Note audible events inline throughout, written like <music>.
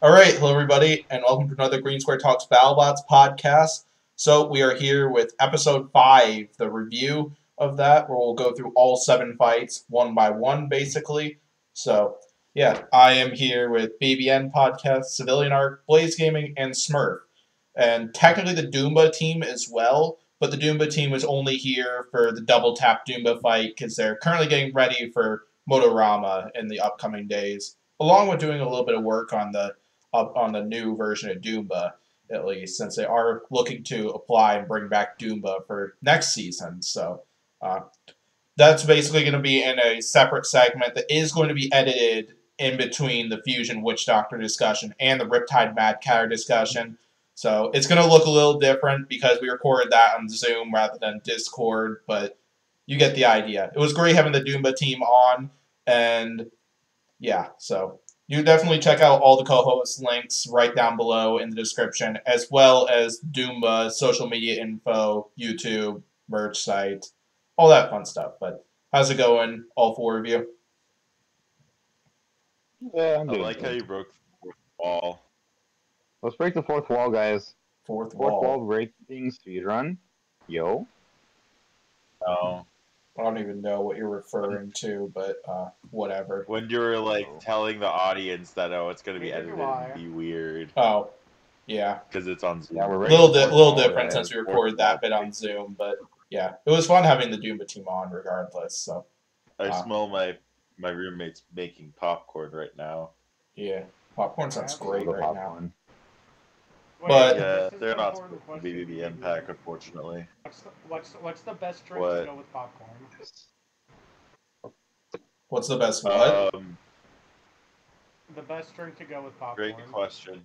All right, hello everybody, and welcome to another Green Square Talks BattleBots podcast. So we are here with episode five, the review of that, where we'll go through all seven fights one by one, basically. So yeah, I am here with BBN Podcast, Civilian Arc, Blaze Gaming, and Smurf, and technically the Doomba team as well. But the Doomba team was only here for the double tap Doomba fight because they're currently getting ready for Motorama in the upcoming days, along with doing a little bit of work on the up on the new version of Doomba, at least, since they are looking to apply and bring back Doomba for next season. So uh, that's basically going to be in a separate segment that is going to be edited in between the Fusion Witch Doctor discussion and the Riptide Mad Catter discussion. So it's going to look a little different because we recorded that on Zoom rather than Discord, but you get the idea. It was great having the Doomba team on, and yeah, so you definitely check out all the co-host links right down below in the description, as well as Doomba social media info, YouTube, merch site, all that fun stuff. But how's it going, all four of you? Yeah, I'm I doing like how you broke the fourth wall. Let's break the fourth wall, guys. Fourth Fourth wall. wall breaking speedrun. Yo. Oh, I don't even know what you're referring to, but uh, whatever. when you were like Oh. telling the audience that oh, it's gonna be Neither edited and be weird Oh, yeah. because it's on Zoom. Yeah, we're A little, di- little different since we recorded that bit on Zoom, but yeah, it was fun having the Doomba team on regardless. So I Wow. smell my my roommates making popcorn right now. yeah, popcorn sounds great right now. popcorn. Wait, But- Yeah, they're not important supposed to be question. Pack, unfortunately. What's the, what's, what's the best drink What? to go with popcorn? What's the best what? Um, The best drink to go with popcorn. great question.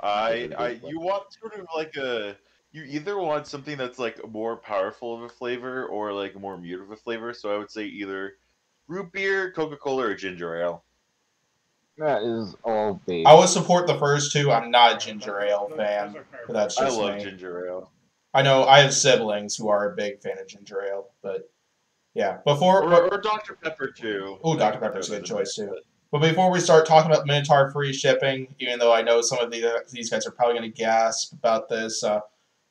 I That's a I good you want sort of like a you either want something that's like more powerful of a flavor or like more muted of a flavor. So I would say either root beer, Coca Cola, or ginger ale. That is all base. I would support the first two. I'm not a ginger ale fan, those are fair. but that's I just love me. ginger ale. I know I have siblings who are a big fan of ginger ale, but yeah. Before, Or, or Dr. Pepper too. Oh, Dr. Pepper's a good choice, too. But before we start talking about Minotaur free shipping, even though I know some of the, these guys are probably going to gasp about this, uh,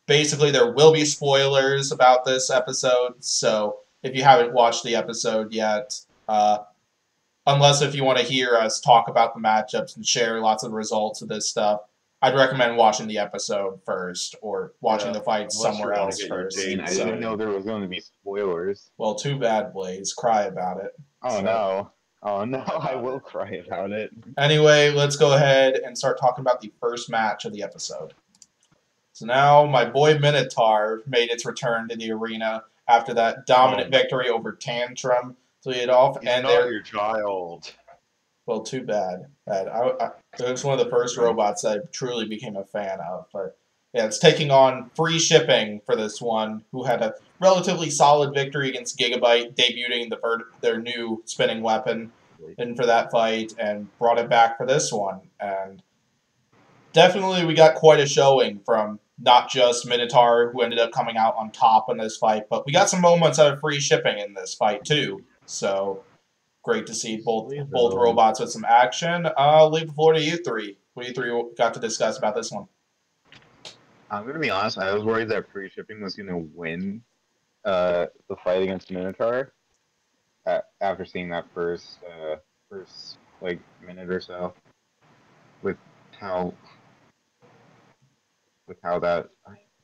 basically there will be spoilers about this episode. So if you haven't watched the episode yet, uh, unless if you want to hear us talk about the matchups and share lots of the results of this stuff, I'd recommend watching the episode first or watching Yeah, the fight somewhere else get your first. I, mean, I So- didn't know there was going to be spoilers. well, too bad, Blaze. Cry about it. Oh So- no. Oh no, <laughs> I will cry about it. Anyway, let's go ahead and start talking about the first match of the episode. So now my boy Minotaur made its return to the arena after that dominant Oh. victory over Tantrum off, He's and not they're your child. well, too bad. Bad. I, I, it was one of the first robots I truly became a fan of, but yeah, it's taking on free shipping for this one, who had a relatively solid victory against Gigabyte, debuting the ver- their new spinning weapon in for that fight and brought it back for this one. And definitely, we got quite a showing from not just Minotaur, who ended up coming out on top in this fight, but we got some moments out of free shipping in this fight too. So great to see both both robots with some action. I'll leave the floor to you three. What do you three got to discuss about this one? I'm gonna be honest. I was worried that free shipping was gonna win uh, the fight against Minotaur. Uh, after seeing that first uh, first like minute or so, with how with how that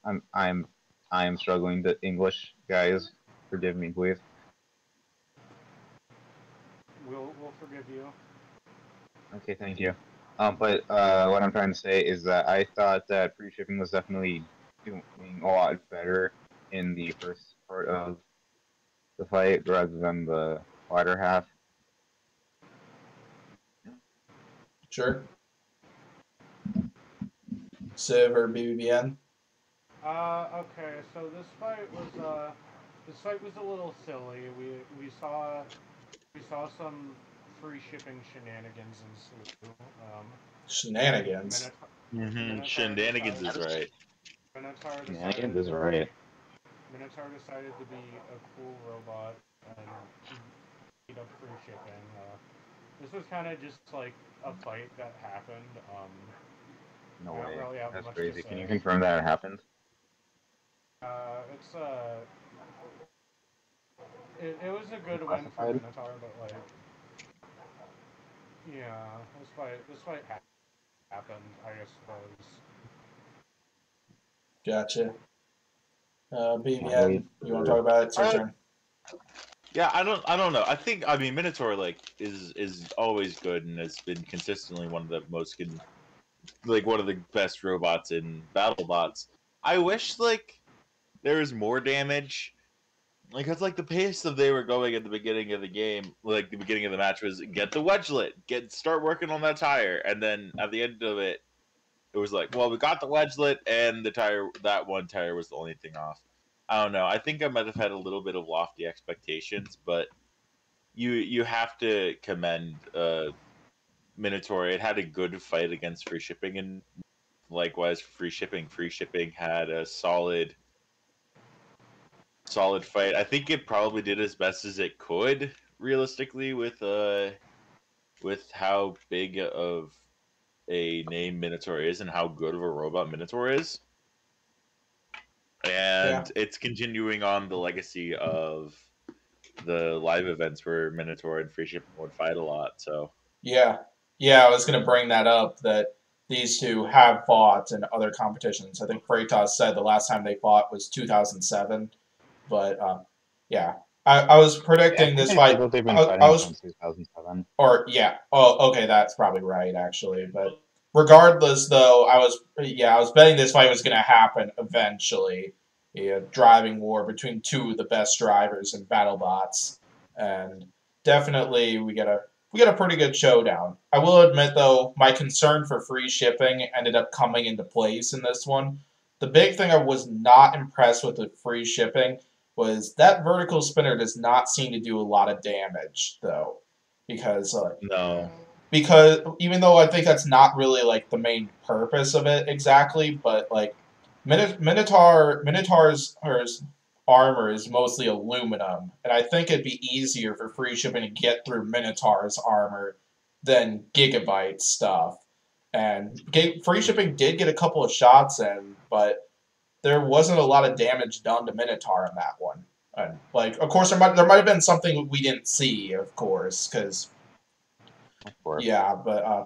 I'm I'm I'm struggling to English guys. Forgive me, please. We'll, we'll forgive you. Okay, thank you. Um, but uh, what I'm trying to say is that I thought that free shipping was definitely doing a lot better in the first part of the fight rather than the latter half. Sure. Civ or BBN? Uh, okay, so this fight was, uh, this fight was a little silly. We, we saw, we saw some free shipping shenanigans ensue. Um, Shenanigans. Minotaur, Mm-hmm. Minotaur Shenanigans is right. Minotaur Yeah, decided, is right. Minotaur decided to be a cool robot and beat up free shipping. Uh, this was kind of just like a fight that happened. Um, No way. really That's crazy. Can you confirm that it happened? uh, it's uh, it, it was a good win for Classified? Minotaur, but like, yeah, this fight this fight ha- happened. I suppose. Gotcha. Uh, BBN, Wait. you want to talk about it? It's your Uh, turn. Yeah, I don't, I don't know. I think, I mean, Minotaur like is is always good and has been consistently one of the most good, like one of the best robots in BattleBots. I wish like there was more damage, like it's like the pace of they were going at the beginning of the game, like the beginning of the match was get the wedgelet, get start working on that tire, and then at the end of it, it was like, well, we got the wedgelet and the tire. That one tire was the only thing off. I don't know. I think I might have had a little bit of lofty expectations, but you you have to commend uh, Minotaur. It had a good fight against free shipping, and likewise free shipping. Free shipping had a solid solid fight. I think it probably did as best as it could, realistically, with uh with how big of a name Minotaur is and how good of a robot Minotaur is. And it's continuing on the legacy of the live events where Minotaur and Free Shipping would fight a lot. So Yeah, yeah, I was gonna bring that up that these two have fought in other competitions. I think Freitas said the last time they fought was 2007, but uh, yeah, I, I was predicting this fight, They've been I- fighting I was- since 2007. or yeah, oh, okay, that's probably right actually, but regardless, though, I was yeah, I was betting this fight was gonna happen eventually. A driving war between two of the best drivers in BattleBots, and definitely we get a we get a pretty good showdown. I will admit though, my concern for free shipping ended up coming into place in this one. The big thing I was not impressed with the free shipping was that vertical spinner does not seem to do a lot of damage though, because uh, no, because even though I think that's not really like the main purpose of it exactly, but like Min- Minotaur Minotaur's armor is mostly aluminum, and I think it'd be easier for free shipping to get through Minotaur's armor than Gigabyte stuff. And free shipping did get a couple of shots in, but there wasn't a lot of damage done to Minotaur in that one. And like, of course, there might there might have been something we didn't see, of course, because yeah, but uh,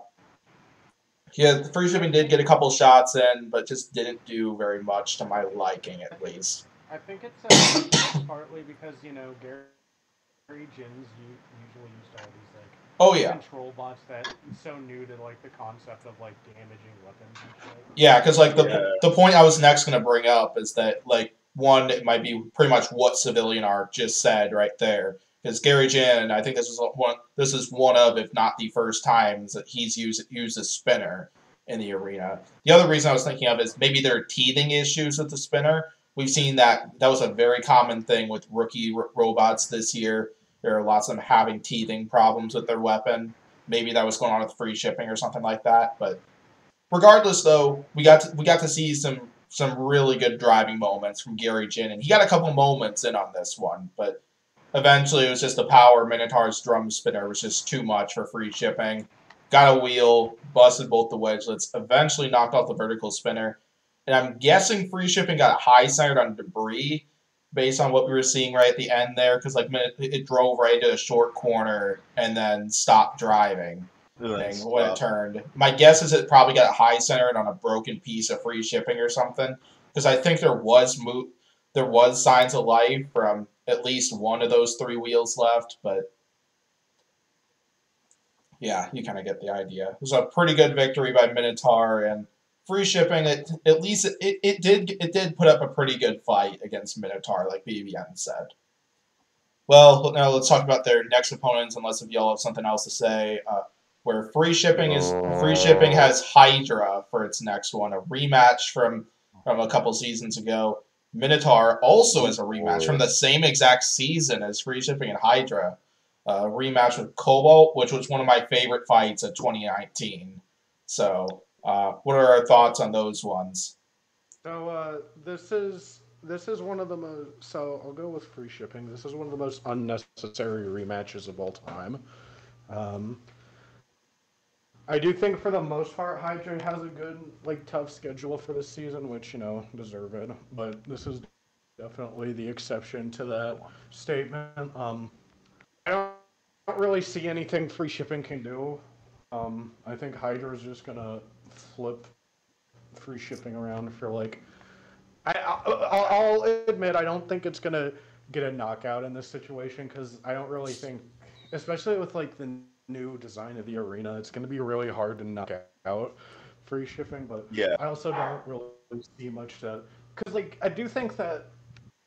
yeah, the free shipping did get a couple shots in, but just didn't do very much to my liking, at least. I think it's uh, <coughs> partly because you know Gary, Gary Jins usually used all these like Oh yeah, control bots that so new to like the concept of like damaging weapons yeah, because like the Yeah. the point I was next gonna bring up is that like one, it might be pretty much what Civilian Art just said right there. Because Gary Jin, I think this is one. This is one of, if not the first times that he's used used a spinner in the arena. The other reason I was thinking of is maybe there are teething issues with the spinner. We've seen that that was a very common thing with rookie r- robots this year. There are lots of them having teething problems with their weapon. Maybe that was going on with free shipping or something like that. But regardless, though, we got to, we got to see some some really good driving moments from Gary Jin, and he got a couple moments in on this one, but eventually it was just the power Minotaur's drum spinner was just too much for free shipping. Got a wheel, busted both the wedgelets, eventually knocked off the vertical spinner, and I'm guessing free shipping got high centered on debris based on what we were seeing right at the end there, because like it drove right into a short corner and then stopped driving thing when it turned. My guess is it probably got high centered on a broken piece of free shipping or something, because I think there was mo- there was signs of life from at least one of those three wheels left, but yeah, you kind of get the idea. It was a pretty good victory by Minotaur and free shipping. It at least it, it, it did it did put up a pretty good fight against Minotaur, like BBN said. Well, now let's talk about their next opponents, unless if y'all have something else to say. Uh, where free shipping is free shipping has Hydra for its next one, a rematch from from a couple seasons ago. Minotaur also is a rematch from the same exact season as free shipping and Hydra. Uh, rematch with Cobalt, which was one of my favorite fights of 2019. So, uh, what are our thoughts on those ones? So uh, this is this is one of the most. So I'll go with free shipping. This is one of the most unnecessary rematches of all time. Um, I do think for the most part, Hydra has a good, like, tough schedule for this season, which you know deserve it. But this is definitely the exception to that statement. Um, I don't, really see anything free shipping can do. Um, I think Hydra is just gonna flip free shipping around for like. I I'll, I'll admit I don't think it's gonna get a knockout in this situation because I don't really think, especially with like the new design of the arena, it's gonna be really hard to knock out free shipping. But Yeah. I also don't really see much that because like I do think that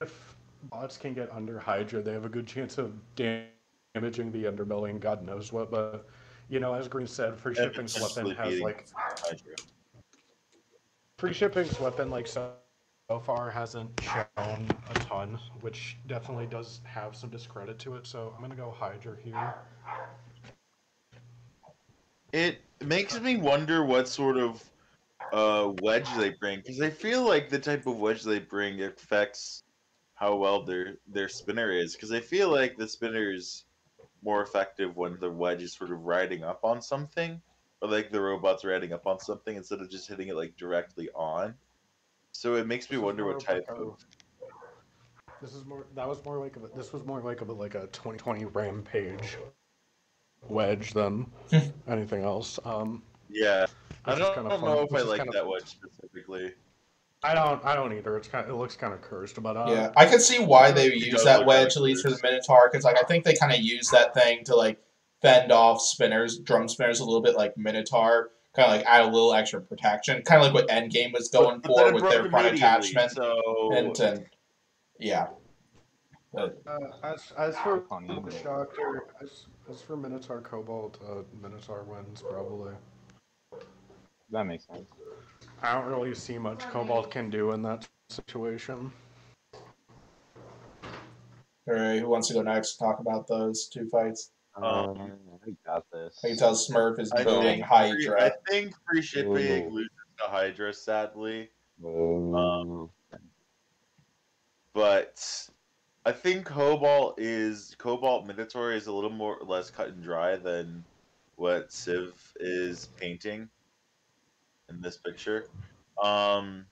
if bots can get under Hydra, they have a good chance of damaging the underbelly and God knows what. But you know, as Green said, free shipping's weapon has like free shipping's weapon like so, so far hasn't shown a ton, which definitely does have some discredit to it. So I'm gonna go Hydra here. It makes me wonder what sort of uh, wedge they bring because I feel like the type of wedge they bring affects how well their their spinner is because I feel like the spinners more effective when the wedge is sort of riding up on something or like the robot's riding up on something instead of just hitting it like directly on. So it makes me This is wonder what of like type a- of This is more. That was more like a. This was more like a like a 2020 Rampage wedge than <laughs> anything else. Um, yeah. I Which is don't, kinda I don't know if which I like kinda- that wedge specifically. I don't. I don't either. It's kind. Of, it looks kind of cursed, but uh, Yeah, I can see why they use that look wedge like at least for the. Minotaur because like I think they kind of use that thing to like fend off spinners, drum spinners a little bit like Minotaur, kind of like add a little extra protection, kind of like what Endgame was going But- but for it with their front immediately, attachment. So And, and yeah, But, Uh, as as for Funny, but- as, as for Minotaur Cobalt, uh, Minotaur wins probably. That makes sense. I don't really see much Cobalt can do in that situation. all right, who wants to go next? to Talk about those two fights. Um, I got this. I can tell Smurf is I booing think, I think free shipping loses to Hydra, sadly. Boo. But I think Cobalt is Cobalt Minotaur is a little more less cut and dry than what Civ is painting in this picture. Um,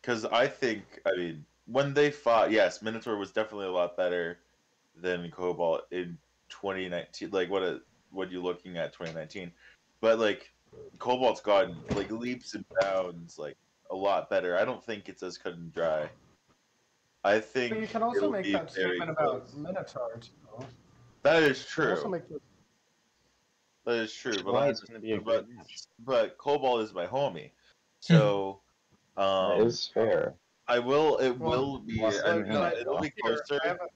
because I think I mean when they fought, yes, Minotaur was definitely a lot better than Cobalt in 2019. Like what a what you looking at 2019, but like Cobalt's gotten like leaps and bounds like a lot better. I don't think it's as cut and dry. I think But you can also make that statement about. Minotaur. too. that is You can true. also make the- That is true. But I, gonna be a but but Cobalt is my homie, <laughs> so That um, is fair. I will. It Well, will be. well, I mean, no, it'll be closer. I have a,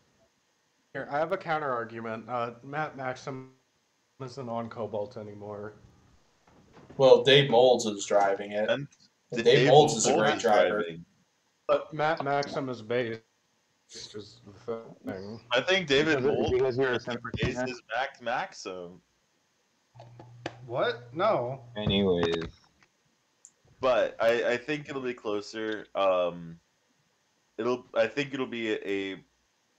here, I have a counter argument. Uh, Matt Maxham isn't on Cobalt anymore. Well, Dave Molds is driving it. And Dave, Dave Molds is a Molds great driver. driving. But Matt Maxham is based. Is. I think David Because- Mold because you're a is Semper Max Maxim. What? No. Anyways, but I, I think it'll be closer. Um, it'll I think it'll be a, a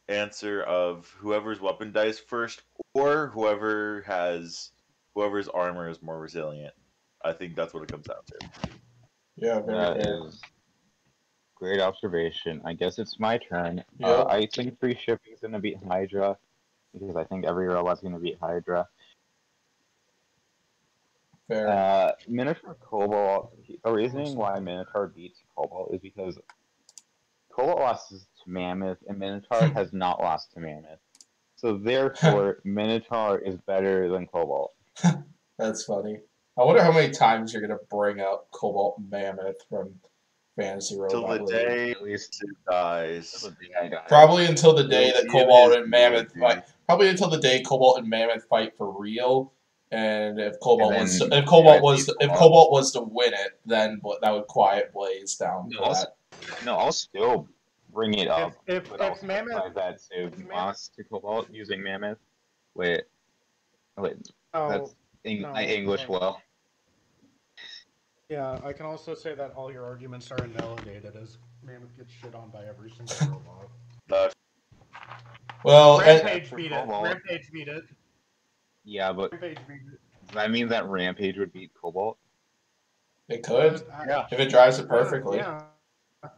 answer of whoever's weapon dies first, or whoever has whoever's armor is more resilient. I think that's what it comes down to. Yeah, very that fair. is great observation. I guess it's my turn. Yeah. Uh, I think free shipping is gonna beat Hydra because I think every robot's gonna beat Hydra. Fair. Uh, Minotaur Cobalt. The reasoning why Minotaur beats Cobalt is because Cobalt lost to Mammoth, and Minotaur <laughs> has not lost to Mammoth. So <laughs> therefore, Minotaur is better than Cobalt. <laughs> That's funny. I wonder how many times you're gonna bring up Cobalt Mammoth from Fantasy Till Robot the League. day At least it dies. Probably until the day that Cobalt and Mammoth fight. Probably until the day Cobalt and Mammoth fight for real. And if Cobalt And was to, if Cobalt yeah, was to, if Cobalt- Cobalt was to win it, then bl- that would quiet Blaze down. No, for also- that. No, I'll still bring it up. If if, but I'll if Mammoth, that to if Mammoth- lost to Cobalt using Mammoth. Wait, wait, oh, that's Eng- no, I English no. well. yeah, I can also say that all your arguments are invalidated as Mammoth gets shit on by every single robot. Well, and, Rampage for beat it. Rampage beat it. Yeah, but Rampage beat it. that means that Rampage would beat Cobalt. It could Yeah. if it drives it perfectly. Yeah. I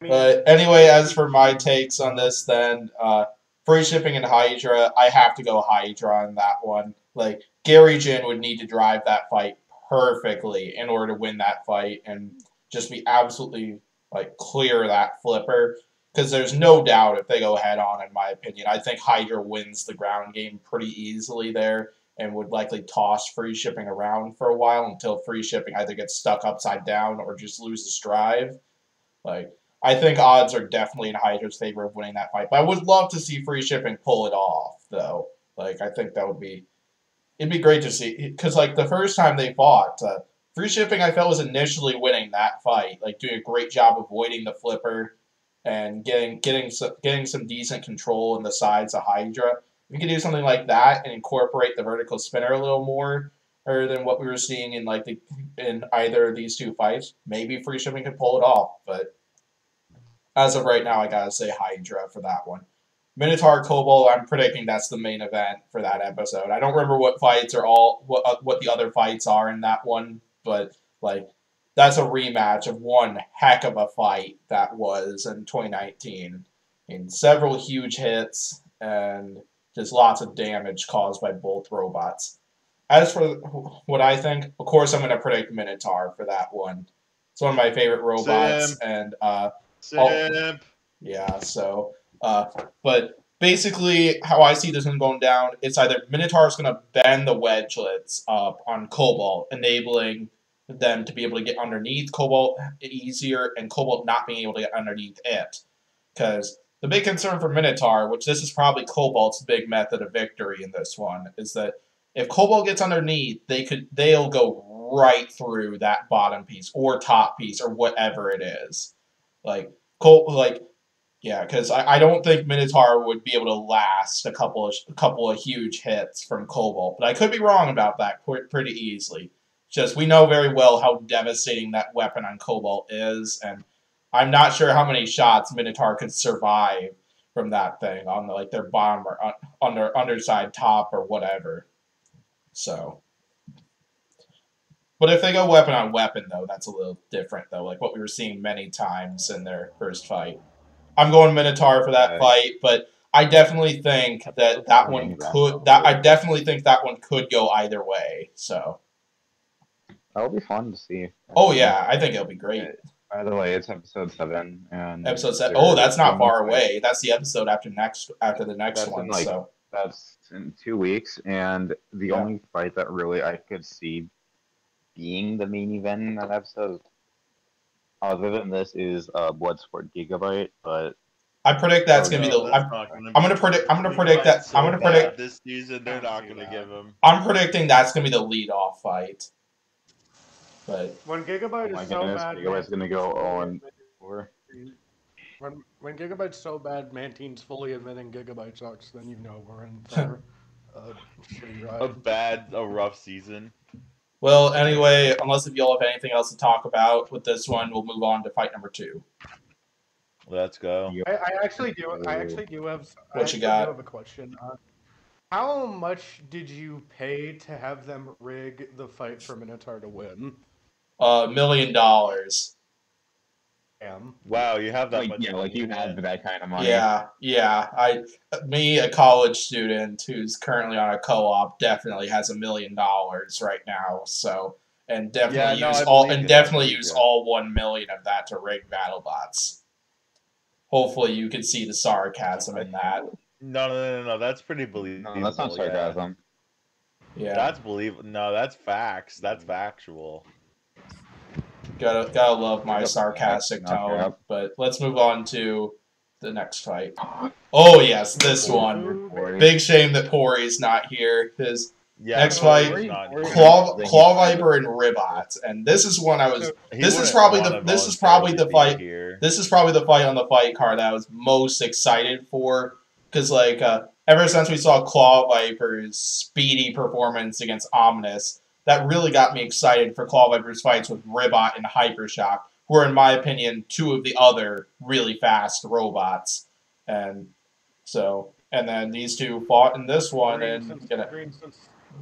mean, But anyway, as for my takes on this, then uh, free shipping and Hydra, I have to go Hydra on that one. Like Gary Jin would need to drive that fight perfectly in order to win that fight and just be absolutely like clear that flipper. Because there's no doubt if they go head on, in my opinion, I think Hydra wins the ground game pretty easily there and would likely toss free shipping around for a while until free shipping either gets stuck upside down or just loses drive. Like I think odds are definitely in Hydra's favor of winning that fight. But I would love to see free shipping pull it off, though. Like I think that would be, it'd be great to see. Because like the first time they fought, uh, free shipping I felt was initially winning that fight, like doing a great job avoiding the flipper and getting getting some getting some decent control in the sides of Hydra. If We could do something like that and incorporate the vertical spinner a little more, or than what we were seeing in like the in either of these two fights. Maybe free shipping could pull it off, but as of right now, I gotta say Hydra for that one. Minotaur Cobalt, I'm predicting that's the main event for that episode. I don't remember what fights are all what uh, what the other fights are in that one, but like that's a rematch of one heck of a fight that was in 2019. In several huge hits and just lots of damage caused by both robots. As for what I think, of course, I'm going to predict Minotaur for that one. It's one of my favorite robots, Sim. and uh, Simp. yeah, so, uh, but basically, how I see this one going down, it's either Minotaur's going to bend the wedgelets up on Cobalt, enabling them to be able to get underneath Cobalt easier, and Cobalt not being able to get underneath it. Because the big concern for Minotaur, which this is probably Cobalt's big method of victory in this one, is that if Cobalt gets underneath, they could they'll go right through that bottom piece or top piece or whatever it is. Like Col like yeah, because I, I don't think Minotaur would be able to last a couple of a couple of huge hits from Cobalt, but I could be wrong about that pretty easily. Just we know very well how devastating that weapon on Cobalt is, and I'm not sure how many shots Minotaur could survive from that thing on the, like their bottom or uh, un, on their underside top or whatever. So, but if they go weapon on weapon though, that's a little different though, like what we were seeing many times in their first fight. I'm going Minotaur for that Okay. fight, but I definitely think that that one could that I definitely think that one could go either way. So, That'll be fun to see. oh yeah, I think it'll be great. By the way, it's episode seven, and Episode seven. Oh, that's not far one away. That's the episode after next after the next That's one. like, so That's in two weeks, and the Yeah. only fight that really I could see being the main event in that episode, other than this, is uh, Bloodsport Gigabyte. But I predict that's Oh, gonna be the. that's I'm, gonna I'm be- gonna predict. I'm gonna predict that. fights I'm gonna predict. this season. They're Can't gonna give him. I'm predicting that's gonna be the lead off fight. But when Gigabyte oh my is so goodness, bad, Gigabyte's gonna go 0 and 4. When when Gigabyte's so bad, Mantine's fully admitting Gigabyte sucks. Then you know we're in for a. <laughs> A bad, a rough season. well, anyway, unless if y'all have anything else to talk about with this one, we'll move on to fight number two. Let's go. I, I actually do. I actually do have. I What you got? Do have a question. Uh, how much did you pay to have them rig the fight for Minotaur to win? A million dollars. Damn. Wow, you have that Like, much. yeah, like you money, had that kind of money. Yeah, yeah. I, me, a college student who's currently on a co-op, definitely has a million dollars right now. So, and definitely Yeah, use I all, and definitely I use you. all one million of that to rig BattleBots. Hopefully, you can see the sarcasm in that. No, no, no, no, no. That's pretty believable. No, that's not sarcasm. Yeah, That's believable. No, that's facts. That's factual. Gotta gotta love my sarcastic tone. But let's move on to the next fight. Oh yes, this one. Big shame that Pori's not here. His Yeah. Next fight, Claw, Claw Viper and Ribbot, and this is one I was. this is probably the- this is probably the fight- Here. This is probably the fight on the fight card that I was most excited for because, like, uh, ever since we saw Claw Viper's speedy performance against Ominous, that really got me excited for Claw Viper's fights with Ribbot and Hypershock, who are, in my opinion, two of the other really fast robots. And so, and then these two fought in this one, Green and gonna,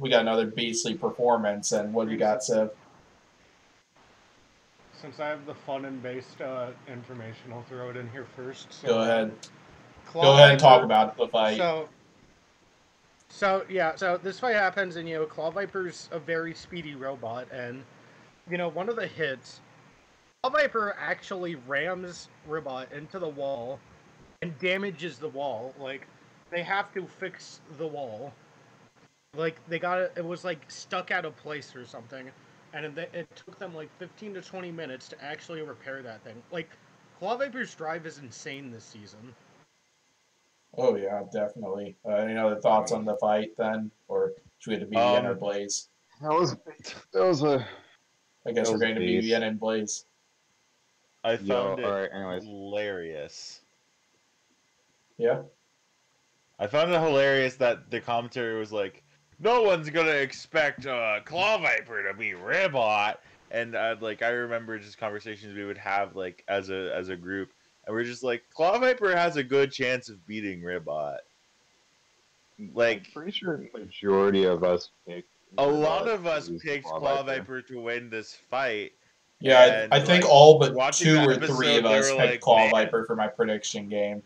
we got another beastly performance. And what do you got, Siv? Since I have the fun and based uh, information, I'll throw it in here first. So, Go ahead. Claw Go ahead and talk about the fight. So, so yeah, so this fight happens, and you know, Claw Viper's a very speedy robot, and you know, one of the hits, Claw Viper actually rams Ribbot into the wall and damages the wall. Like, they have to fix the wall. Like, they got it. It was like stuck out of place or something, and it, it took them like 15 to 20 minutes to actually repair that thing. Like, Claw Viper's drive is insane this season. Oh yeah, definitely. Uh, any other thoughts on the fight then, or should we have to BBN or Um, Blaze? That was that was a I guess we're going to beast. BBN and Blaze. I yo. found All it right. Anyways, hilarious. Yeah. I found it hilarious that the commentary was like, "No one's gonna expect uh, Claw Viper to be Ribbot," and uh, like I remember just conversations we would have like as a as a group, and we're just like, "Claw Viper has a good chance of beating Ribbot." Like I'm pretty sure majority of us picked. a lot of us lose picked Claw Claw Viper. Viper to win this fight. Yeah, And, I, I think like, all but two or episode, three of us were picked like, Claw "Man." Viper for my prediction game.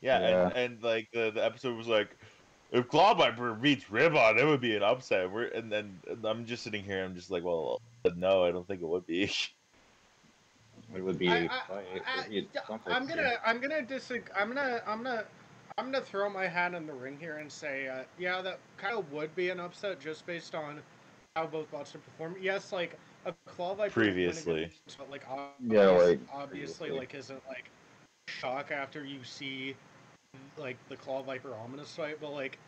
Yeah, Yeah. And, and like the, the episode was like, if Claw Viper beats Ribbot, it would be an upset. We're and then I'm just sitting here. I'm just like, well, no, I don't think it would be. <laughs> It would be. I- a I- I- but you'd bump it I'm gonna, I'm gonna disagree. I'm gonna, I'm gonna, I'm gonna throw my hat in the ring here and say, uh, yeah, that kind of would be an upset just based on how both bots have performed. Yes, like a claw viper Previously. against, but, like Yeah, like, obviously, previously. like isn't like shock after you see like the claw viper ominous fight, but like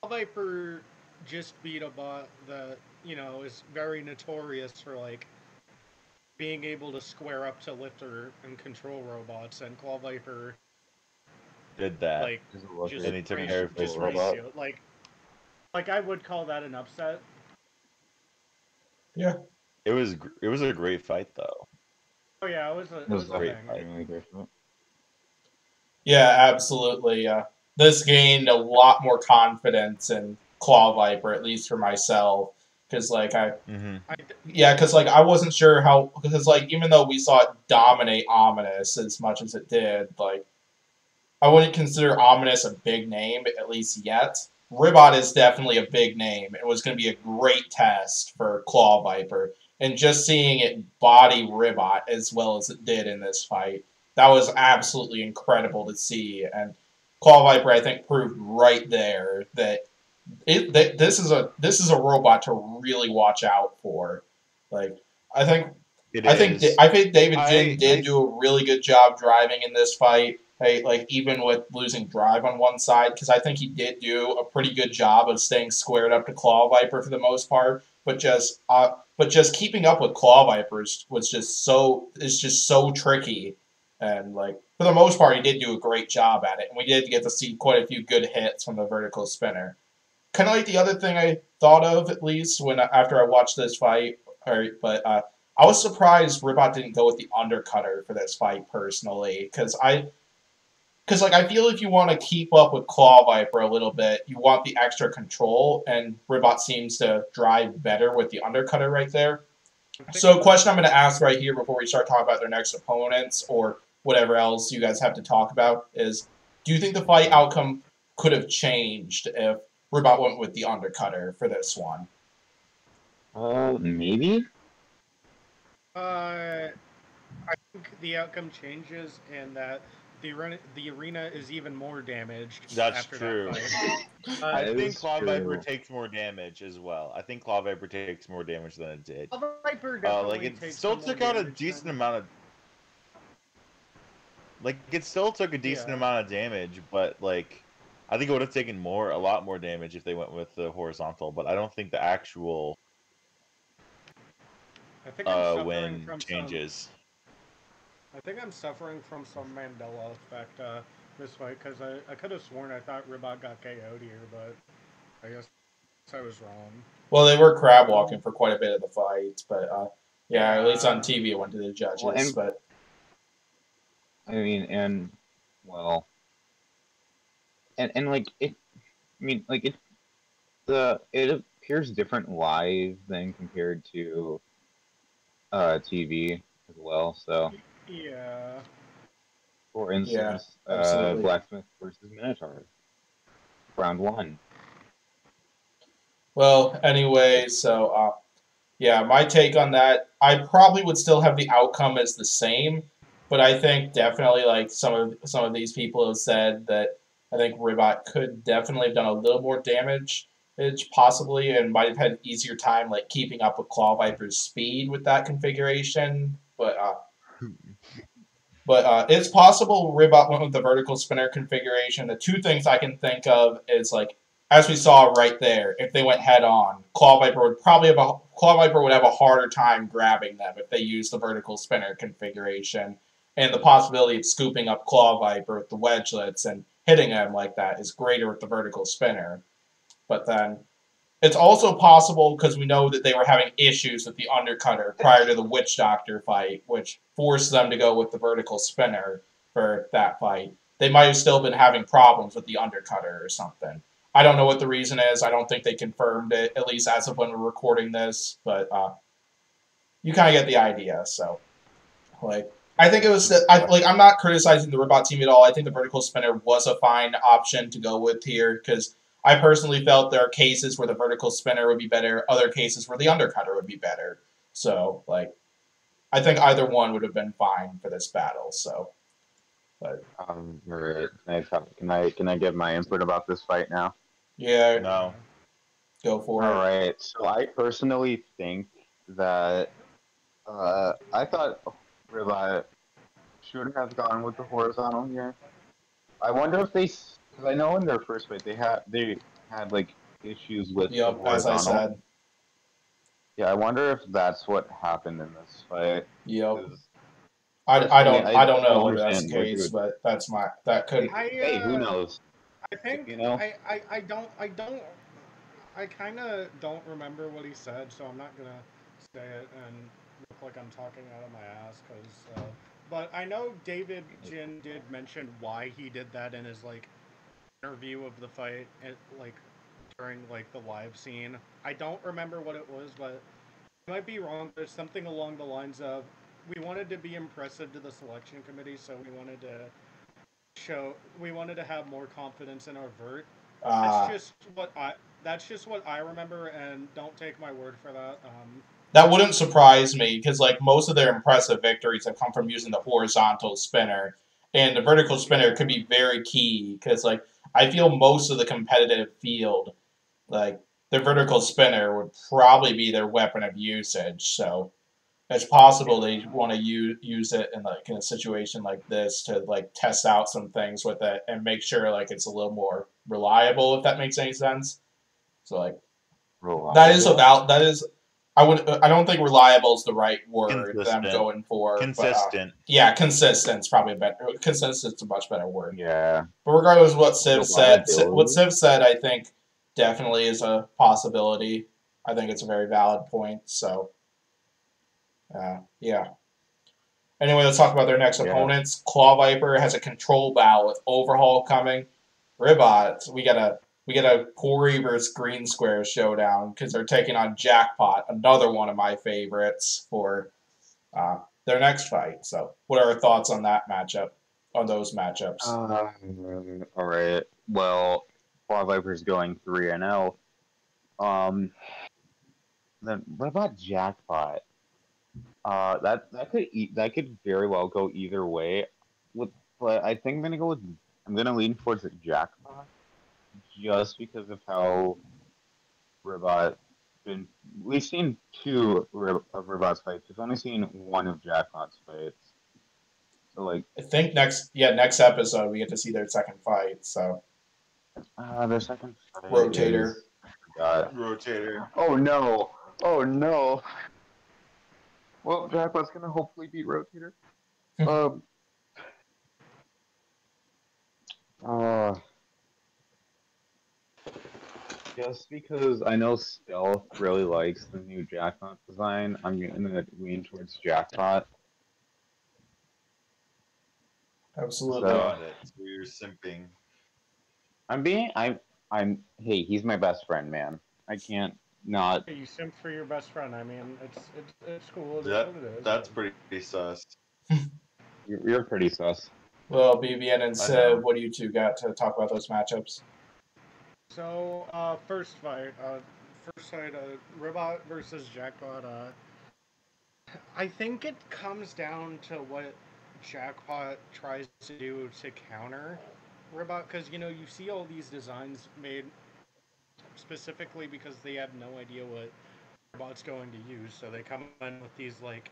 claw viper just beat a bot that you know is very notorious for like being able to square up to lifter and control robots, and Claw Viper Did that? like Just look just at And he took care of his robot. ratio- like like I would call that an upset. Yeah, it was it was a great fight though. Oh yeah, it was a, it It was was a great thing. fight. Fight. Yeah, absolutely. Uh, this gained a lot more confidence in Claw Viper, at least for myself, because like I Mm-hmm. I Yeah, because like I wasn't sure how because like even though we saw it dominate Ominous as much as it did, like I wouldn't consider Ominous a big name at least yet. Ribbot is definitely a big name. It was going to be a great test for Claw Viper, and just seeing it body Ribbot as well as it did in this fight, that was absolutely incredible to see. And Claw Viper, I think, proved right there that it that this is a this is a robot to really watch out for. Like I think It I think is. I think David I- Jin did I- do a really good job driving in this fight. Hey, like even with losing drive on one side, because I think he did do a pretty good job of staying squared up to Claw Viper for the most part. But just uh, but just keeping up with Claw Vipers was just so is just so tricky. And like for the most part, he did do a great job at it, and we did get to see quite a few good hits from the vertical spinner. Kind of like the other thing I thought of at least when after I watched this fight, or, but uh, I was surprised Ribbot didn't go with the undercutter for this fight personally, because I, because like I feel if you want to keep up with Claw Viper a little bit, you want the extra control, and Ribbot seems to drive better with the undercutter right there. So, question I'm going to ask right here before we start talking about their next opponents or whatever else you guys have to talk about is: Do you think the fight outcome could have changed if Ribbot went with the undercutter for this one? Uh, maybe. Uh, I think the outcome changes and that the arena, the arena is even more damaged. That's after true. <laughs> That fight. I think is Claw Viper takes more damage as well. I think Claw Viper takes more damage than it did. Claw Viper Uh, like it takes still took out a decent than- amount of like it still took a decent Yeah. amount of damage, but like I think it would have taken more a lot more damage if they went with the horizontal, but I don't think the actual I think I'm uh suffering win from some- changes. I think I'm suffering from some Mandela effect uh, this fight because I, I could have sworn I thought Ribbot got KO'd here, but I guess I was wrong. Well, they were crab walking for quite a bit of the fight, but uh, yeah, at least on TV it went to the judges. Well, and- but I mean, and well, and and like it. I mean, like it. the it appears different live than compared to uh, TV as well. So, Yeah. for instance, uh. Blacksmith versus Minotaur, round one. Well, anyway, so uh, yeah, my take on that, I probably would still have the outcome as the same, but I think definitely like some of some of these people have said that I think Ribbot could definitely have done a little more damage, possibly, and might have had an easier time like keeping up with Claw Viper's speed with that configuration. But uh, but uh, it's possible Ribbot went with the vertical spinner configuration. The two things I can think of is like as we saw right there, if they went head on, Claw Viper would probably have a Claw Viper would have a harder time grabbing them if they used the vertical spinner configuration. And the possibility of scooping up Claw Viper with the wedgelets and hitting him like that is greater with the vertical spinner. But then it's also possible because we know that they were having issues with the undercutter prior to the Witch Doctor fight, which forced them to go with the vertical spinner for that fight. They might have still been having problems with the undercutter or something. I don't know what the reason is. I don't think they confirmed it, at least as of when we're recording this. But uh, you kind of get the idea. So, like, I think it was I, like I'm not criticizing the robot team at all. I think the vertical spinner was a fine option to go with here because I personally felt there are cases where the vertical spinner would be better, other cases where the undercutter would be better. So, like, I think either one would have been fine for this battle. So, Um, alright. Can I can I give my input about this fight now? yeah, No. go for All it. All right. So I personally think that uh, I thought Ribbot should have gone with the horizontal here. I wonder if they, because I know in their first fight they had they had like issues with the Yep, as I said. Yeah, I wonder if that's what happened in this fight. Yep. 'cause- I, I don't I- I don't know I whether that's the understand what you case, would- but that's my that could I, uh, Hey, who knows? I think You know? I, I, I don't I don't I kind of don't remember what he said, so I'm not gonna say it and look like I'm talking out of my ass. Cause, uh, but I know David Jin did mention why he did that in his like interview of the fight, and like during like the live scene. I don't remember what it was, but I might be wrong. There's something along the lines of we wanted to be impressive to the selection committee, so we wanted to show we wanted to have more confidence in our vert. uh, That's just what I that's just what I remember and don't take my word for that. Um that wouldn't surprise me because like most of their impressive victories have come from using the horizontal spinner, and the vertical spinner could be very key because like I feel most of the competitive field, like the vertical spinner would probably be their weapon of usage. So it's possible they want to use use it in like in a situation like this to like test out some things with it and make sure like it's a little more reliable if that makes any sense. So like that is about that is I would I don't think reliable is the right word that I'm going for. but, uh, Consistent. yeah, consistent's probably a better consistent's a much better word. Yeah. But regardless of what Civ said, what Civ said, I think definitely is a possibility. I think it's a very valid point. So, uh, yeah. Anyway, let's talk about their next Yeah. opponents. Claw Viper has a control battle with Overhaul coming. Ribbot, we got a we get a Corey versus Green Square showdown because they're taking on Jackpot, another one of my favorites for uh, their next fight. So, what are our thoughts on that matchup? On those matchups? Um, all right. Well, Claw Viper's going three and zero. Um, then what about Jackpot? Uh, that that could e- that could very well go either way. With but I think I'm gonna go with I'm gonna lean towards Jackpot, just because of how Ribbot been. We've seen two of Ribbot's fights. We've only seen one of Jackpot's fights. So like. I think next, yeah, next episode we get to see their second fight. So Uh, the second fight Rotator. is- Rotator. Oh no! Oh no! Well, Jackpot's gonna hopefully beat Rotator. um. Uh, just because I know Stealth really likes the new Jackpot design, I'm gonna lean towards Jackpot. absolutely, So- it. So you're simping. I'm being I'm I'm hey, he's my best friend, man. I can't not. You simp for your best friend. I mean, it's it's it's cool. It is That- it is. That's pretty sus. You're, you're pretty sus. Well, BBN and I what do you two got to talk about those matchups? So, uh, first fight, uh, first fight, uh, Ribbot versus Jackpot. Uh, I think it comes down to what Jackpot tries to do to counter Ribbot, because you know you see all these designs made specifically because they have no idea what Ribbot's going to use, so they come in with these like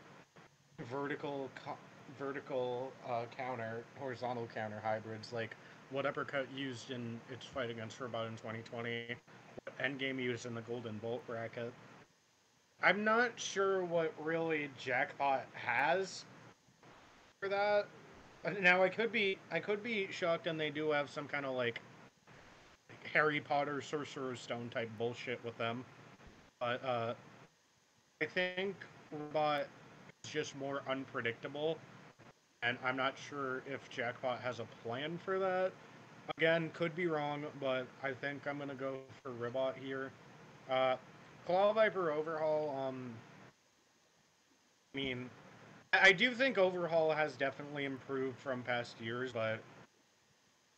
vertical, co- vertical uh, counter, horizontal counter hybrids, like what Uppercut used in its fight against Ribbot in 2020, what Endgame used in the Golden Bolt bracket. I'm not sure what really Jackpot has for that. Now I could be I could be shocked and they do have some kind of like Harry Potter Sorcerer's Stone type bullshit with them. But uh I think Ribbot is just more unpredictable and I'm not sure if Jackpot has a plan for that. Again, could be wrong, but I think I'm gonna go for Ribbot here. Uh, Claw Viper Overhaul. Um, I mean, I do think Overhaul has definitely improved from past years, but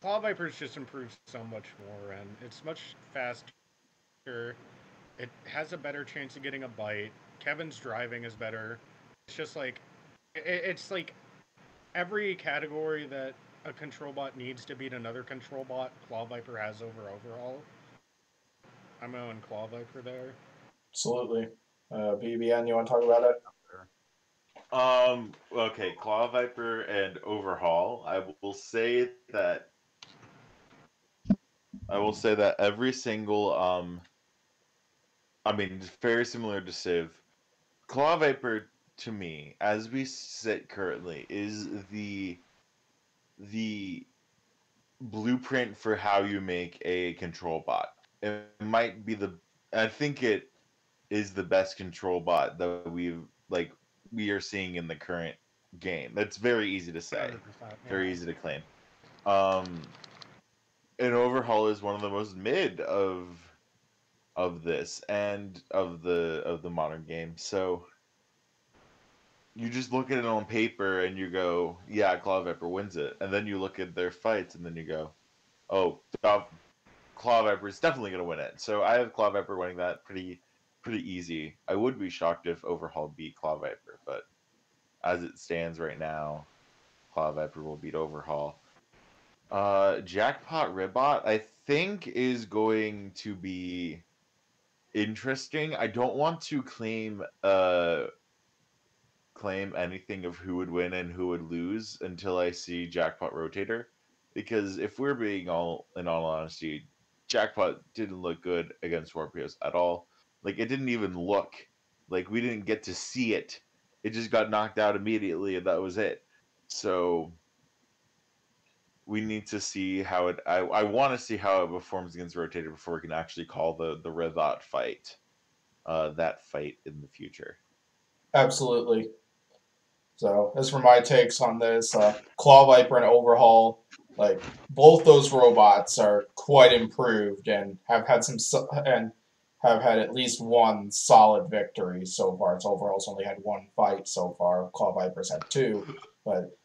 Claw Viper's just improved so much more, and it's much faster. It has a better chance of getting a bite. Kevin's driving is better. It's just like, it, it's like every category that a control bot needs to beat another control bot, Claw Viper has over Overhaul. I'm going Claw Viper there. Absolutely. Uh, BBN, you want to talk about it? Um. Okay. Claw Viper and Overhaul. I will say that. I will say that every single um. I mean, very similar to Civ. Claw Viper to me, as we sit currently, is the the blueprint for how you make a control bot. It might be the. I think it is the best control bot that we've like we are seeing in the current game. That's very easy to say, 100%, very easy to claim. Um, an overhaul is one of the most mid of of this and of the of the modern game. So you just look at it on paper and you go, yeah, Claw Viper wins it, and then you look at their fights and then you go, oh, Claw Viper is definitely gonna win it. So I have Claw Viper winning that pretty pretty easy. I would be shocked if Overhaul beat Claw Viper, but as it stands right now, Claw Viper will beat Overhaul. Uh, Jackpot Ribbot, I think, is going to be interesting. I don't want to claim uh claim anything of who would win and who would lose until I see Jackpot Rotator, because if we're being all in all honesty, Jackpot didn't look good against Skorpios at all. Like it didn't even look like we didn't get to see it. It just got knocked out immediately, and that was it. So we need to see how it. I, I want to see how it performs against Rotator before we can actually call the the Ribbot fight, uh, that fight in the future. Absolutely. So, as for my takes on this, uh, Claw Viper and Overhaul, like both those robots are quite improved and have had some so- and have had at least one solid victory so far. It's Overhaul's only had one fight so far. Claw Viper's had two, but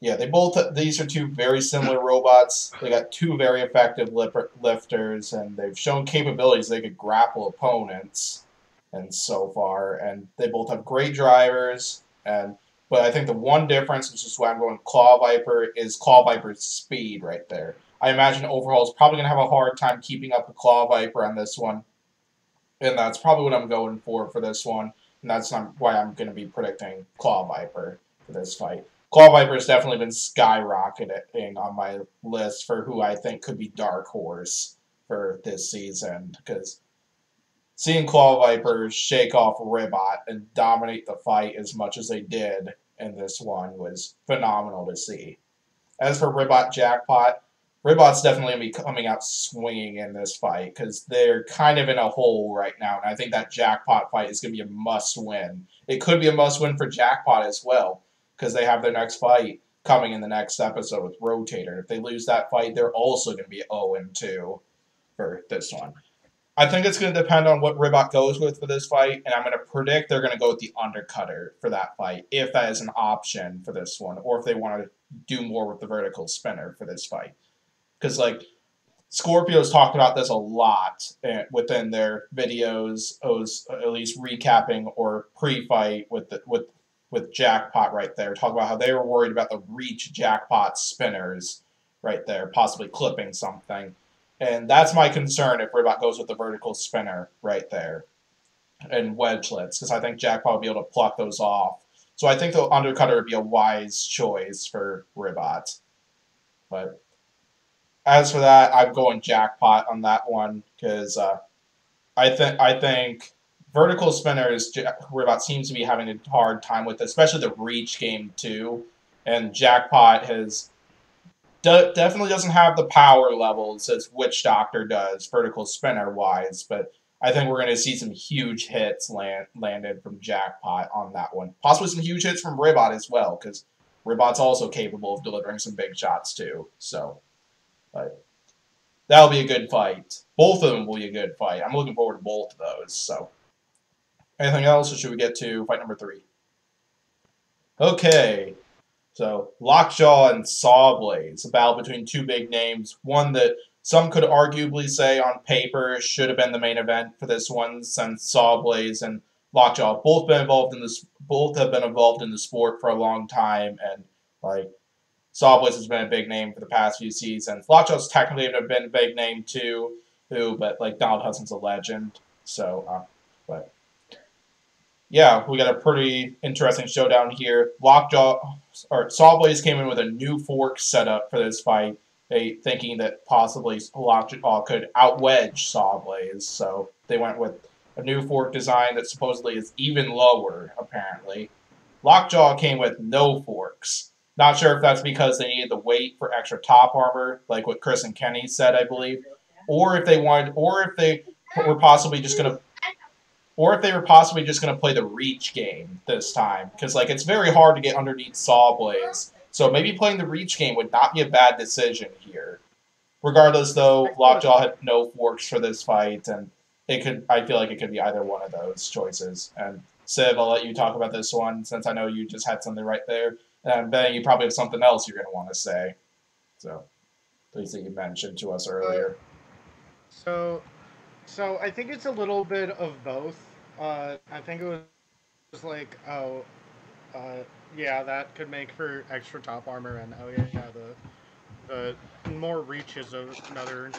yeah, they both these are two very similar robots. They got two very effective lifters, and they've shown capabilities. They could grapple opponents, and so far, and they both have great drivers. And but I think the one difference, which is why I'm going Claw Viper, is Claw Viper's speed right there. I imagine Overhaul is probably gonna have a hard time keeping up with Claw Viper on this one, and that's probably what I'm going for for this one. And that's not why I'm gonna be predicting Claw Viper for this fight. Claw Viper has definitely been skyrocketing on my list for who I think could be dark horse for this season because seeing Claw Viper shake off Ribbot and dominate the fight as much as they did in this one was phenomenal to see. As for Ribbot Jackpot, Ribbot's definitely going to be coming out swinging in this fight because they're kind of in a hole right now, and I think that Jackpot fight is going to be a must win. It could be a must win for Jackpot as well because they have their next fight coming in the next episode with Rotator. If they lose that fight, they're also going to be 0 2. for this one. I think it's going to depend on what Ribbot goes with for this fight, and I'm going to predict they're going to go with the undercutter for that fight, if that is an option for this one, or if they want to do more with the vertical spinner for this fight. Because, like, Skorpios talked about this a lot eh, within their videos, at least recapping or pre-fight with with with Jackpot right there. Talk about how they were worried about the reach Jackpot spinners right there, possibly clipping something. And that's my concern if Ribbot goes with the vertical spinner right there and wedgelets, because I think Jackpot will be able to pluck those off. So I think the undercutter would be a wise choice for Ribbot. But as for that, I'm going Jackpot on that one because uh, I think I think vertical spinners Ribbot seems to be having a hard time with, especially the reach game too. And Jackpot has definitely doesn't have the power levels as Witch Doctor does, vertical spinner wise, but I think we're going to see some huge hits land, landed from Jackpot on that one. Possibly some huge hits from Ribbot as well, because Ribbot's also capable of delivering some big shots too. So, but that'll be a good fight. Both of them will be a good fight. I'm looking forward to both of those. So, anything else, or should we get to fight number three? Okay, so Lockjaw and Sawblaze, a battle between two big names. One that some could arguably say on paper should have been the main event for this one, since Sawblaze and Lockjaw both been involved in this, both have been involved in the sport for a long time, and like Sawblaze has been a big name for the past few seasons. Lockjaw's technically been a big name too, who, but like Donald Hutson's a legend, so uh, yeah, we got a pretty interesting showdown here. Lockjaw or Sawblaze came in with a new fork setup for this fight, they thinking that possibly Lockjaw could outwedge Sawblaze. So they went with a new fork design that supposedly is even lower, apparently. Lockjaw came with no forks. Not sure if that's because they needed the weight for extra top armor, like what Chris and Kenny said, I believe, or if they wanted, or if they were possibly just going to or if they were possibly just going to play the reach game this time, because like it's very hard to get underneath Sawblaze. So maybe playing the reach game would not be a bad decision here. Regardless, though, Lockjaw had no forks for this fight, and it could. I feel like it could be either one of those choices. And Civ I'll let you talk about this one since I know you just had something right there, and Ben, you probably have something else you're going to want to say. So, please that you mentioned to us earlier. So, so I think it's a little bit of both. Uh, I think it was like, oh, uh, yeah, that could make for extra top armor, and oh yeah, yeah the the more reach is another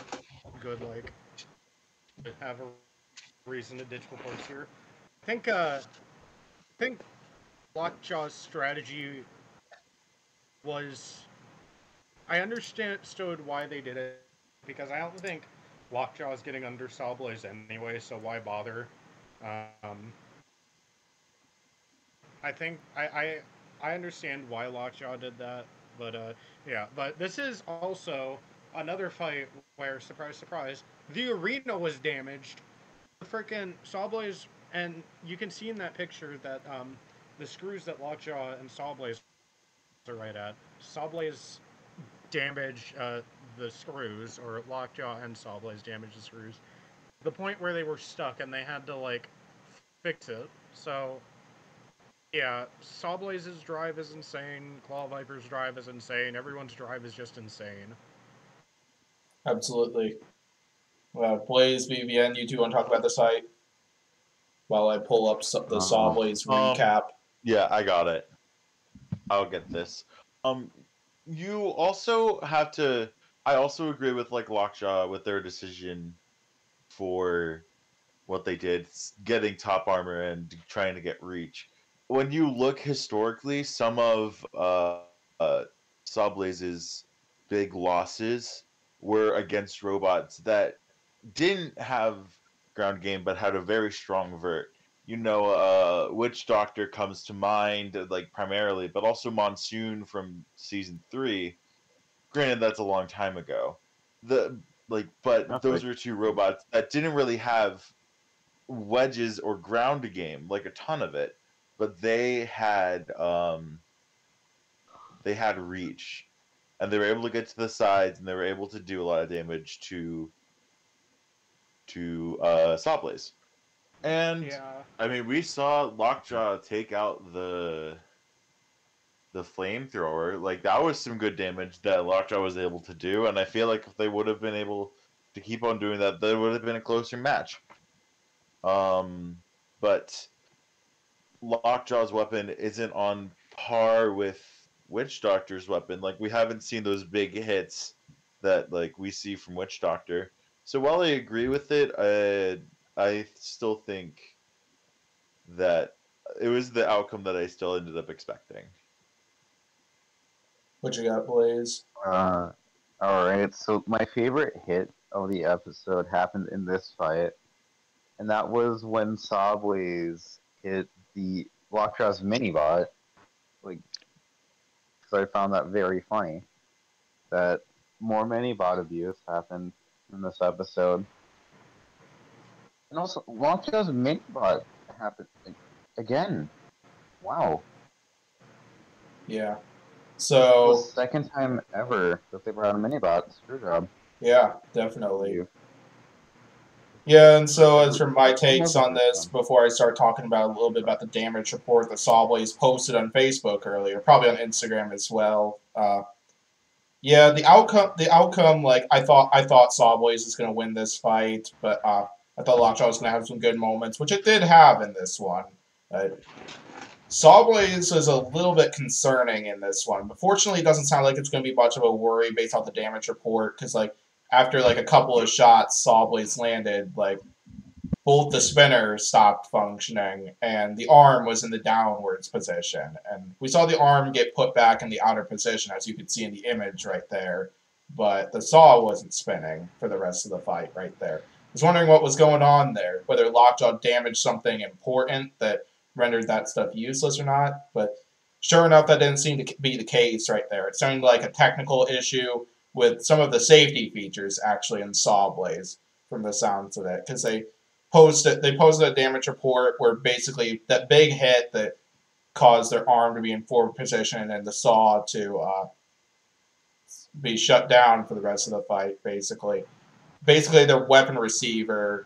good like have a reason to ditch reports here. I think uh, I think Lockjaw's strategy was I understood why they did it because I don't think Lockjaw is getting under Sawblaze anyway, so why bother? Um, I think I, I I understand why Lockjaw did that, but uh, yeah. But this is also another fight where, surprise, surprise, the arena was damaged. The freaking Sawblaze, and you can see in that picture that um, the screws that Lockjaw and Sawblaze are right at. Sawblaze damage uh, the screws, or Lockjaw and Sawblaze damaged the screws. The point where they were stuck and they had to like fix it. So yeah, Sawblaze's drive is insane. Claw Viper's drive is insane. Everyone's drive is just insane. Absolutely. Well, Blaze, BVN, you two want to talk about the site? While I pull up the uh, Sawblaze um, recap. Yeah, I got it. I'll get this. Um, you also have to. I also agree with like Lockjaw with their decision for what they did, getting top armor and trying to get reach. When you look historically, some of uh, uh, Sawblaze's big losses were against robots that didn't have ground game but had a very strong vert. You know, uh, Witch Doctor comes to mind, like primarily, but also Monsoon from season three. Granted, that's a long time ago. The like, but that's those like... were two robots that didn't really have wedges or ground game, like a ton of it, but they had um, they had reach, and they were able to get to the sides, and they were able to do a lot of damage to to uh, Sawblaze. And Yeah. I mean, we saw Lockjaw take out the the flamethrower. Like that was some good damage that Lockjaw was able to do, and I feel like if they would have been able to keep on doing that, there would have been a closer match. Um, but Lockjaw's weapon isn't on par with Witch Doctor's weapon. Like we haven't seen those big hits that like we see from Witch Doctor. So while I agree with it, uh, I still think that it was the outcome that I still ended up expecting. What you got, Blaze? Uh, all right. So my favorite hit of the episode happened in this fight, and that was when Sawblaze hit the Lockjaw's mini bot. Like, so I found that very funny. That more mini bot abuse happened in this episode, and also Lockjaw's mini bot happened again. Wow. Yeah. So second time ever that they've had a mini bot. Screw job. yeah, definitely. Yeah, and so as for my takes on this, before I start talking about a little bit about the damage report that Sawblaze posted on Facebook earlier, probably on Instagram as well. Uh, yeah, the outcome, the outcome, like I thought, I thought Sawblaze is going to win this fight, but uh, I thought Lockjaw was going to have some good moments, which it did have in this one. Uh, Sawblaze is a little bit concerning in this one, but fortunately, it doesn't sound like it's going to be much of a worry based off the damage report, because like after like a couple of shots Sawblaze landed, like both the spinner stopped functioning and the arm was in the downwards position. And we saw the arm get put back in the outer position, as you can see in the image right there. But the saw wasn't spinning for the rest of the fight right there. I was wondering what was going on there, whether Lockjaw damaged something important that rendered that stuff useless or not. But sure enough, that didn't seem to be the case right there. It sounded like a technical issue with some of the safety features actually in Sawblaze from the sounds of it because they posted they posted a damage report where basically that big hit that caused their arm to be in forward position and the saw to uh, be shut down for the rest of the fight basically basically their weapon receiver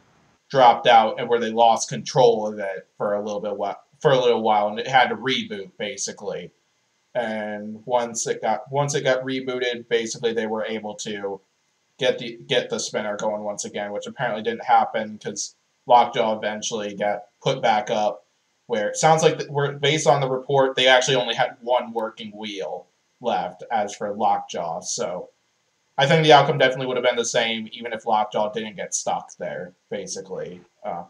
dropped out and where they lost control of it for a little bit whi- for a little while and it had to reboot basically and once it got once it got rebooted, basically they were able to get the get the spinner going once again, which apparently didn't happen because Lockjaw eventually got put back up. Where it sounds like we're based on the report, they actually only had one working wheel left. As for Lockjaw, so I think the outcome definitely would have been the same, even if Lockjaw didn't get stuck there. Basically, uh,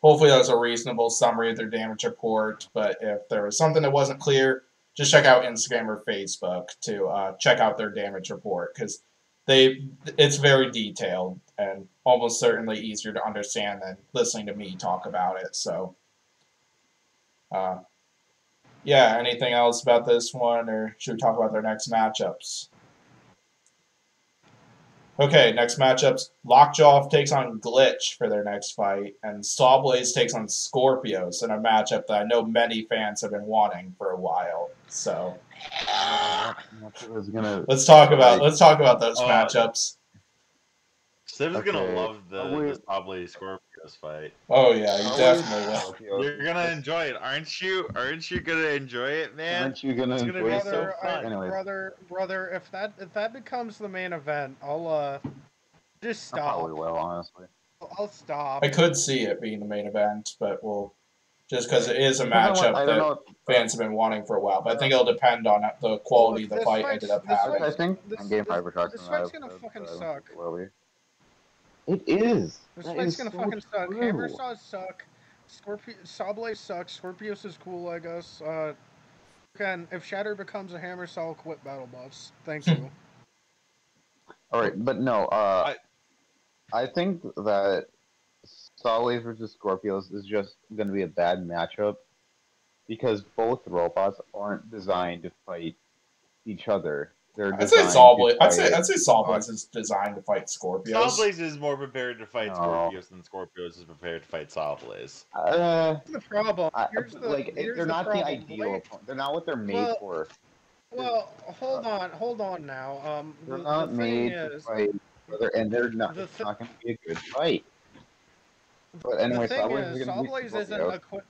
hopefully that was a reasonable summary of their damage report. But if there was something that wasn't clear, just check out Instagram or Facebook to uh, check out their damage report because they it's very detailed and almost certainly easier to understand than listening to me talk about it. So, uh, yeah, anything else about this one, or should we talk about their next matchups? Okay, next matchups. Lockjaw takes on Glitch for their next fight, and Sawblaze takes on Skorpios in a matchup that I know many fans have been wanting for a while. So I gonna. let's talk about let's talk about those Uh, matchups. Civ is gonna love the, Oh, wait. the probably Skorpios fight. Oh yeah, you definitely will. You're gonna enjoy it, aren't you? Aren't you gonna enjoy it, man? Aren't you gonna It's gonna enjoy be it? so brother, I, fun. Anyways. brother, brother, if that if that becomes the main event, I'll uh just I stop. probably will, honestly. I'll stop. I could see it being the main event, but we'll just because it is a matchup that don't know. fans have been wanting for a while. But I think it'll depend on the quality of the fight fight's- ended up this having. I think This- on Game this- Five we're talking this about fight's gonna episode, fucking so suck. Slowly. It is. This That fight's is gonna so fucking suck. true. Hammer saws suck. Scorpio Sawblaze sucks. Skorpios is cool, I guess. Uh, again, if Shatter becomes a hammer saw, I'll quit Battle Bots. Thank you. <laughs> All right, but no. Uh, I think that Sawblaze versus Skorpios is just going to be a bad matchup because both robots aren't designed to fight each other. They're I'd say designed Sawblaze. I'd say fight- I'd say Sawblaze is designed to fight Skorpios. Sawblaze is more prepared to fight No. Skorpios than Skorpios is prepared to fight Sawblaze. Uh, Here's the problem. I, Here's the like here's they're the not the problem. ideal. Wait. They're not what they're made Well, for. Well, hold on, hold on now. Um, They're the, not the thing made to is, fight other, and they're not. The It's not going to be a good fight. But anyway, the thing Sawblaze is, is going to Sawblaze be isn't equipped.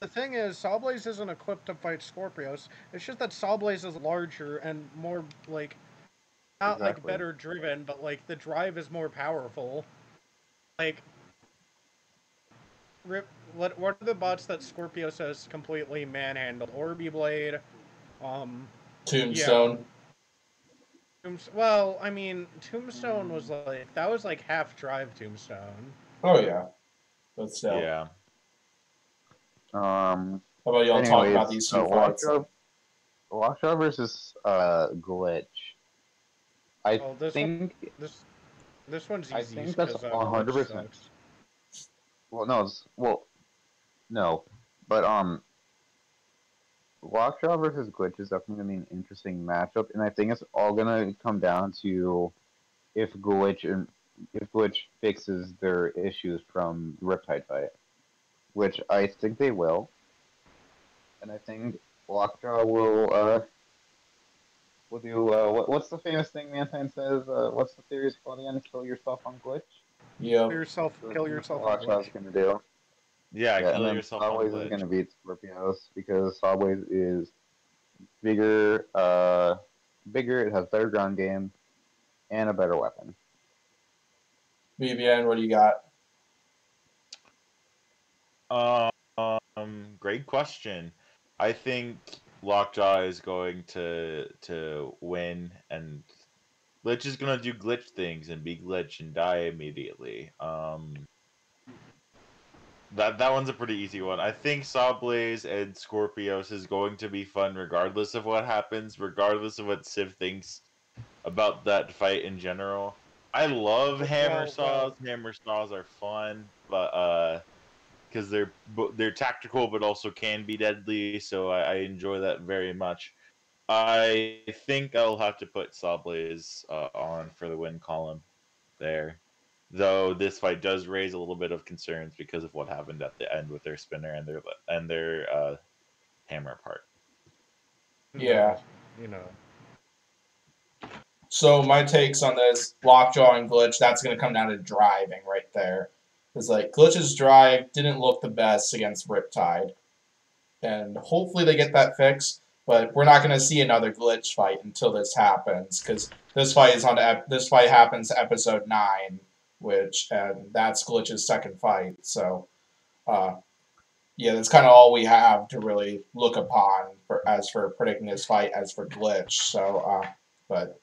The thing is, Sawblaze isn't equipped to fight Skorpios. It's just that Sawblaze is larger and more like, not like better driven, but like the drive is more powerful. Like, rip. What what are the bots that Skorpios has completely manhandled? Orby Blade, um, Tombstone. Tombs- well, I mean, Tombstone was like that was like half drive Tombstone. Oh yeah. But still. Yeah. Um, How about y'all talk anyways, about these two uh, fights? Lockjaw, Lockjaw versus uh, Glitch. I Oh, this one- think. This this one's I easy. think that's 'cause, uh, 100%. Well, no, it's, well, no, but um, Lockjaw versus Glitch is definitely gonna be an interesting matchup, and I think it's all gonna come down to if Glitch and if Glitch fixes their issues from Riptide fight, which I think they will, and I think Lockjaw will uh. Will do, uh, what, what's the famous thing Mantine says? Uh, what's the theory called again? Kill yourself on Glitch? Yep. Kill yourself. Kill yourself. on Lockjaw's Glitch. gonna do. Yeah, Yeah, kill and then yourself on Sawblaze is going to beat Skorpios because Sawblaze is bigger, uh, bigger. It has better ground game and a better weapon. BBN, what do you got? Um, great question. I think Lockjaw is going to to win, and Glitch is gonna do glitch things and be glitch and die immediately. Um, that that one's a pretty easy one. I think Sawblaze and Skorpios is going to be fun regardless of what happens, regardless of what Civ thinks about that fight in general. I love hammer saws. Hammer saws are fun, but uh because they're they're tactical but also can be deadly. So I, I enjoy that very much. I think I'll have to put Sawblaze uh, on for the win column there. Though this fight does raise a little bit of concerns because of what happened at the end with their spinner and their and their uh, hammer part. Yeah. You know. So my takes on this lockjaw and glitch, that's going to come down to driving right there. Because like glitch's drive didn't look the best against Riptide, and hopefully they get that fixed. But we're not going to see another glitch fight until this happens, because this fight is on this fight happens episode nine, which and that's glitch's second fight. So, uh, yeah, that's kind of all we have to really look upon for as for predicting this fight as for glitch. So, uh, but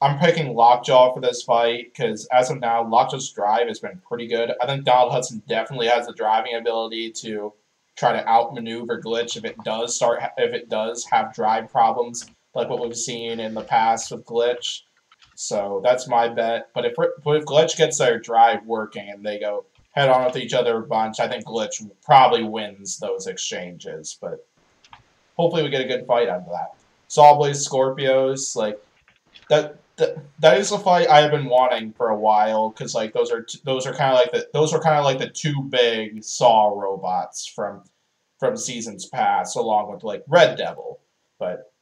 I'm picking Lockjaw for this fight because as of now, Lockjaw's drive has been pretty good. I think Donald Hutson definitely has the driving ability to try to outmaneuver Glitch if it does start if it does have drive problems like what we've seen in the past with Glitch. So that's my bet. But if but if Glitch gets their drive working and they go head on with each other a bunch, I think Glitch probably wins those exchanges. But hopefully we get a good fight out of that. Sawblaze Skorpios like that that, is a fight I have been wanting for a while because like those are t- those are kind of like the those are kind of like the two big Saw robots from from seasons past, along with like Red Devil. But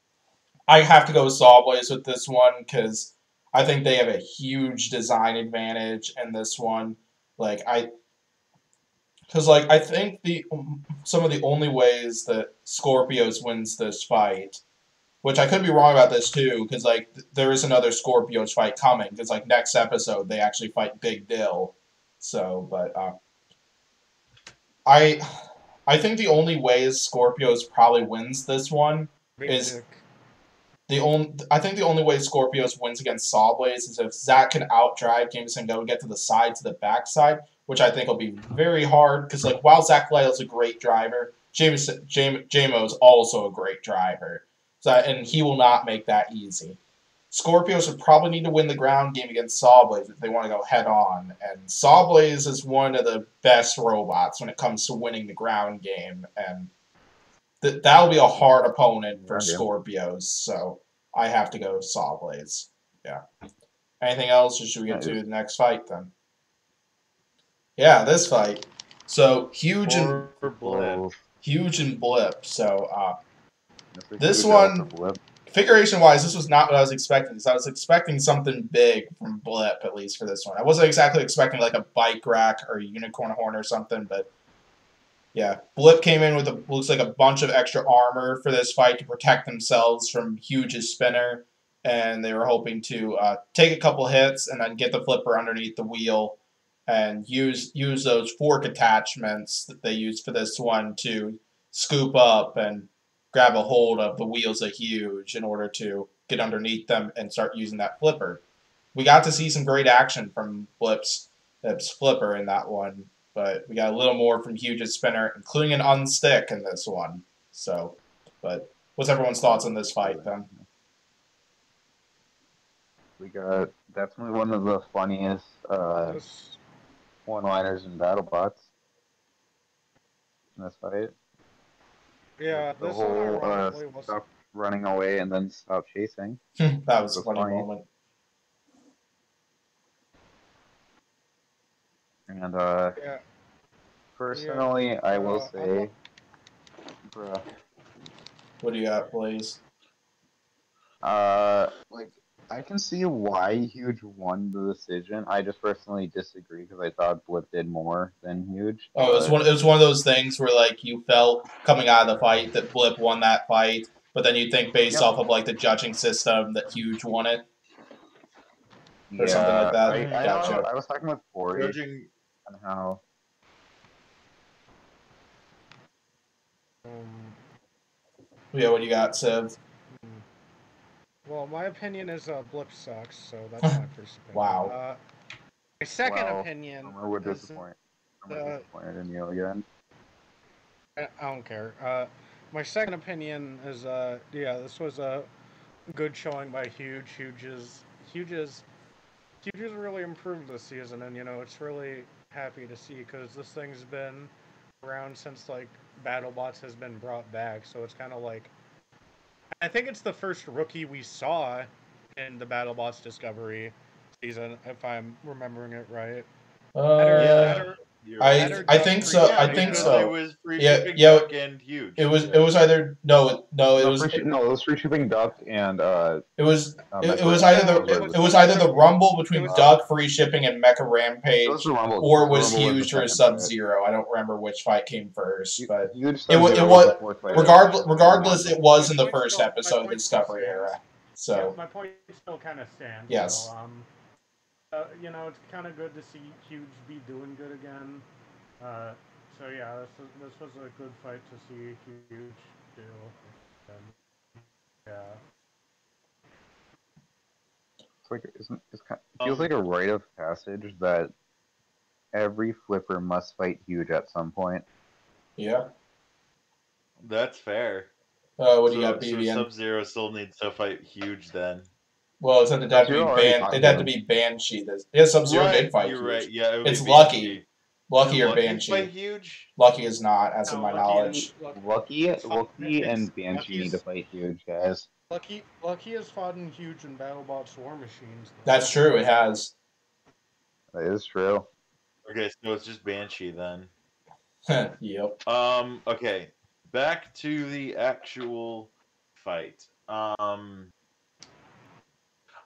I have to go with Sawblaze with this one because I think they have a huge design advantage in this one. Like I, because like I think the um, some of the only ways that Skorpios wins this fight which I could be wrong about this too, because like th- there is another Skorpios fight coming. Because like next episode they actually fight Big Dill. So, but uh, I, I think the only way is Skorpios probably wins this one. Is-. The only I think the only way Skorpios wins against Sawblaze is if Zach can outdrive Jamison Go get to the side to the backside, which I think will be very hard. Because like while Zach Lytle's a great driver, Jamison Jam, Jamo's also a great driver. So, and he will not make that easy. Skorpios would probably need to win the ground game against Sawblaze if they want to go head on. And Sawblaze is one of the best robots when it comes to winning the ground game. And th- that'll be a hard opponent for Yeah, yeah. Skorpios. So I have to go Sawblaze. Yeah. Anything else, or should we get to the next fight then? Yeah, this fight. So huge and For, for Blip. Huge and blip. So uh, Mr. This one- Alpha Blip. figuration wise, this was not what I was expecting. So I was expecting something big from Blip, at least for this one. I wasn't exactly expecting like a bike rack or a unicorn horn or something, but yeah, Blip came in with a looks like a bunch of extra armor for this fight to protect themselves from Huge's spinner, and they were hoping to uh, take a couple hits and then get the flipper underneath the wheel and use use those fork attachments that they used for this one to scoop up and grab a hold of the wheels of Huge in order to get underneath them and start using that flipper. We got to see some great action from Blip's, Blip's flipper in that one, but we got a little more from Huge's spinner, including an unstick in this one. So, but what's everyone's thoughts on this fight then? We got definitely one of the funniest uh, one-liners in BattleBots in this fight. Yeah, the this one whole uh, was stop running away and then stop chasing. <laughs> that was a funny funny. moment. And uh, yeah. personally, I will Uh, I say, bruh, What do you got, Blaze? uh, like I can see why Huge won the decision. I just personally disagree because I thought Blip did more than Huge. Oh, it was one. It was one of those things where like you felt coming out of the fight that Blip won that fight, but then you think based Yep. off of like the judging system that Huge won it. or something like that. I, I, Gotcha. I was talking with Corey Judging on how Um, Yeah, what do you got, Civ? Well, my opinion is uh, Blip sucks, so that's <laughs> my first opinion. Wow. Uh, my second Wow. opinion Homer would disappoint. Homer uh, disappointed in you again. I I don't care. Uh, my second opinion is, uh, yeah, this was a good showing by Huge. Huge's, Huge's, Huge's really improved this season, and you know it's really happy to see because this thing's been around since like BattleBots has been brought back. So it's kind of like, I think it's the first rookie we saw in the BattleBots Discovery season, if I'm remembering it right. Uh, Yeah. Better- you're I right. Better I think so. Duck I think so. It was free Yeah, shipping yeah, duck and huge. It was. It was either no, no. It No, was. free, no, it was free shipping duck and uh. It was. uh, It, it was either the. It, it was either the rumble between It was- Duck Free Shipping and Mecha Rampage, was Rumble. or was Rumble Huge the or sub zero. I don't remember which fight came first, Hu- but Huge it wa- it Sub-Zero was- the fourth fight. regardless, regardless, it was in the point first episode of point Discovery era. So Yeah, my point still kind of stands. Yes. So, um, uh, you know, it's kind of good to see Huge be doing good again. Uh, so yeah, this was, this was a good fight to see Huge do. And, yeah. It's like isn't it's kind, it feels Um, like a rite of passage that every flipper must fight Huge at some point. yeah. That's fair. Uh, what do you so, got, BBN? Sub Zero still needs to fight huge then. Well, it's had to have to be Sub-Zero ban. fought It had to be Banshee. This yeah, Sub Zero Right, did fight. You're Huge. right. Yeah, it It's be lucky. Banshee. Lucky or Lucky Banshee. fight huge. Lucky is not, as of my Lucky knowledge. is- Lucky, Lucky, Lucky, and it's- Banshee need to fight Huge, guys. Lucky, Lucky has fought in Huge and BattleBots War Machines. though. That's true. It has. That is true. Okay, so it's just Banshee then. <laughs> yep. Um. Okay. Back to the actual fight. Um.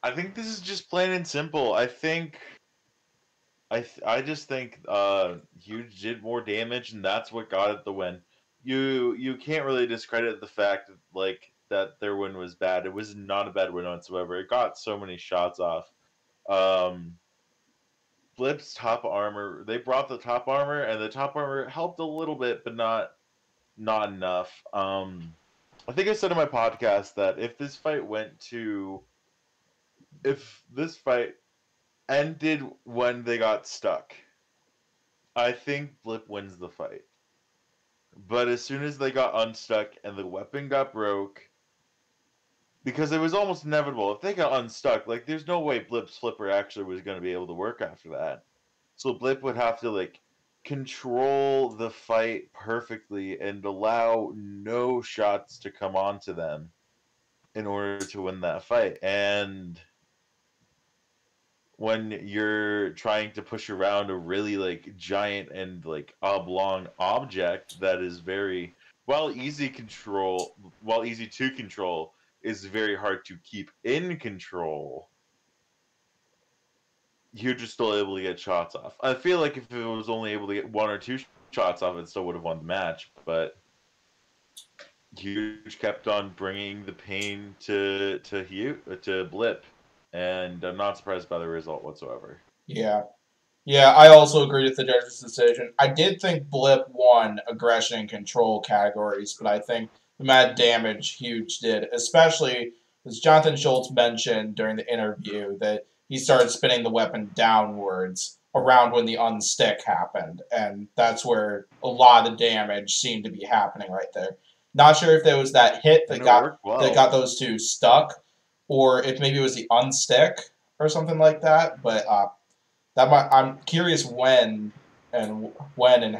I think this is just plain and simple. I think. I th- I just think uh Huge did more damage, and that's what got it the win. You you can't really discredit the fact that, like that their win was bad. It was not a bad win whatsoever. It got so many shots off. Um. Blip's top armor. They brought the top armor, and the top armor helped a little bit, but not not enough. Um, I think I said in my podcast that if this fight went to, if this fight ended when they got stuck, I think Blip wins the fight. But as soon as they got unstuck and the weapon got broke, because it was almost inevitable. If they got unstuck, like there's no way Blip's flipper actually was going to be able to work after that. So Blip would have to like control the fight perfectly and allow no shots to come onto them in order to win that fight. And when you're trying to push around a really like giant and like oblong object that is very well easy control, well easy to control, is very hard to keep in control, Huge is still able to get shots off. I feel like if it was only able to get one or two shots off, it still would have won the match. But Huge kept on bringing the pain to to Hugh to Blip, and I'm not surprised by the result whatsoever. Yeah. Yeah, I also agree with the judge's decision. I did think Blip won aggression and control categories, but I think the mad damage Huge did, especially as Jonathan Schultz mentioned during the interview that he started spinning the weapon downwards around when the unstick happened, and that's where a lot of the damage seemed to be happening right there. Not sure if there was that hit that got well. that got those two stuck, or if maybe it was the unstick or something like that. But uh, that might, I'm curious when and when and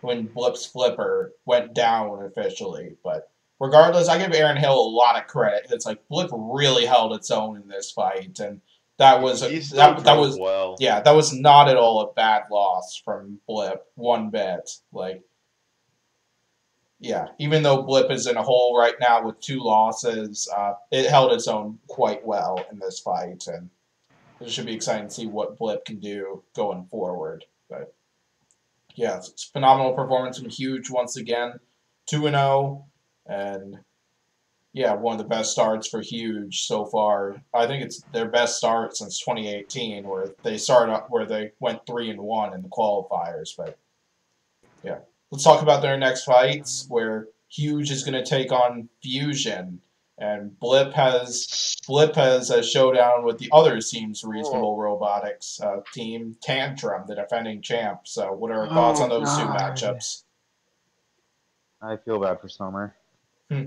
when Blip's flipper went down officially. But regardless, I give Aaron Hill a lot of credit. It's like Blip really held its own in this fight, and that was still that, that was well. yeah, that was not at all a bad loss from Blip, one bit. Like, yeah, even though Blip is in a hole right now with two losses, uh, it held its own quite well in this fight, and it should be exciting to see what Blip can do going forward. But yeah, it's, it's phenomenal performance from Huge once again, two and zero, and yeah, one of the best starts for Huge so far. I think it's their best start since 2018, where they started where they went three and one in the qualifiers. But yeah, let's talk about their next fights, where Huge is going to take on Fusion, and Blip has Blip has a showdown with the other seems reasonable robotics uh, team, Tantrum, the defending champ. So, what are our thoughts Oh, on those two matchups? I feel bad for Summer. Hmm.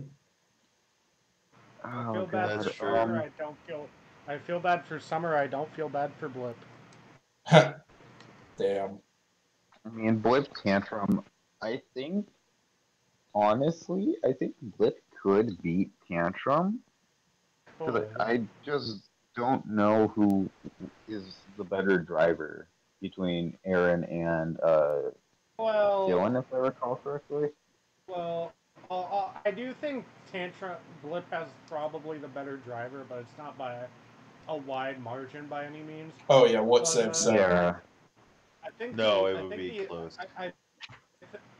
I Oh, feel bad that's for true. Summer. I don't feel. I feel bad for Summer. I don't feel bad for Blip. <laughs> Damn. I mean, Blip Tantrum, I think, honestly, I think Blip could beat Tantrum. 'cause Fully. I, I just don't know who is the better driver between Aaron and uh, well, Dylan, if I recall correctly. well, uh, uh, I do think Tantrum Blip has probably the better driver, but it's not by a wide margin by any means. Oh yeah, what Uh, Civ said. Yeah. I think No, the, it I would be the, close. I, I,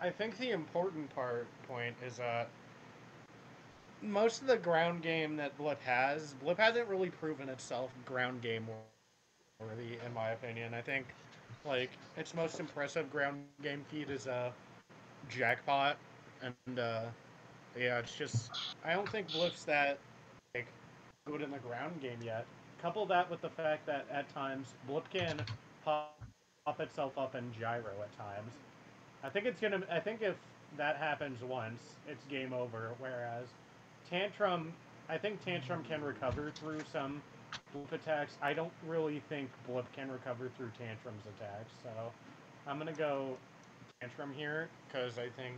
I think the important part point is that most of the ground game that Blip has, Blip hasn't really proven itself ground game worthy, in my opinion. I think, like, its most impressive ground game feat is uh, Jackpot, and uh, yeah, it's just I don't think Blip's that like good in the ground game yet. Couple that with the fact that at times Blip can pop, pop itself up in gyro at times. I think it's gonna. I think if that happens once, it's game over. Whereas Tantrum, I think Tantrum can recover through some Blip attacks. I don't really think Blip can recover through Tantrum's attacks. So I'm gonna go Tantrum here because I think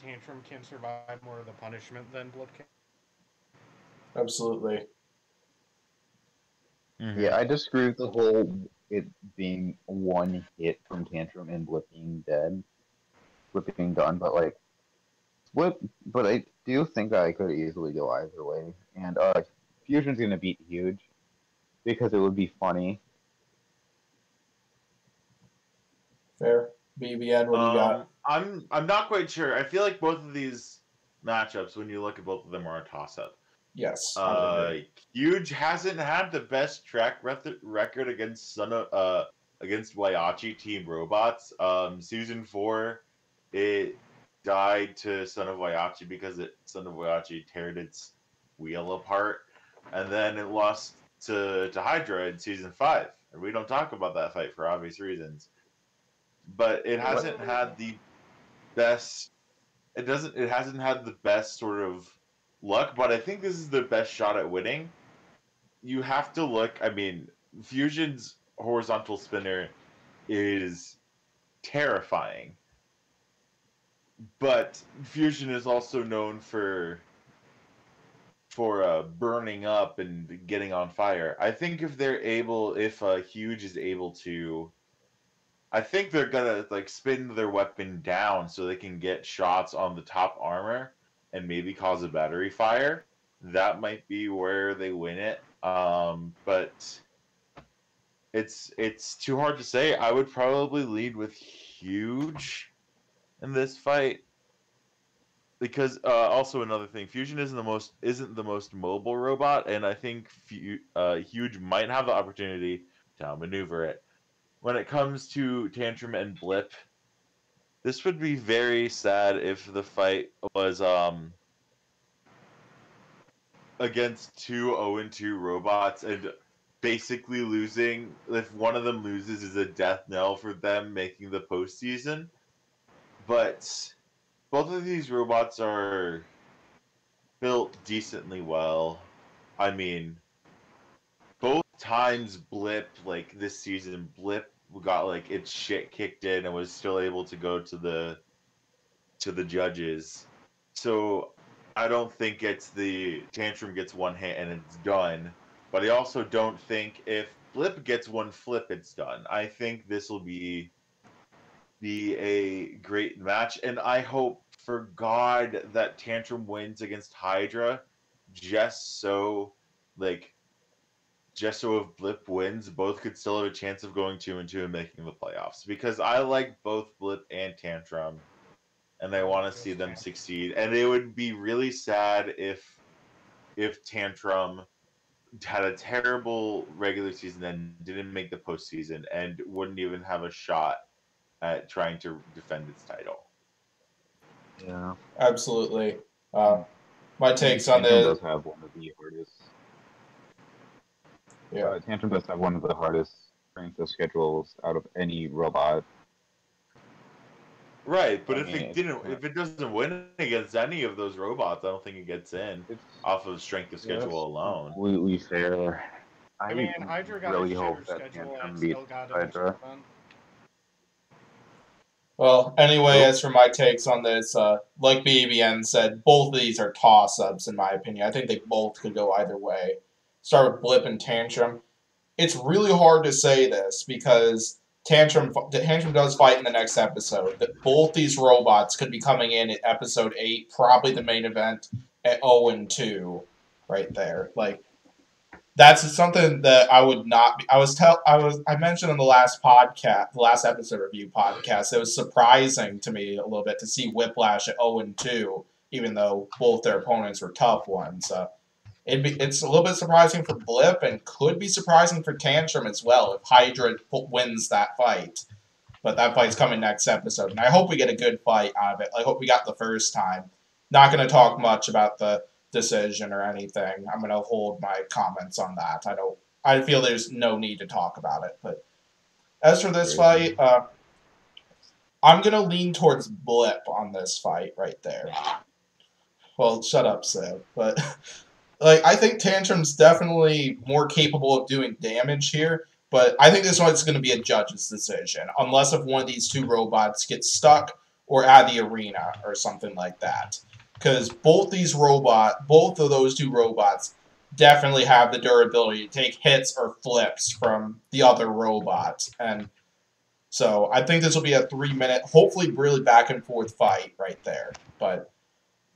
Tantrum can survive more of the punishment than Blip can. Absolutely. Yeah, I disagree with the whole it being one hit from Tantrum and Blip being dead, Blip being done, but like, Blip, but I do think that I could easily go either way. And uh, Fusion's gonna beat Huge because it would be funny. Fair. BBN, what do you got? Um, I'm I'm not quite sure. I feel like both of these matchups, when you look at both of them, are a toss up. Yes. Uh, Huge hasn't had the best track record against Son of, uh against Whyachi Team Robots. Um, season four, it died to Son of Whyachi because it Son of Whyachi teared its wheel apart, and then it lost to to Hydra in season five. And we don't talk about that fight for obvious reasons. But it hasn't had the best. It doesn't. It hasn't had the best sort of luck, but I think this is their best shot at winning. You have to look. I mean, Fusion's horizontal spinner is terrifying, but Fusion is also known for for uh, burning up and getting on fire. I think if they're able, if uh, Huge is able to, I think they're gonna like spin their weapon down so they can get shots on the top armor and maybe cause a battery fire. that might be where they win it. Um, but it's it's too hard to say. I would probably lead with huge in this fight because uh, also another thing, Fusion isn't the most isn't the most mobile robot, and I think uh, Huge might have the opportunity to maneuver it. When it comes to Tantrum and Blip, this would be very sad if the fight was um against two 0 2 robots and basically losing if one of them loses is a death knell for them making the postseason. But both of these robots are built decently well. I mean, both times Blip like this season, Blip got like its shit kicked in and was still able to go to the to the judges. So I don't think it's the tantrum gets one hit and it's done. But I also don't think if Blip gets one flip, it's done. I think this will be be a great match, and I hope for God that Tantrum wins against Hydra, just so like just so if Blip wins, both could still have a chance of going two and two and making the playoffs. Because I like both Blip and Tantrum, and I want to see them succeed. And it would be really sad if if Tantrum had a terrible regular season and didn't make the postseason and wouldn't even have a shot at trying to defend its title. Yeah. Absolutely. Um, my takes on Tantrum the does have one of the hardest. Yeah. Uh, Tantrum does have one of the hardest strength of schedules out of any robot. Right, but I if mean, it didn't, yeah. if it doesn't win against any of those robots, I don't think it gets in It's off of strength of schedule Yes. alone. we, we fair. I mean, Hydra got really a hope shitter that schedule Tantrum and beats still got Hydra. Well, anyway, as for my takes on this, uh, like BBN said, both of these are toss ups, in my opinion. I think they both could go either way. Start with Blip and Tantrum. It's really hard to say this because Tantrum Tantrum does fight in the next episode. That both these robots could be coming in at episode 8, probably the main event, at 0 and 2, right there. Like, that's something that I would not be. I was tell. I was. I mentioned in the last podcast, the last episode review podcast. It was surprising to me a little bit to see Whiplash at zero and two, even though both their opponents were tough ones. Uh, be, it's a little bit surprising for Blip and could be surprising for Tantrum as well if Hydra wins that fight. But that fight's coming next episode, and I hope we get a good fight out of it. I hope we got the first time. Not going to talk much about the decision or anything. I'm gonna hold my comments on that. I don't. I feel there's no need to talk about it. But as for this fight, uh, I'm gonna lean towards Blip on this fight right there. Well, shut up, Sam. But <laughs> like, I think Tantrum's definitely more capable of doing damage here. But I think this one's going to be a judge's decision, unless if one of these two robots gets stuck or out the arena or something like that because both these robot, both of those two robots, definitely have the durability to take hits or flips from the other robot, and so I think this will be a three-minute, hopefully, really back and forth fight right there. But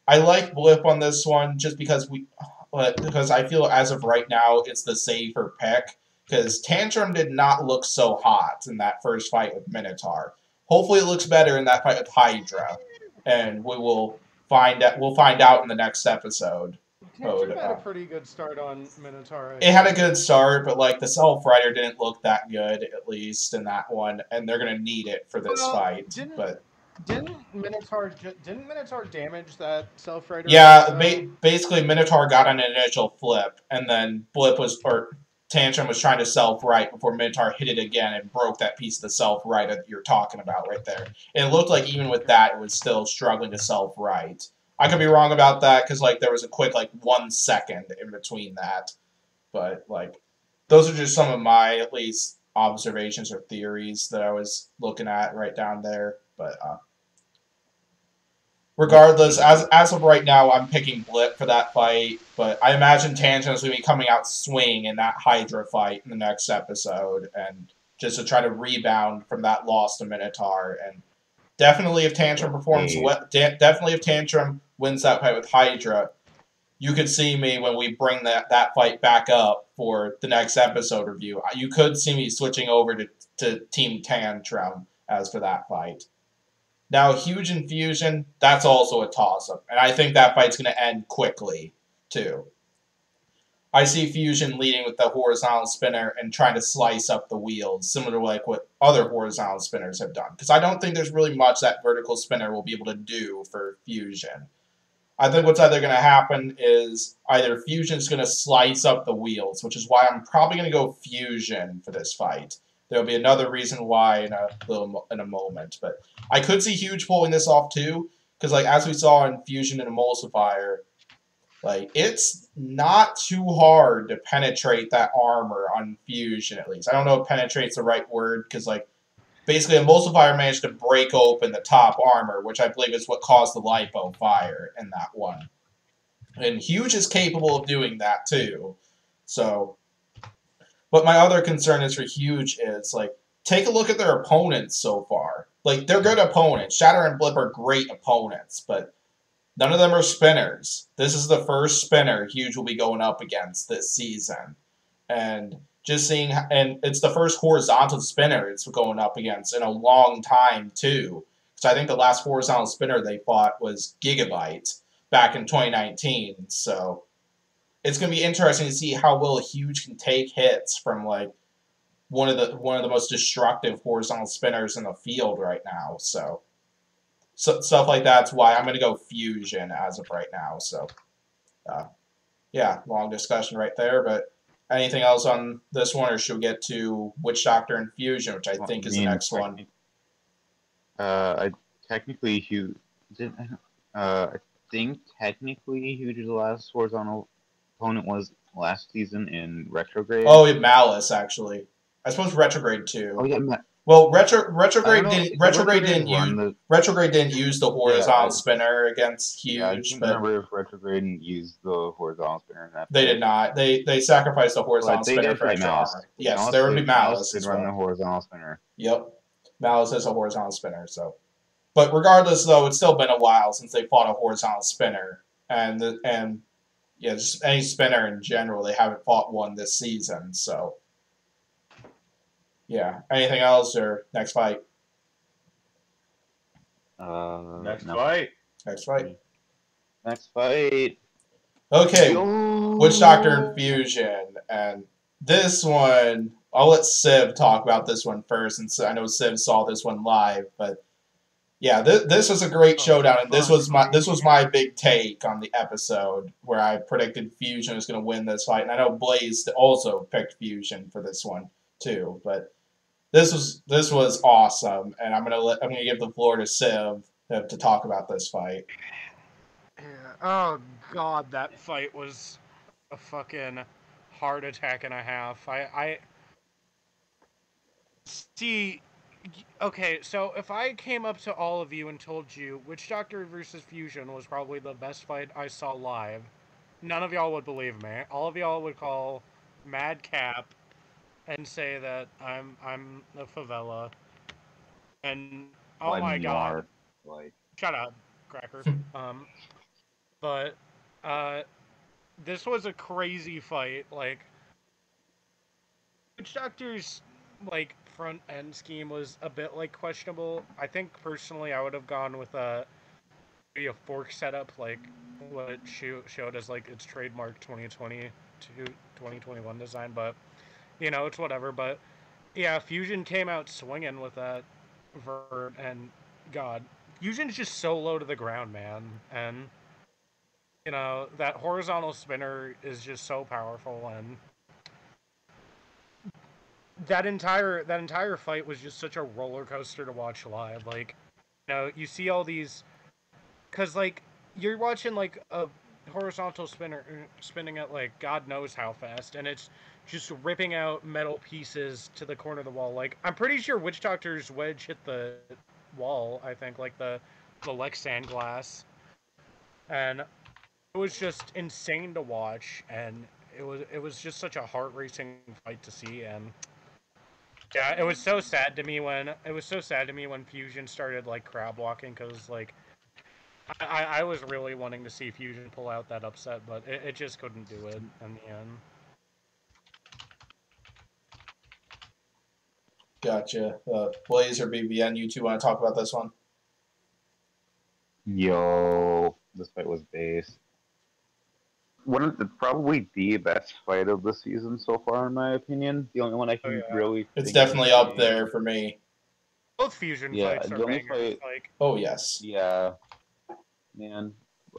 I like Blip on this one just because we, but because I feel as of right now it's the safer pick because Tantrum did not look so hot in that first fight with Minotaur. Hopefully, it looks better in that fight with Hydra, and we will find out. We'll find out in the next episode. Tantrum had a uh, pretty good start on Minotaur. It had a good start, but like the self rider didn't look that good at least in that one, and they're gonna need it for this Well, fight. But Didn't Minotaur didn't Minotaur damage that self rider? yeah, ba- basically Minotaur got an initial flip, and then Blip was or Tantrum was trying to self right before Minotaur hit it again and broke that piece of the self right that you're talking about right there. And it looked like even with that, it was still struggling to self right. I could be wrong about that because like there was a quick like one second in between that, but like those are just some of my at least observations or theories that I was looking at right down there. But uh, regardless, as as of right now, I'm picking Blip for that fight. But I imagine Tantrum's gonna be coming out swinging in that Hydra fight in the next episode, and just to try to rebound from that loss to Minotaur. And definitely, if Tantrum performs Yeah. well, de- definitely if Tantrum wins that fight with Hydra, you could see me when we bring that, that fight back up for the next episode review. You could see me switching over to, to Team Tantrum as for that fight. Now, Huge Infusion, that's also a toss up. And I think that fight's going to end quickly, too. I see Fusion leading with the horizontal spinner and trying to slice up the wheels, similar to like what other horizontal spinners have done. Because I don't think there's really much that vertical spinner will be able to do for Fusion. I think what's either going to happen is either Fusion's going to slice up the wheels, which is why I'm probably going to go Fusion for this fight. There'll be another reason why in a little in a moment, but I could see Huge pulling this off too, because like as we saw in Fusion and Emulsifier, like it's not too hard to penetrate that armor on Fusion at least. I don't know if penetrate's the right word because like basically Emulsifier managed to break open the top armor, which I believe is what caused the lipo fire in that one. And Huge is capable of doing that too. So but my other concern is for Huge is like take a look at their opponents so far. Like they're good opponents. Shatter and Blip are great opponents, but none of them are spinners. This is the first spinner Huge will be going up against this season. And just seeing and it's the first horizontal spinner it's going up against in a long time too. Because I think the last horizontal spinner they fought was Gigabyte back in 2019. So it's going to be interesting to see how well Huge can take hits from like one of the one of the most destructive horizontal spinners in the field right now. So, so stuff like that's why I'm going to go Fusion as of right now. So, uh, yeah, long discussion right there. But anything else on this one, or should we get to Witch Doctor and Fusion, which I think is the next one? Uh, I technically Huge. Did, uh, I think technically Huge is the last horizontal opponent was last season in retrograde. Oh, yeah, Malice actually. I suppose retrograde too. Oh yeah. Ma- well, retro retrograde didn't retrograde, didn't use the, retrograde didn't use the horizontal Yeah, spinner against Huge, yeah, I can't but remember if retrograde used the horizontal spinner. In that they did not. They they sacrificed the horizontal spinner for extra Malice. armor. Yes, there would be did- Malice did run well. the horizontal spinner. Yep. Malice is a horizontal spinner, so. But regardless, though, it's still been a while since they fought a horizontal spinner, and the, and yeah, just any spinner in general, they haven't fought one this season. So, yeah. Anything else or next fight? Uh, Next no. fight. Next fight. Next fight. Okay, Yo! Witch Doctor Infusion, and this one, I'll let Civ talk about this one first, since I know Civ saw this one live. But yeah, this, this was a great Oh, showdown, and this was my this was my big take on the episode where I predicted Fusion was going to win this fight, and I know Blaze also picked Fusion for this one too. But this was this was awesome, and I'm gonna let I'm gonna give the floor to Civ to, to talk about this fight. Yeah. Oh god, that fight was a fucking heart attack and a half. I I see. Okay, so if I came up to all of you and told you Witch Doctor versus Fusion was probably the best fight I saw live, none of y'all would believe me. All of y'all would call Madcap and say that I'm I'm a favela. And oh Well, my god. are, Like, Shut up, cracker. um, but uh, this was a crazy fight. Like, Witch Doctor's like front end scheme was a bit like questionable. I think personally, I would have gone with a maybe a fork setup, like what it sho- showed as like its trademark 2020 to 2021 design. But you know, it's whatever. But yeah, Fusion came out swinging with that vert, and God, Fusion's just so low to the ground, man. And you know, that horizontal spinner is just so powerful and that entire that entire fight was just such a roller coaster to watch live. Like, you know, you see all these cuz like you're watching like a horizontal spinner uh, spinning at like god knows how fast and it's just ripping out metal pieces to the corner of the wall. Like, I'm pretty sure Witch Doctor's wedge hit the wall, I think, like the the Lexan glass. And it was just insane to watch and it was it was just such a heart racing fight to see and yeah, it was so sad to me when it was so sad to me when Fusion started like crab walking because like I, I, I was really wanting to see Fusion pull out that upset, but it, it just couldn't do it in the end. Gotcha. Uh, Blaze or BBN, you two want to talk about this one? Yo, this fight was base. One of the probably the best fight of the season so far, in my opinion. The only one I can Oh, yeah. really. It's think definitely of up there for me. Both Fusion Yeah, fights are bangers. fight- Like, Oh yes. Yeah, man.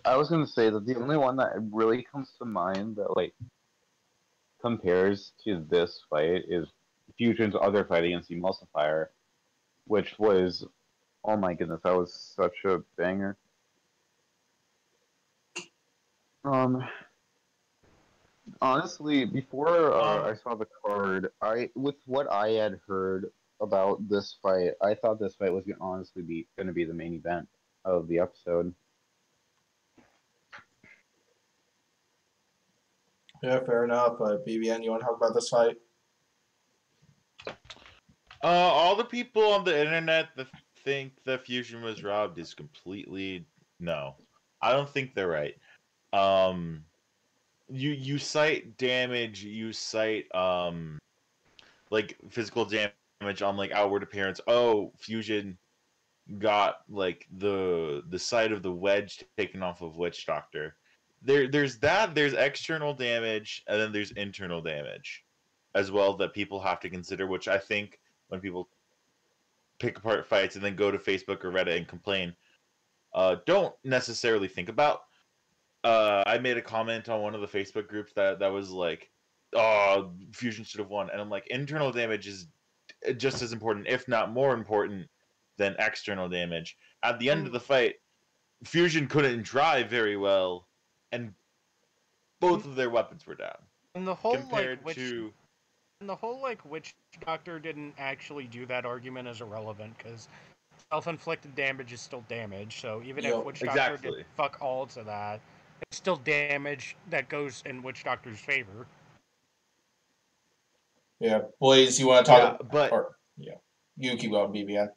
I was gonna say that the only one that really comes to mind that like compares to this fight is Fusion's other fight against Emulsifier, which was, oh my goodness, that was such a banger. Um, honestly, before uh, I saw the card, I with what I had heard about this fight, I thought this fight was gonna honestly be gonna be the main event of the episode. Yeah, fair enough. Uh, BBN, you want to talk about this fight? Uh, all the people on the internet that think that Fusion was robbed is completely no. I don't think they're right. Um, you you cite damage, you cite um, like physical damage on like outward appearance. Oh, Fusion got like the the side of the wedge taken off of Witch Doctor. There, there's that. There's external damage, and then there's internal damage as well that people have to consider. Which I think when people pick apart fights and then go to Facebook or Reddit and complain, uh, don't necessarily think about. Uh, I made a comment on one of the Facebook groups that that was like, "Oh, Fusion should have won," and I'm like, internal damage is uh, just as important, if not more important, than external damage. At the end of mm. the fight, Fusion couldn't drive very well, and both mm. of their weapons were down and the whole compared like which to. and the whole like witch doctor didn't actually do that argument is irrelevant because self-inflicted damage is still damage. So even Yep, if witch doctor exactly. did fuck all to that, it's still damage that goes in witch doctor's favor. Yeah, Blaze, you want to talk? Yeah, but Or yeah, you keep going, BBN.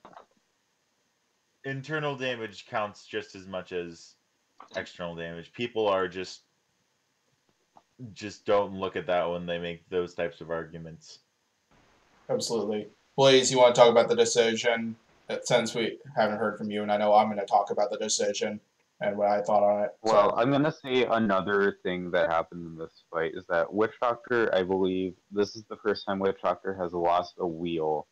internal damage counts just as much as external damage. People are just just don't look at that when they make those types of arguments. Absolutely. Blaze, you want to talk about the decision? Since we haven't heard from you, and I know I'm going to talk about the decision and what I thought on it. So- Well, I'm gonna say another thing that happened in this fight is that Witch Doctor, I believe, this is the first time Witch Doctor has lost a wheel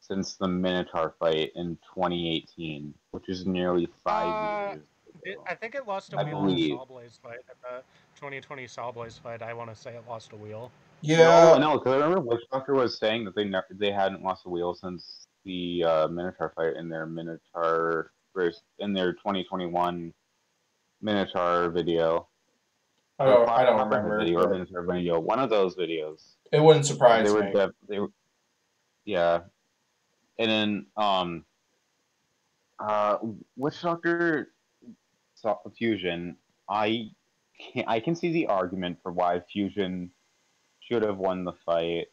since the Minotaur fight in 2018, which is nearly five Uh, years. It. I think it lost a I wheel in the believe. Sawblaze fight at the 2020 Sawblaze fight. I want to say it lost a wheel. yeah, No, no, because I remember Witch Doctor was saying that they ne- they hadn't lost a wheel since the uh, Minotaur fight in their Minotaur versus in their 2021 Minotaur video. I don't, I don't remember. Video or Minotaur video. One of those videos. It wouldn't surprise they were me. def- they were, yeah, and then um, uh, Witch Doctor Fusion. I can I can see the argument for why Fusion should have won the fight,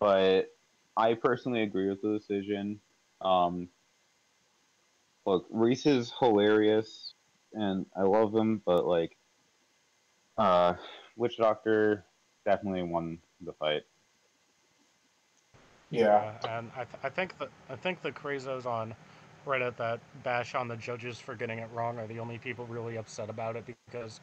but I personally agree with the decision. Um, look, Reese is hilarious, and I love him, but like, uh, Witch Doctor definitely won the fight. Yeah, Uh, and I, th- I think that I think the crazos on Reddit that bash on the judges for getting it wrong are the only people really upset about it because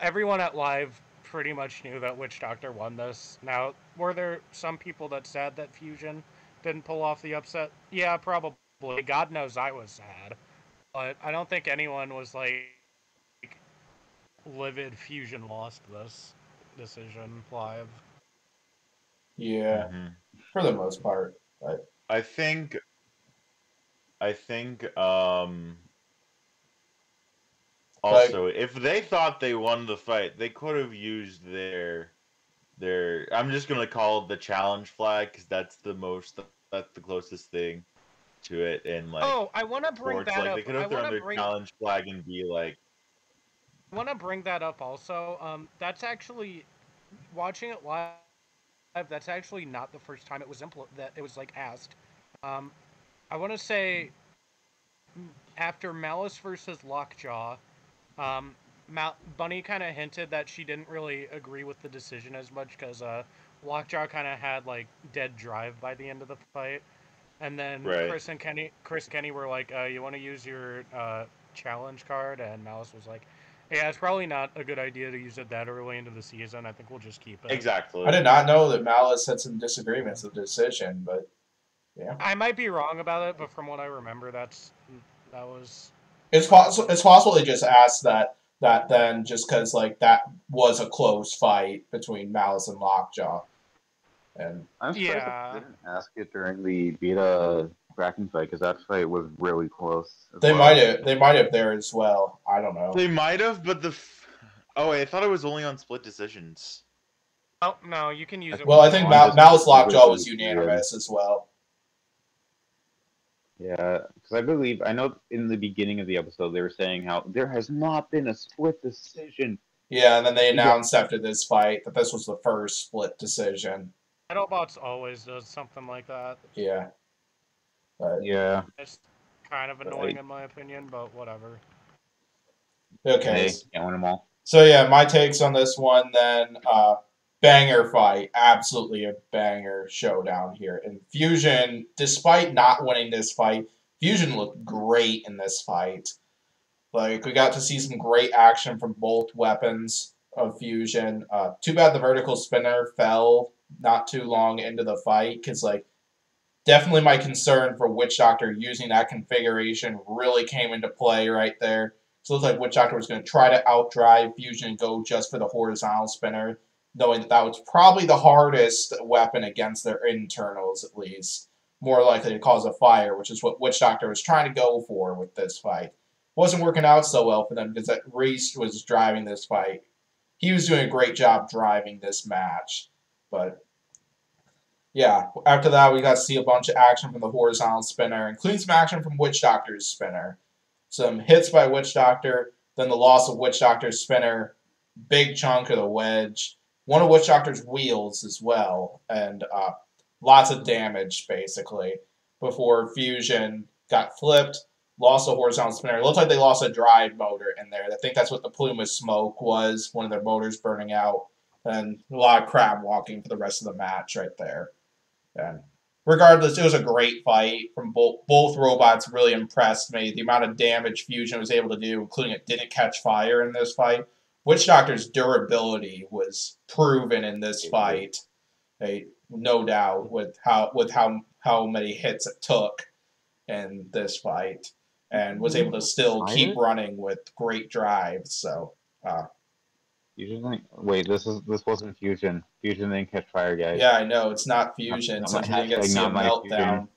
everyone at live pretty much knew that Witch Doctor won this. Now, were there some people that said that Fusion didn't pull off the upset? Yeah, probably. God knows I was sad, but I don't think anyone was like livid. Fusion lost this decision live. yeah, Mhm. for the most part. I think I think um Like- also if they thought they won the fight, they could have used their their I'm just going to call it the challenge flag cuz that's the most that's the closest thing to it in like oh, I want to bring that like up. they could I have thrown want to their bring. challenge flag and be like I want to bring that up also. Um, that's actually watching it live. That's actually not the first time it was impl- that it was like asked. Um, I want to say after Malice versus Lockjaw, um, Mal- Bunny kind of hinted that she didn't really agree with the decision as much because uh, Lockjaw kind of had like dead drive by the end of the fight, and then Right. Chris and Kenny, Chris Kenny were like, uh, "You want to use your uh, challenge card?" And Malice was like, "Yeah, it's probably not a good idea to use it that early into the season. I think we'll just keep it." Exactly. I did not know that Malice had some disagreements with the decision, but yeah, I might be wrong about it, but from what I remember, that's that was it's possible. It's possible they just asked that that then just because like that was a close fight between Malice and Lockjaw, and I'm surprised Yeah. they didn't ask it during the Beta Kraken fight because that fight was really close. they well. might have they might have there as well. I don't know. They might have, but the. F- oh, wait, I thought it was only on split decisions. oh no, you can use it. Well, I think One Mal- just- Lockjaw was was- unanimous as well. Yeah, because I believe I know in the beginning of the episode they were saying how there has not been a split decision. Yeah, and then they announced after this fight that this was the first split decision. BattleBots always does something like that. Yeah. But, Yeah. It's kind of annoying in my opinion, but whatever. okay. Hey, can't win them all. So yeah, my takes on this one then. Uh, banger fight, absolutely a banger showdown here. And Fusion, despite not winning this fight, Fusion looked great in this fight. Like we got to see some great action from both weapons of Fusion. Uh, too bad the vertical spinner fell not too long into the fight because like definitely my concern for Witch Doctor using that configuration really came into play right there. So it looks like Witch Doctor was going to try to outdrive Fusion and go just for the horizontal spinner, knowing that that was probably the hardest weapon against their internals, at least. More likely to cause a fire, which is what Witch Doctor was trying to go for with this fight. Wasn't working out so well for them because that Reese was driving this fight. He was doing a great job driving this match. But yeah, after that, we got to see a bunch of action from the horizontal spinner, including some action from Witch Doctor's spinner some hits by Witch Doctor, then the loss of Witch Doctor's spinner, big chunk of the wedge, one of Witch Doctor's wheels as well, and uh, lots of damage basically before Fusion got flipped, lost a horizontal spinner. It looked like they lost a drive motor in there. I think that's what the plume of smoke was, one of their motors burning out, and a lot of crab walking for the rest of the match right there. And regardless, it was a great fight from both both robots. Really impressed me. The amount of damage Fusion was able to do, including it didn't catch fire in this fight. Witch Doctor's durability was proven in this fight, hey, no doubt with how with how how many hits it took in this fight, and was able to still keep running with great drives. So. Uh, Fusion didn't- wait, this is this wasn't Fusion. Fusion didn't catch fire, guys. yeah, I know it's not fusion, Not so my you get to hashtag, see a my meltdown.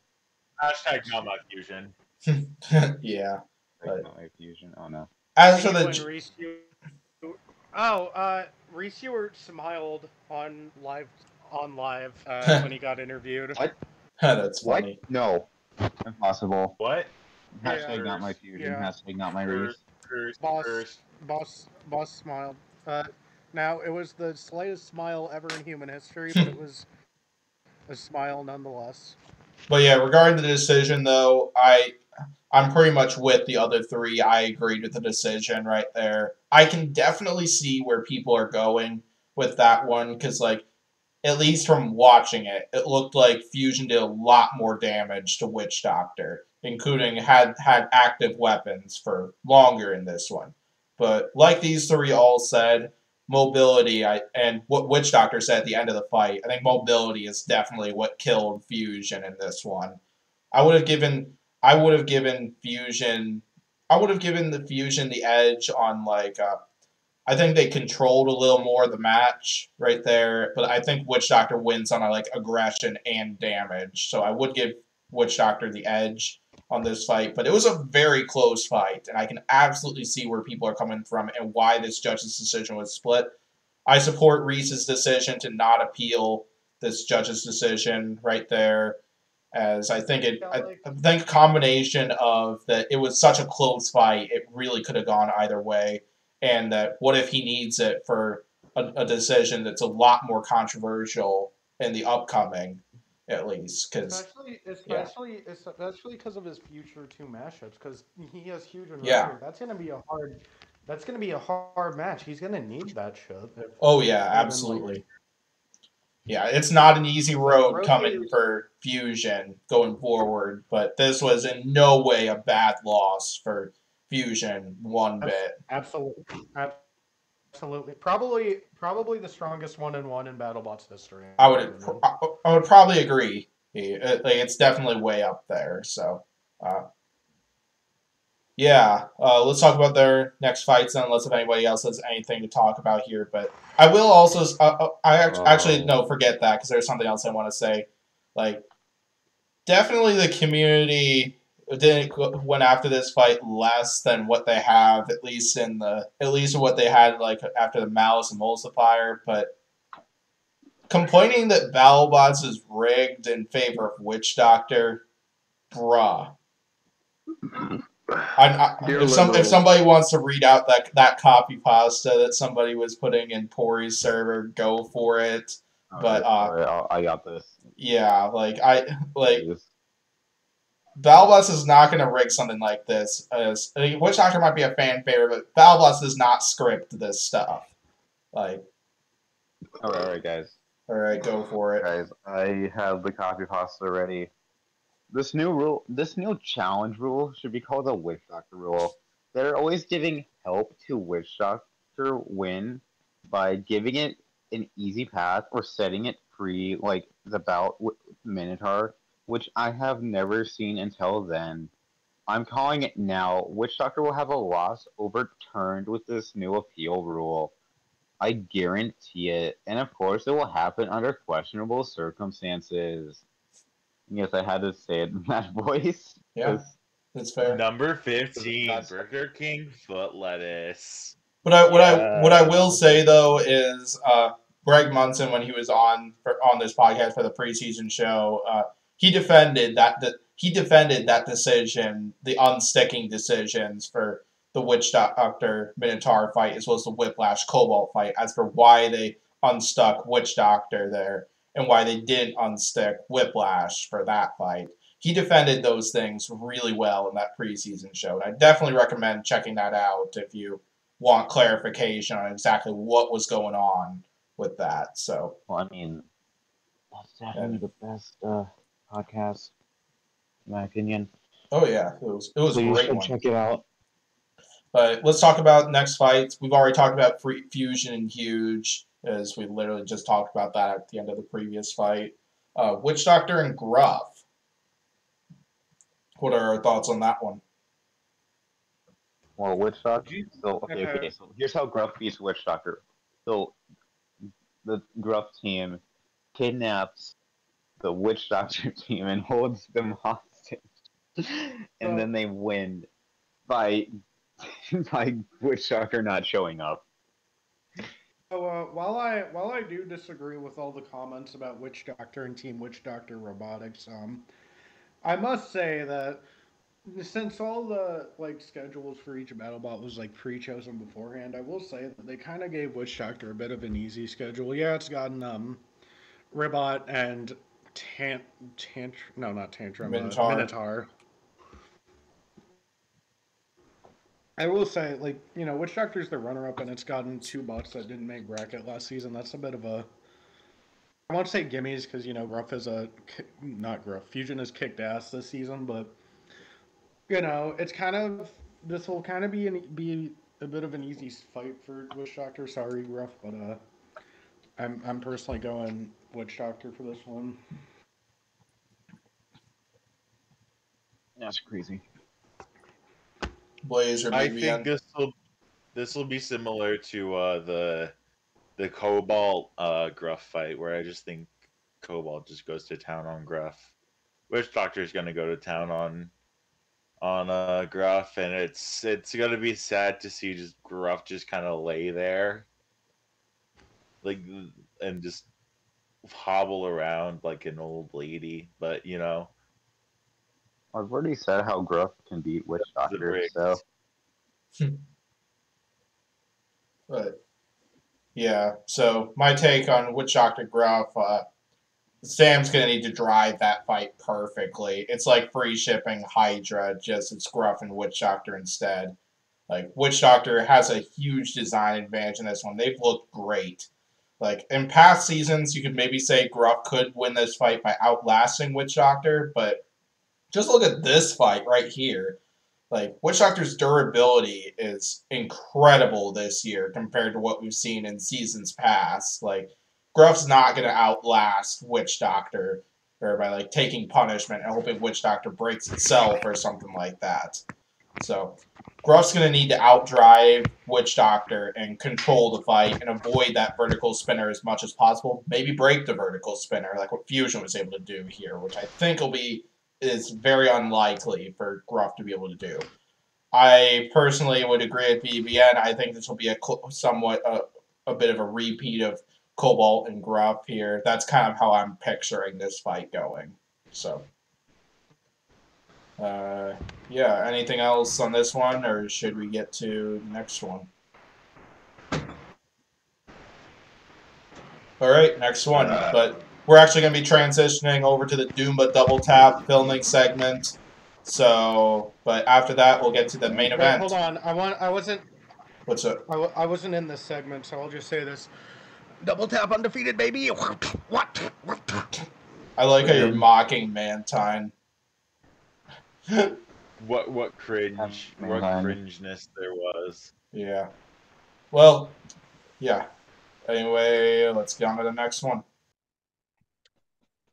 Hashtag not my fusion. <laughs> yeah. Like, not my Fusion. Oh no. As for the Reese Stewart- oh, uh, Reese Stewart smiled on live on live uh, <laughs> when he got interviewed. What? <laughs> that's What? No. Impossible. What? Hashtag Yeah. not my Fusion. Yeah. Hashtag not my Reese. Boss. Boss, boss smiled. Uh, now it was the slightest smile ever in human history, but it <laughs> was a smile nonetheless. But yeah, regarding the decision though, I I'm pretty much with the other three. I agreed with the decision right there. I can definitely see where people are going with that one because like at least from watching it, it looked like Fusion did a lot more damage to Witch Doctor, including had had active weapons for longer in this one. But like these three all said, mobility I and what Witch Doctor said at the end of the fight, I think mobility is definitely what killed Fusion in this one. I would have given I would have given Fusion I would have given the Fusion the edge on like uh, I think they controlled a little more the match right there, but I think Witch Doctor wins on like aggression and damage. So I would give Witch Doctor the edge on this fight, but it was a very close fight, and I can absolutely see where people are coming from and why this judge's decision was split. I support Reese's decision to not appeal this judge's decision right there, as I think it. I, I think a combination of that it was such a close fight, it really could have gone either way, and that what if he needs it for a, a decision that's a lot more controversial in the upcoming at least because Especially, especially, especially because of his future two matchups. Because he has huge. Yeah. That's gonna be a hard. That's gonna be a hard match. He's gonna need that shit. oh yeah, even, like- absolutely. Yeah, it's not an easy road Road coming is- for Fusion going forward, but this was in no way a bad loss for Fusion one bit. Absolutely, absolutely. Probably, probably the strongest one in one in BattleBots history. I would I I would probably agree. It- like, it's definitely way up there. So, uh, yeah, uh, let's talk about their next fights. then, Unless if anybody else has anything to talk about here, but I will also. Uh, uh, I act- actually Oh. no, forget that because there's something else I want to say. Like, definitely the community didn't went after this fight less than what they have at least in the at least what they had like after the malice and multiplier, but complaining that BattleBots is rigged in favor of Witch Doctor, bruh. <laughs> I, I, if some if somebody wants to read out that that copy pasta that somebody was putting in Pori's server, go for it. But, uh, Alright, I'll- got this. Yeah, like I like. BattleBots is not going to rig something like this. As I mean, Witch Doctor might be a fan favorite, but BattleBots does not script this stuff. Like, All right, all right, guys. all right, go for it. Guys, I have the copy pasta ready. This new rule, this new challenge rule, should be called the Witch Doctor rule. They're always giving help to Witch Doctor win by giving it an easy path or setting it free, like the bout with Minotaur, which I have never seen until then. I'm calling it now. Witch Doctor will have a loss overturned with this new appeal rule. I guarantee it. And of course, it will happen under questionable circumstances. Yes, I had to say it in that <laughs> voice. Yeah, 'cause that's fair. Number fifteen, Burger King foot lettuce. But I, what I what I will say though is uh, Greg Munson when he was on for, on this podcast for the preseason show, uh, he defended that that he defended that decision, the unsticking decisions for the Witch Doctor Minotaur fight as well as the Whiplash Cobalt fight as for why they unstuck Witch Doctor there and why they didn't unstick Whiplash for that fight. He defended those things really well in that preseason show. And I definitely recommend checking that out if you want clarification on exactly what was going on with that. So Well, I mean, that's definitely the best uh, podcast, in my opinion. oh yeah, it was it was so a you great should one. check it out. But let's talk about next fights. We've already talked about free fusion and huge, as we literally just talked about that at the end of the previous fight. Uh, Witch Doctor and Gruff. What are our thoughts on that one? Well, Witch Doctor. So okay, Okay. okay. So here's how Gruff beats Witch Doctor. So the Gruff team kidnaps the Witch Doctor <laughs> team and holds them <laughs> hostage, and Oh. then they win by <laughs> by Witch Doctor not showing up. So uh, while I while I do disagree with all the comments about Witch Doctor and Team Witch Doctor Robotics, um, I must say that since all the like schedules for each BattleBot was like pre-chosen beforehand, I will say that they kind of gave Witch Doctor a bit of an easy schedule. Yeah, it's gotten um, Ribbot and Tant Tant no not Tantrum Minotaur. Uh, Minotaur. I will say, like, you know, Witch Doctor's the runner up, and it's gotten two bots that didn't make bracket last season. That's a bit of a. I won't say gimmies because, you know, Gruff is a. Not Gruff. Fusion has kicked ass this season, but, you know, it's kind of. This will kind of be, an, be a bit of an easy fight for Witch Doctor. Sorry, Gruff, but, uh. I'm, I'm personally going Witch Doctor for this one. That's crazy. Blaze or I think this will this will be similar to uh, the the Cobalt uh, Gruff fight, where I just think Cobalt just goes to town on Gruff. which Doctor is going to go to town on on uh, Gruff, and it's it's going to be sad to see just Gruff just kind of lay there, like and just hobble around like an old lady. But you know, I've already said how Gruff can beat Witch Doctor, so But yeah, so my take on Witch Doctor Gruff, uh, Sam's gonna need to drive that fight perfectly. It's like free shipping Hydra, just it's Gruff and Witch Doctor instead. Like Witch Doctor has a huge design advantage in this one. They've looked great. Like in past seasons, you could maybe say Gruff could win this fight by outlasting Witch Doctor, but just look at this fight right here. Like Witch Doctor's durability is incredible this year compared to what we've seen in seasons past. Like Gruff's not gonna outlast Witch Doctor or by like taking punishment and hoping Witch Doctor breaks itself or something like that. So Gruff's going to need to outdrive Witch Doctor and control the fight and avoid that vertical spinner as much as possible. Maybe break the vertical spinner, like what Fusion was able to do here, which I think will be is very unlikely for Gruff to be able to do. I personally would agree with BBN. I think this will be a somewhat a, a bit of a repeat of Cobalt and Gruff here. That's kind of how I'm picturing this fight going. So. Uh, yeah, anything else on this one, or should we get to the next one? All right, next one. Uh, but we're actually going to be transitioning over to the Doomba double tap filming segment. So, but after that, we'll get to the main Wait, event. Hold on, I want, I wasn't, What's up? I, w- I wasn't in this segment, so I'll just say this: double tap undefeated, baby. What? What? I like how you're mocking Mantine. what what cringe what cringeness there was. Yeah. Well, yeah. Anyway, let's get on to the next one.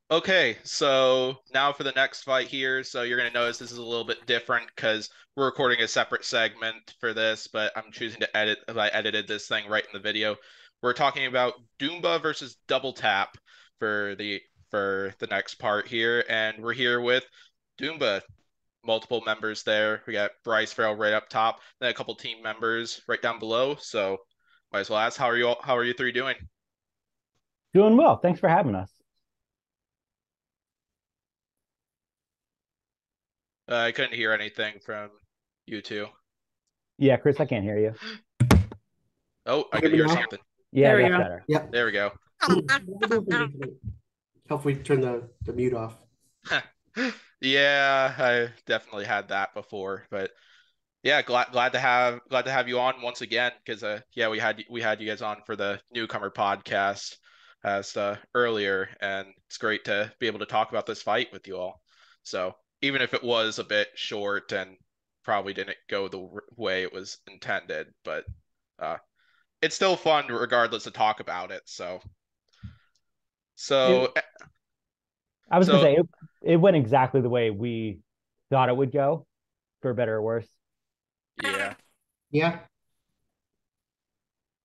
Okay, so now for the next fight here. So you're going to notice this is a little bit different because we're recording a separate segment for this, but I'm choosing to edit. I edited this thing right in the video. We're talking about Doomba versus Double Tap for the for the next part here, and we're here with Doomba. Multiple members there. We got Brice Farrell right up top, then a couple team members right down below. So might as well ask, how are you all? How are you three doing? Doing well. Thanks for having us. Uh, I couldn't hear anything from you two. Yeah, Chris, I can't hear you. Oh, I Hear can hear something. Yeah, There we go. better. There we go. Hopefully, turn the, the mute off. <laughs> Yeah, I definitely had that before, but yeah, glad glad to have glad to have you on once again because uh yeah we had we had you guys on for the newcomer podcast as uh, earlier, and it's great to be able to talk about this fight with you all. So even if it was a bit short and probably didn't go the way it was intended, but uh, it's still fun regardless to talk about it. So so I was So- gonna say it, it went exactly the way we thought it would go, for better or worse. yeah. Yeah.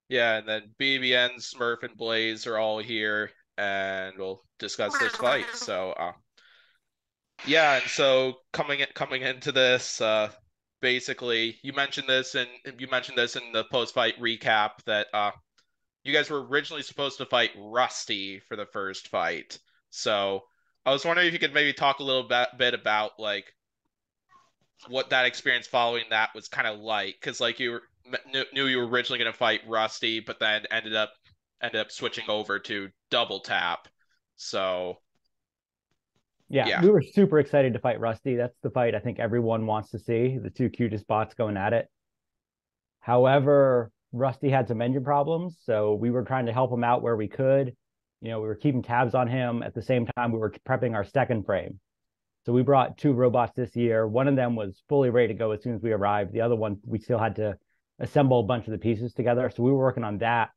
Yeah, and then BBN, Smurf, and Blaze are all here, and we'll discuss this fight. So, uh, yeah, and so coming in, coming into this, uh, basically, you mentioned this, and you mentioned this in the post-fight recap that uh, you guys were originally supposed to fight Rusty for the first fight. So, I was wondering if you could maybe talk a little bit, about like what that experience following that was kind of like, because like you knew you were originally going to fight Rusty, but then ended up ended up switching over to Double Tap. So Yeah, Yeah. we were super excited to fight Rusty. That's the fight I think everyone wants to see. The two cutest bots going at it. However, Rusty had some engine problems, so we were trying to help him out where we could. You know, we were keeping tabs on him. At the same time, we were prepping our second frame. So we brought two robots this year. One of them was fully ready to go as soon as we arrived. The other one, we still had to assemble a bunch of the pieces together. So we were working on that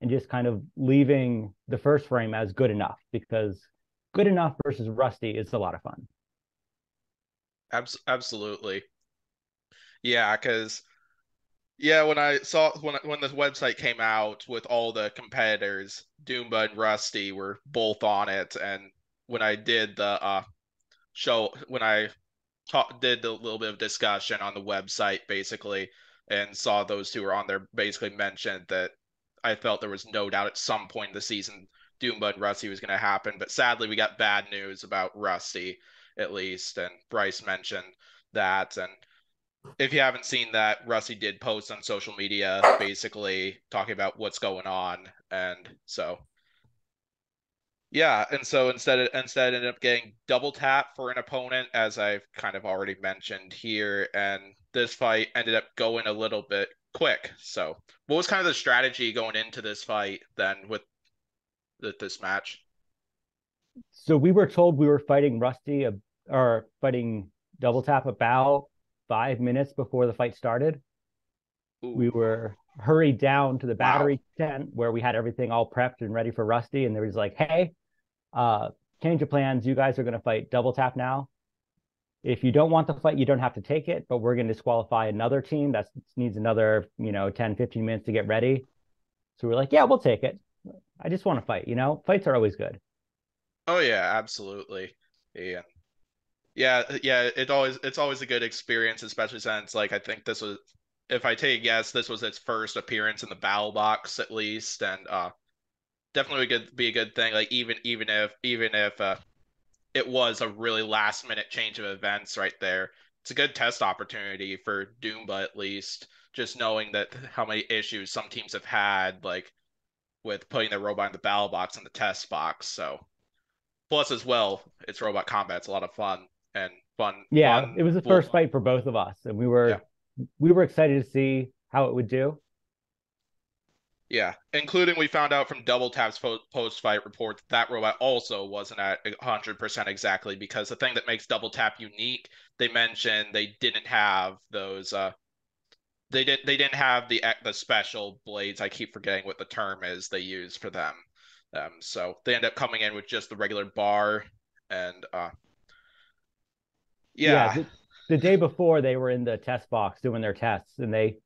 and just kind of leaving the first frame as good enough because good enough versus rusty is a lot of fun. abs- absolutely, yeah, because yeah, when I saw when when the website came out with all the competitors, Doomba and Rusty were both on it, and when I did the uh show when I did a little bit of discussion on the website basically and saw those two were on there basically mentioned that I felt there was no doubt at some point in the season Doomba and Rusty was going to happen but sadly we got bad news about Rusty at least and Brice mentioned that and if you haven't seen that Rusty did post on social media basically talking about what's going on and so Yeah, and so instead it instead ended up getting double tap for an opponent, as I've kind of already mentioned here, and this fight ended up going a little bit quick. So, what was kind of the strategy going into this fight then with, with this match? So we were told we were fighting Rusty uh, or fighting double tap about five minutes before the fight started. Ooh. We were hurried down to the Wow. battery tent where we had everything all prepped and ready for Rusty, and they were just like, "Hey, uh, change of plans. You guys are going to fight double tap now. If you don't want the fight, you don't have to take it, but we're going to disqualify another team that needs another, you know, 10, 15 minutes to get ready." So we're like, "Yeah, we'll take it. I just want to fight. You know, fights are always good." Oh yeah, absolutely. Yeah. Yeah, yeah, it always it's always a good experience, especially since like I think this was if I take a guess, this was its first appearance in the battle box at least, and uh definitely would be a good thing. Like even even if even if uh it was a really last minute change of events right there, it's a good test opportunity for Doomba at least, just knowing that how many issues some teams have had, like with putting the robot in the battle box and the test box. So plus as well, it's robot combat. It's a lot of fun and fun. Yeah, fun, it was the first fight for both of us, and we were Yeah. we were excited to see how it would do. Yeah, including we found out from Double Tap's post fight report that that robot also wasn't at 100% exactly because the thing that makes Double Tap unique, they mentioned they didn't have those uh they didn't they didn't have the the special blades. I keep forgetting what the term is they use for them. Um so they end up coming in with just the regular bar and uh yeah. the, the day before they were in the test box doing their tests, and they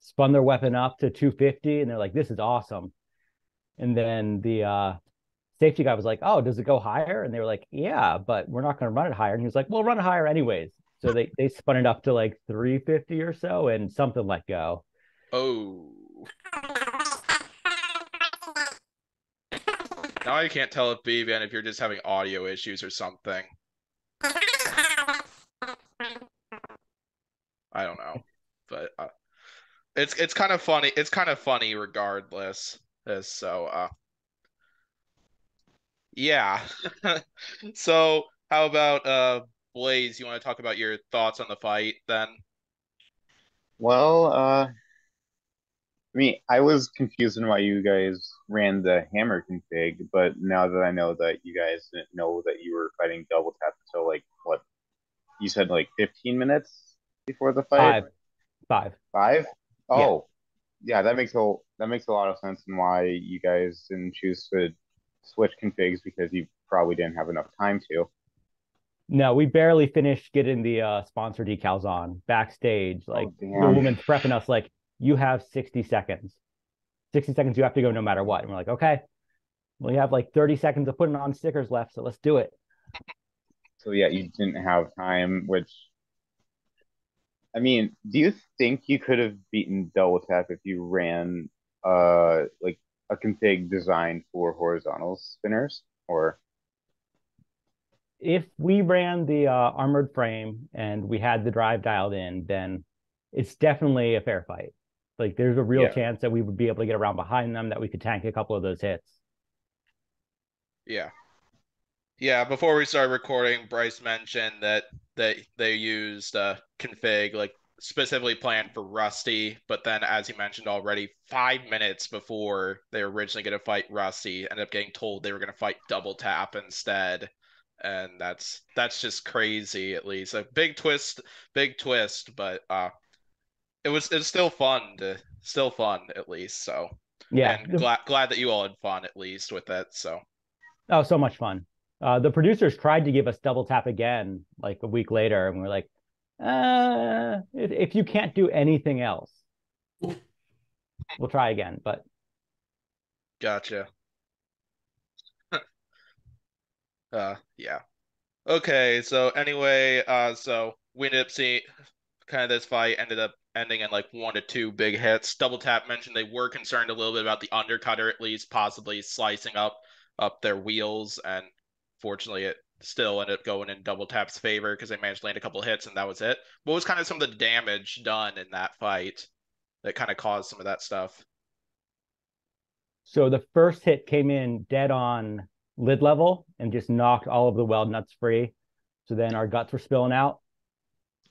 spun their weapon up to 250, and they're like, "This is awesome." And then the uh, safety guy was like, "Oh, does it go higher?" And they were like, "Yeah, but we're not going to run it higher." And he was like, "We'll run it higher anyways." So they they spun it up to like 350 or so, and something let go. Oh. Now I can't tell if Bevan if you're just having audio issues or something. I don't know, but uh, it's it's kind of funny. It's kind of funny regardless. So uh, yeah. <laughs> So how about uh Blaze? You want to talk about your thoughts on the fight then? Well, uh, I mean, I was confused on why you guys ran the hammer config, but now that I know that you guys didn't know that you were fighting double tap until like what you said, like 15 minutes before the fight. Five, five. Five? Oh, yeah, that makes a that makes a lot of sense and why you guys didn't choose to switch configs because you probably didn't have enough time to. No, we barely finished getting the uh, sponsor decals on backstage. Like the damn. woman's prepping us, like you have 60 seconds. 60 seconds, you have to go no matter what. And we're like, okay, well, you have like 30 seconds of putting on stickers left, so let's do it. So yeah, you didn't have time, which I mean, do you think you could have beaten double tap if you ran uh like a config designed for horizontal spinners? Or If we ran the uh, armored frame and we had the drive dialed in, then it's definitely a fair fight. Like there's a real Yeah. chance that we would be able to get around behind them, that we could tank a couple of those hits. Yeah. Yeah, before we started recording, Brice mentioned that they they used uh config like specifically planned for Rusty, but then as he mentioned already, five minutes before they were originally gonna fight Rusty, ended up getting told they were gonna fight double tap instead. And that's that's just crazy at least. A big twist, big twist, but uh it was it's still fun to still fun at least, so Yeah. and glad glad that you all had fun at least with it, so Oh, so much fun. Uh, the producers tried to give us double tap again like a week later, and we are like, uh, if, if you can't do anything else, we'll try again. But Gotcha. Uh, yeah. Okay, so anyway, uh, so we ended up seeing kind of this fight ended up ending in like one to two big hits. Double Tap mentioned they were concerned a little bit about the undercutter at least possibly slicing up up their wheels, and fortunately it still ended up going in Double Tap's favor because they managed to land a couple hits and that was it. What was kind of some of the damage done in that fight that kind of caused some of that stuff? so the first hit came in dead on lid level and just knocked all of the weld nuts free. So then our guts were spilling out.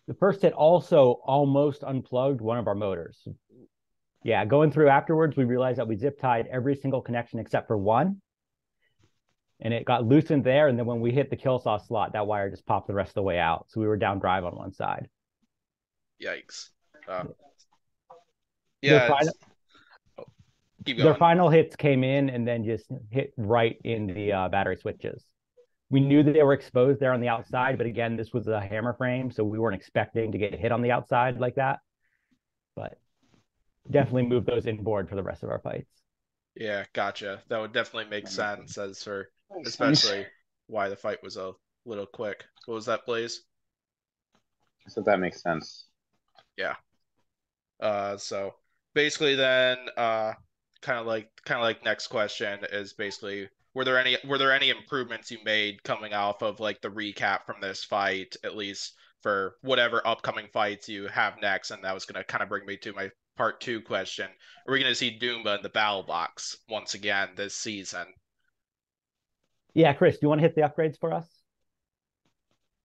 The first hit also almost unplugged one of our motors. Yeah, going through afterwards, we realized that we zip tied every single connection except for one. And it got loosened there. And then when we hit the kill saw slot, that wire just popped the rest of the way out. So we were down drive on one side. Yikes. Uh, yeah. final- it's- keep Their going. final hits came in and then just hit right in the uh, battery switches. We knew that they were exposed there on the outside, but again, this was a hammer frame, so we weren't expecting to get hit on the outside like that. But definitely move those inboard for the rest of our fights. Yeah, gotcha. That would definitely make sense as for especially why the fight was a little quick. What was that, Blaze? So that makes sense. Yeah. Uh, so basically, then, uh, kind of like, kind of like next question is basically, were there any, were there any improvements you made coming off of like the recap from this fight, at least for whatever upcoming fights you have next? And that was gonna kind of bring me to my part two question: Are we gonna see Doomba in the battle box once again this season? Yeah, Chris, do you want to hit the upgrades for us?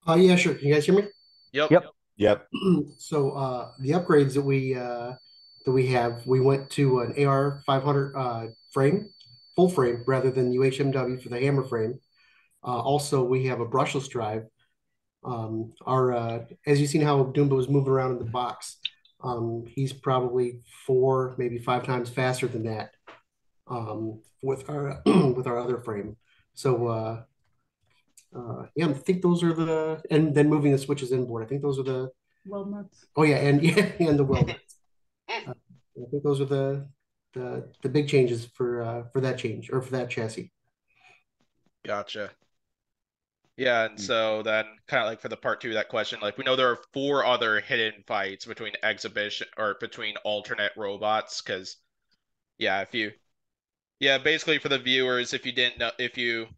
Uh, yeah, sure. Can you guys hear me? Yep. Yep. Yep. <clears throat> so uh, the upgrades that we uh, that we have, we went to an AR 500 uh, frame, full frame, rather than UHMW for the hammer frame. Uh, also, we have a brushless drive. Um, our uh, as you seen how Doomba was moving around in the box, um, he's probably four, maybe five times faster than that um, with our <clears throat> with our other frame. So uh, uh, yeah, I think those are the and then moving the switches inboard. I think those are the Well nuts. Oh yeah, and <laughs> yeah, and the weld. Uh, I think those are the the the big changes for uh for that change or for that chassis. Gotcha. Yeah, and so then kind of like for the part two of that question, like we know there are four other hidden fights between exhibition or between alternate robots, because yeah, if you yeah, basically for the viewers, if you didn't know if you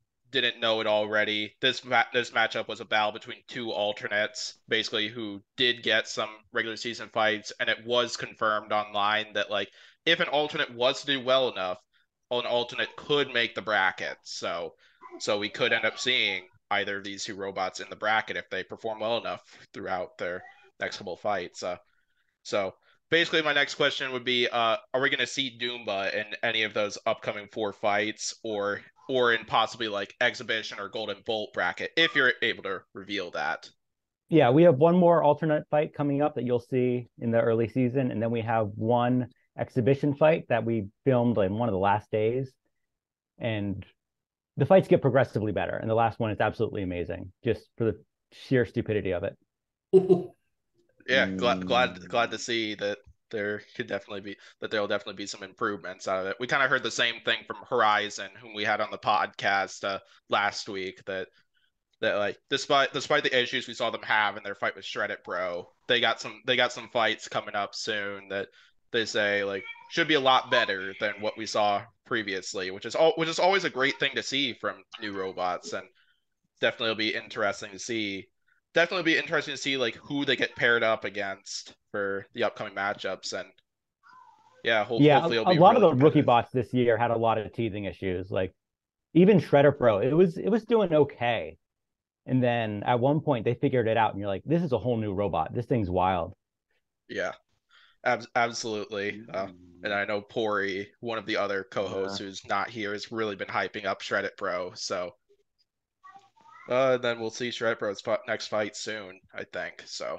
didn't know it already, this ma this matchup was a battle between two alternates, basically who did get some regular season fights, and it was confirmed online that like if an alternate was to do well enough, an alternate could make the bracket. So so we could end up seeing either of these two robots in the bracket if they perform well enough throughout their next couple fights. Uh, so basically, my next question would be: uh, Are we going to see Doomba in any of those upcoming four fights, or or in possibly like exhibition or Golden Bolt bracket, if you're able to reveal that? Yeah, we have one more alternate fight coming up that you'll see in the early season, and then we have one exhibition fight that we filmed in one of the last days. And the fights get progressively better, and the last one is absolutely amazing, just for the sheer stupidity of it. <laughs> Yeah, glad glad Mm. glad to see that there could definitely be that there'll definitely be some improvements out of it. We kind of heard the same thing from Horizon, whom we had on the podcast uh, last week. That that like despite despite the issues we saw them have in their fight with Shredded Bro, they got some they got some fights coming up soon that they say like should be a lot better than what we saw previously, which is all which is always a great thing to see from new robots, and definitely will be interesting to see definitely be interesting to see like who they get paired up against for the upcoming matchups and yeah ho- yeah, hopefully a, a lot of the rookie bots this year had a lot of teething issues. Like even Shredder Pro, it was it was doing okay, and then at one point they figured it out, and you're like, this is a whole new robot. This thing's wild. yeah Ab- absolutely uh, and i know pori one of the other co-hosts who's not here has really been hyping up shred it pro so uh then we'll see shred pro's fi- next fight soon i think so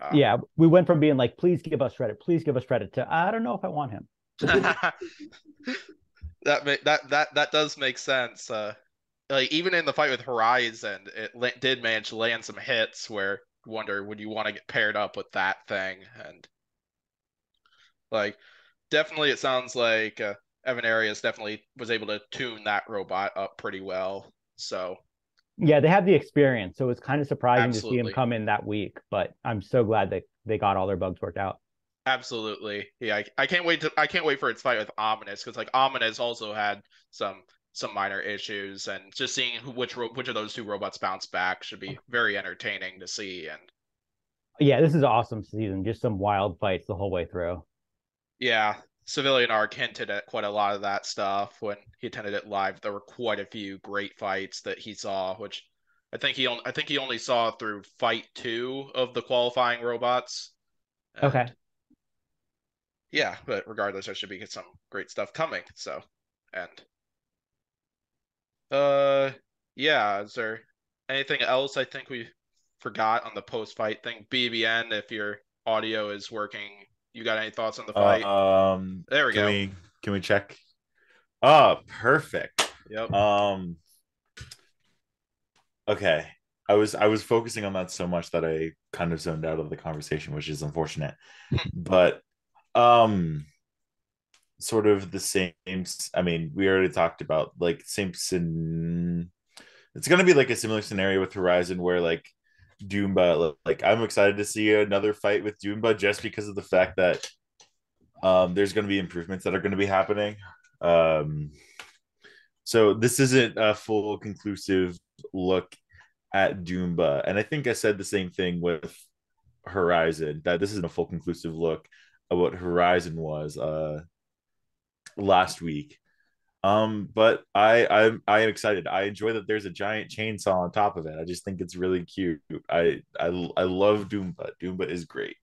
uh, Yeah, we went from being like, please give us Shredder, please give us Shredder, to I don't know if I want him. <laughs> that ma- that that that does make sense. Uh, like even in the fight with Horizon, it la- did manage to land some hits where you wonder would you want to get paired up with that thing and like definitely it sounds like uh, Evan Arias definitely was able to tune that robot up pretty well. So Yeah, they have the experience, so it was kind of surprising to see Absolutely. him come in that week. But I'm so glad that they got all their bugs worked out. Absolutely. Yeah, I, I can't wait to I can't wait for its fight with Ominous because like Ominous also had some some minor issues and just seeing who, which ro- which of those two robots bounce back should be very entertaining to see and Yeah, this is awesome season. Just some wild fights the whole way through. yeah, Civilian Arc hinted at quite a lot of that stuff when he attended it live. There were quite a few great fights that he saw, which I think he on, I think he only saw through fight two of the qualifying robots. And Okay. Yeah, but regardless, there should be some great stuff coming. So, and uh, yeah. Is there anything else? I think we forgot on the post-fight thing. BBBN, if your audio is working, you got any thoughts on the fight? Um, there we can go. we can we check? Oh, perfect. Yep. Um. Okay, I was I was focusing on that so much that I kind of zoned out of the conversation, which is unfortunate. <laughs> but um, sort of the same. I mean, we already talked about like Simpson it's gonna be like a similar scenario with Horizon, where like Doomba, like I'm excited to see another fight with Doomba just because of the fact that um, there's going to be improvements that are going to be happening. Um, so this isn't a full conclusive look at Doomba, and I think I said the same thing with Horizon that this isn't a full conclusive look at what Horizon was uh, last week. Um, but I I'm I am excited. I enjoy that there's a giant chainsaw on top of it. I just think it's really cute. I I I love Doomba. Doomba is great.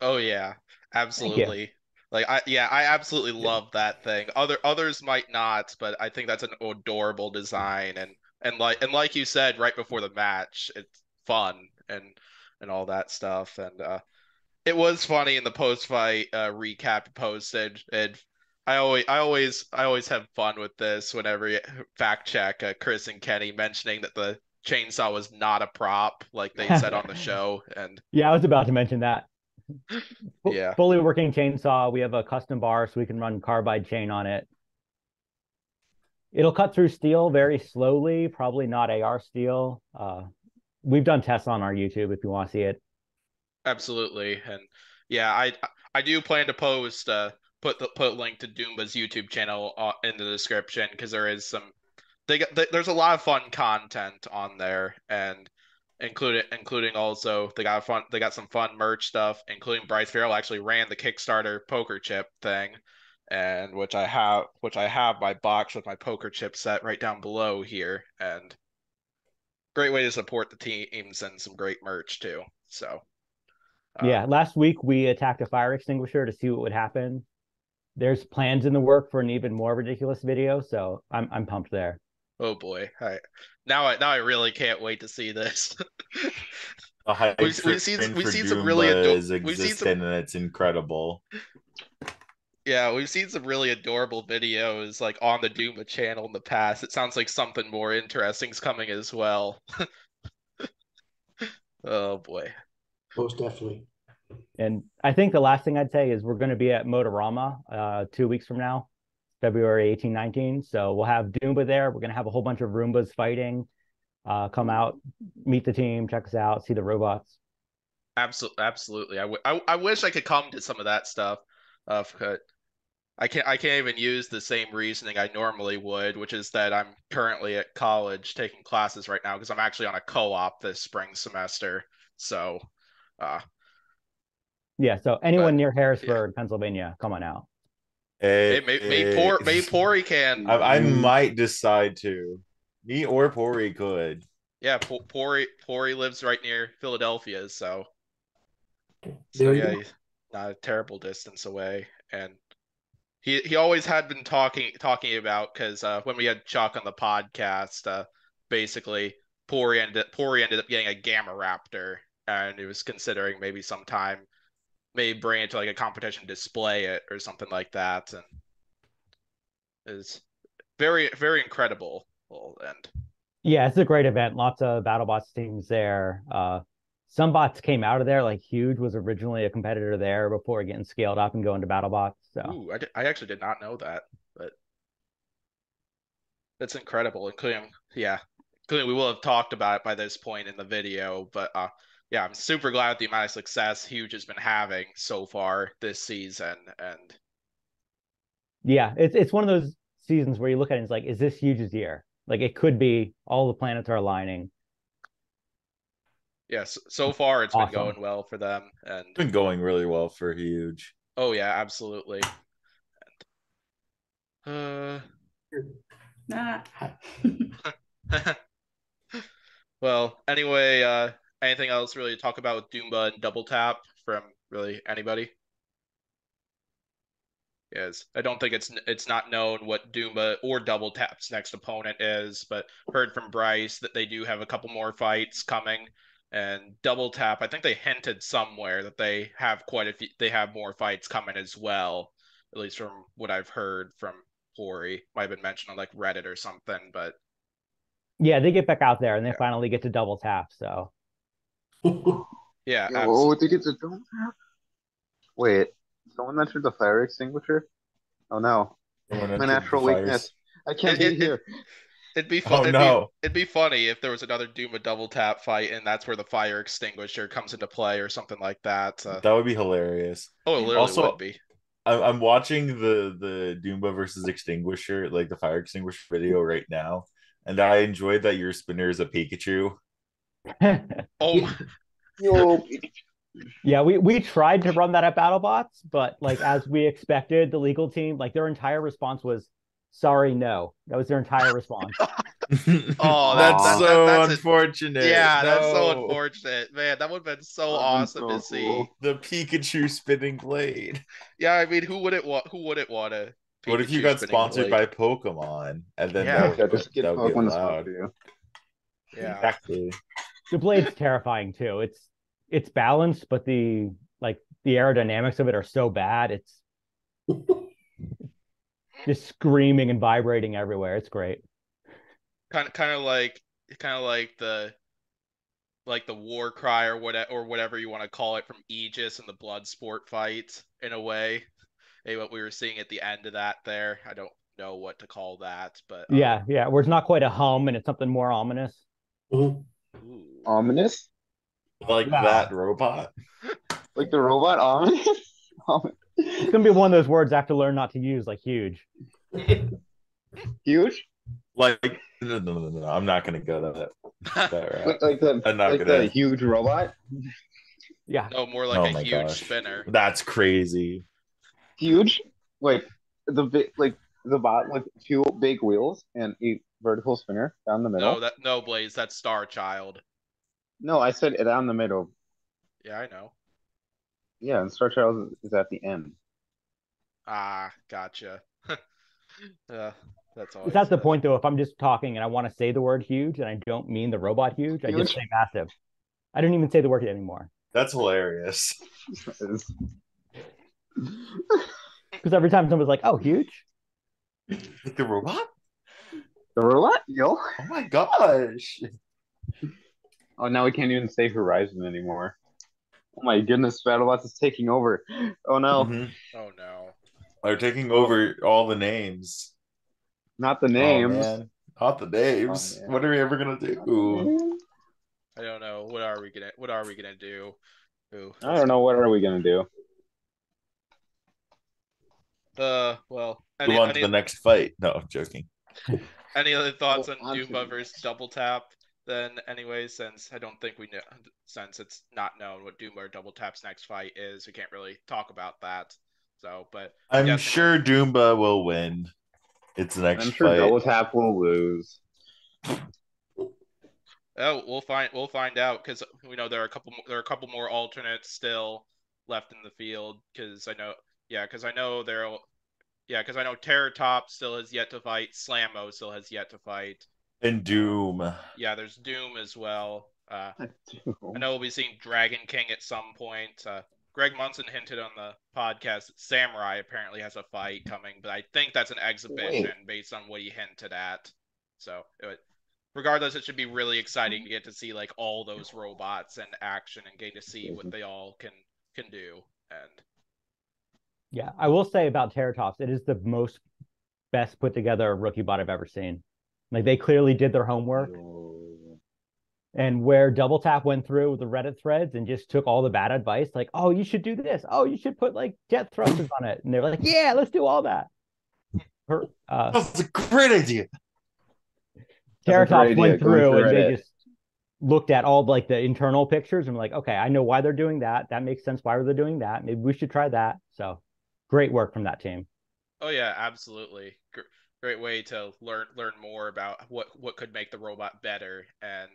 Oh yeah, absolutely. Like I yeah, I absolutely love that thing. Other others might not, but I think that's an adorable design and and like and like you said right before the match, it's fun and and all that stuff and uh it was funny in the post fight uh recap you posted and I always I always I always have fun with this whenever you fact check uh, Chris and Kenny mentioning that the chainsaw was not a prop like they said on the <laughs> show and Yeah, I was about to mention that. Yeah. Fully working chainsaw. We have a custom bar so we can run carbide chain on it. It'll cut through steel very slowly, probably not AR steel. Uh, we've done tests on our YouTube if you want to see it. Absolutely, and yeah, I I do plan to post uh put the put link to Doomba's YouTube channel uh, in the description because there is some they got th- there's a lot of fun content on there and including including also they got fun they got some fun merch stuff including Brice Farrell actually ran the Kickstarter poker chip thing and which I have which I have my box with my poker chip set right down below here and great way to support the teams and some great merch too so uh, yeah, last week we attacked a fire extinguisher to see what would happen. There's plans in the work for an even more ridiculous video, so I'm I'm pumped there. Oh boy! I now I now I really can't wait to see this. <laughs> We've- we've seen- we've seen some really Doomba we've seen some- existent and it's incredible. yeah, we've seen some really adorable videos like on the Doomba channel in the past. It sounds like something more interesting is coming as well. <laughs> oh boy! Most definitely. And I think the last thing I'd say is we're going to be at Motorama uh, two weeks from now, February 18, 19. So we'll have Doomba there. We're going to have a whole bunch of Roombas fighting. Uh, come out, meet the team, check us out, see the robots. Absolutely, absolutely. I, w- I, I wish I could come to some of that stuff. Uh, but I can't. I can't even use the same reasoning I normally would, which is that I'm currently at college taking classes right now because I'm actually on a co-op this spring semester. So, uh, Yeah. So anyone But, near Harrisburg, Pennsylvania, come on out. Hey, maybe, maybe, eh, Por- maybe Pori can. I, I might decide to. Me or Pori could. Yeah, Po- Pori Pori lives right near Philadelphia, so so There you yeah, go. he's not a terrible distance away. And he he always had been talking talking about because uh, when we had Chuck on the podcast, uh, basically Pori ended Pori ended up getting a Gamma Raptor, and he was considering maybe sometime maybe bring it to like a competition, display it or something like that, and is very very incredible. And Yeah, it's a great event. Lots of BattleBots teams there. Uh, some bots came out of there, like Huge was originally a competitor there before getting scaled up and going to BattleBots. So Ooh, I, I actually did not know that, but that's incredible. Including, yeah, including we will have talked about it by this point in the video, but uh, yeah, I'm super glad with the amount of success Huge has been having so far this season, and yeah, it's it's one of those seasons where you look at it and it's like, is this Huge's year? Like it could be. All the planets are aligning. yes, so far it's Awesome. been going well for them, and It's been going really well for Huge. oh yeah, absolutely, Uh, Nah. <laughs> well, anyway, uh, anything else really to talk about with Doomba and Double Tap from really anybody? Yes, I don't think it's it's not known what Doomba or Double Tap's next opponent is, but heard from Brice that they do have a couple more fights coming. And Double Tap, I think they hinted somewhere that they have quite a few, they have more fights coming as well, at least from what I've heard from Hori. Might have been mentioned on like Reddit or something, but Yeah, they get back out there and they finally get to double tap. So yeah, abs- Oh, they get to don't have. Wait, someone mentioned the fire extinguisher. Oh no, my natural weakness. I can't It- be <laughs> here. it'd be Oh it'd, no! be, it'd be funny if there was another Doomba double tap fight, and that's where the fire extinguisher comes into play or something like that. Uh, That would be hilarious. oh, it literally Also- would be. I'm, I'm watching the the Doomba versus Extinguisher, like the fire extinguisher video right now, and I enjoyed that your spinner is a Pikachu. <laughs> Oh, Yo, yeah, we we tried to run that at BattleBots, but like as we expected, the legal team, like their entire response was sorry, no. That was their entire response. <laughs> <laughs> Oh, that's that- so that's a- unfortunate. yeah, that's so unfortunate, man. That would have been so That'd awesome so to see. The Pikachu spinning blade. Yeah, I mean, who wouldn't want? Who wouldn't want to? What if you got sponsored by Pokemon and then Yeah. that, yeah, just get that would be Pokemon to allowed? sponsor you. Yeah, Exactly. The blade's terrifying too. It's it's balanced, but the like the aerodynamics of it are so bad. It's <laughs> just screaming and vibrating everywhere. It's great. kind of, kind of like, kind of like the, like the war cry or whatever, or whatever you want to call it from Aegis and the blood sport fight in a way. Hey, what we were seeing at the end of that there. I don't know what to call that, but um, Yeah, yeah. Where it's not quite a hum and it's something more ominous. Mhm. Ooh. Ominous, Like Yeah. that robot. like the robot ominous. <laughs> Omin- It's gonna be one of those words I have to learn not to use, like huge. Huge, Like no, no, no, no. I'm not gonna go to that. that <laughs> route. like, like the I'm not like gonna- the huge robot. Yeah. no more like Oh a huge gosh. spinner. That's crazy. Huge, like the big, like the bot with two big wheels and a vertical spinner down the middle. No, that no Blaze, that's Star Child. No, I said it down the middle. Yeah, I know. Yeah, and Star Child is at the end. Ah, gotcha. <laughs> uh, that's all. That's the point though. If I'm just talking and I want to say the word huge and I don't mean the robot huge, I just say massive. I don't even say the word anymore. That's hilarious. <laughs> Because every time someone's like, oh, huge. Like the robot? The robot? Yo. Oh my gosh. Oh, now we can't even say Horizon anymore. Oh my goodness, BattleBots is taking over. Oh no, Mhm. Oh no. They're taking over all the names. not the Oh, names. man. Not the names. Oh. What are we ever gonna do? I don't know. What are we gonna what are we gonna do? Ooh. I don't know. What are we gonna do? Uh well Move any, on to the next fight. No, I'm joking. <laughs> any other thoughts Oh, on I'm Doomba kidding. Double Tap then anyway, since I don't think we know since it's not known what Doomba or Double Tap's next fight is, we can't really talk about that. So but I'm Yeah. sure Doomba will win. It's the next I'm sure fight. Double Tap will lose. Oh, we'll find we'll find out because we know there are a couple mo- there are a couple more alternates still left in the field because I know yeah because I know there yeah because I know Terror Top still has yet to fight. Slammo still has yet to fight. And Doom. yeah there's Doom as well. Uh, I know we'll be seeing Dragon King at some point. Uh, Greg Munson hinted on the podcast that Samurai apparently has a fight coming but I think that's an exhibition based on what he hinted at. So it, regardless, it should be really exciting to get to see like all those robots in action and get to see what they all can can do. And Yeah, I will say about Terratops, it is the most best put together rookie bot I've ever seen. Like they clearly did their homework, and where Double Tap went through the Reddit threads and just took all the bad advice, like, oh, you should do this. Oh, you should put like jet thrusters on it, and they were like, yeah, let's do all that. Her, uh, That's a great idea. That's a Terratops went idea, through through and they just looked at all like the internal pictures and were like, okay, I know why they're doing that. That makes sense. Why are they doing that? Maybe we should try that. So great work from that team. Oh yeah, absolutely. Gr- great way to learn learn more about what what could make the robot better, and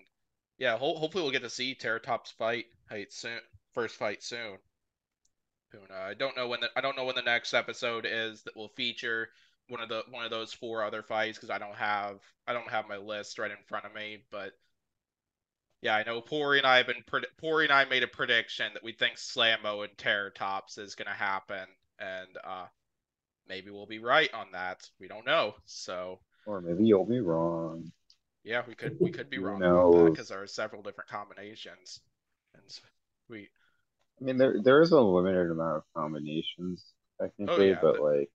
yeah, ho- hopefully we'll get to see Terratops fight fight soon. First fight soon. I don't know when the I don't know when the next episode is that will feature one of the one of those four other fights because I don't have I don't have my list right in front of me, but yeah, I know Pori and I have been Pori and I made a prediction that we think Slammo and Terratops is gonna happen, and uh, maybe we'll be right on that. We don't know, so Or maybe you'll be wrong. yeah, we could we could be wrong about that knows? because there are several different combinations, and s- we I mean, there there is a limited amount of combinations technically, yeah, but but- like,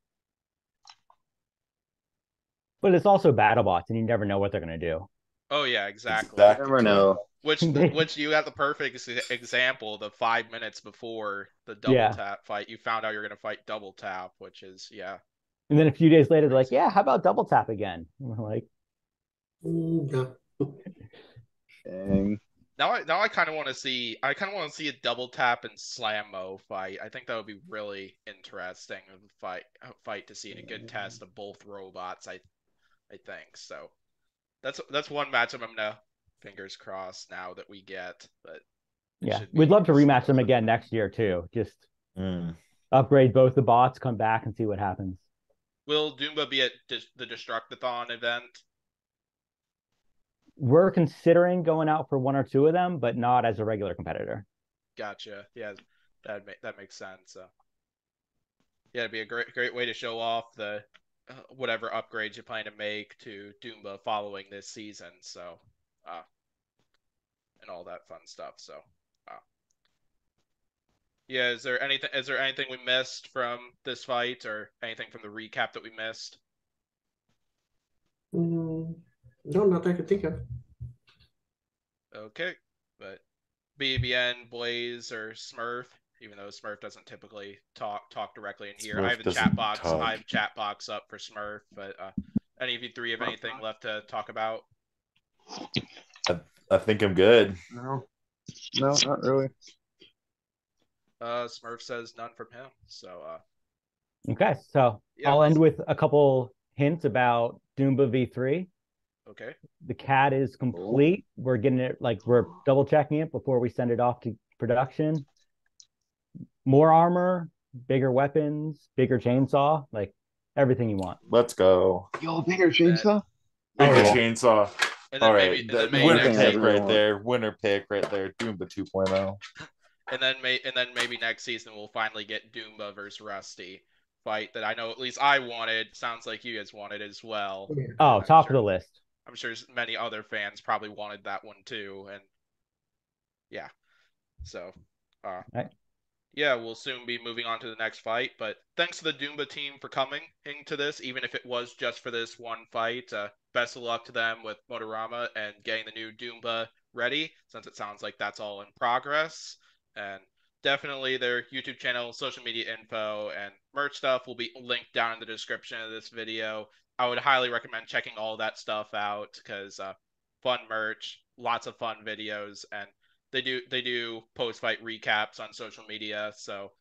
But it's also BattleBots, and you never know what they're gonna do. oh yeah exactly. you Exactly. never know. Which <laughs> which you got the perfect example. The five minutes before the double Yeah. tap fight, you found out you're gonna fight double tap, which is yeah. And then a few days later, they're like, "Yeah, how about double tap again?" And we're like, Mm. Dang. Now I now I kind of want to see I kind of want to see a double tap and slammo fight. I think that would be really interesting of a fight a fight to see and a good test of both robots. I I think so. That's that's one matchup I'm gonna fingers crossed now that we get. But "Yeah, we'd love to rematch them again next year too. Just Mm. upgrade both the bots, come back, and see what happens." Will Doomba be at dis- the Destructathon event? We're considering going out for one or two of them, but not as a regular competitor. Gotcha. Yeah, that make that makes sense. So. Yeah, it'd be a great great way to show off the uh, whatever upgrades you plan to make to Doomba following this season. So, uh, and all that fun stuff. So, uh, yeah. Is there anything? Is there anything we missed from this fight, or anything from the recap that we missed? Mm, no, not that I can think of. Okay, but BBBN, Blaze, or Smurf, even though Smurf doesn't typically talk talk directly in here. I have a chat box. talk. I have a chat box up for Smurf, but uh, any of you three have anything left to talk about? I think I'm good. No, no, not really. Uh, Smurf says none from him. So uh, Okay, so Yeah. I'll end with a couple hints about Doomba V3. okay, The CAD is complete. We're getting it like we're double checking it before we send it off to production. More armor, bigger weapons, bigger chainsaw, like everything you want. Let's go. Yo, bigger chainsaw. Bigger Oh, yeah. chainsaw. And then All maybe, right, and the then maybe winner next, pick everyone. right there. Winner pick right there. Doomba oh. 2.0. and then may, and then maybe next season we'll finally get Doomba versus Rusty fight that I know at least I wanted. Sounds like you guys wanted as well. Oh, I'm top sure- of the list. I'm sure many other fans probably wanted that one too, and yeah, so uh, Right. yeah, we'll soon be moving on to the next fight. But thanks to the Doomba team for coming into this, even if it was just for this one fight. Uh, best of luck to them with Motorama and getting the new Doomba ready, since it sounds like that's all in progress. And definitely their YouTube channel, social media info, and merch stuff will be linked down in the description of this video. I would highly recommend checking all that stuff out because uh, fun merch, lots of fun videos, and they do they do post fight recaps on social media. So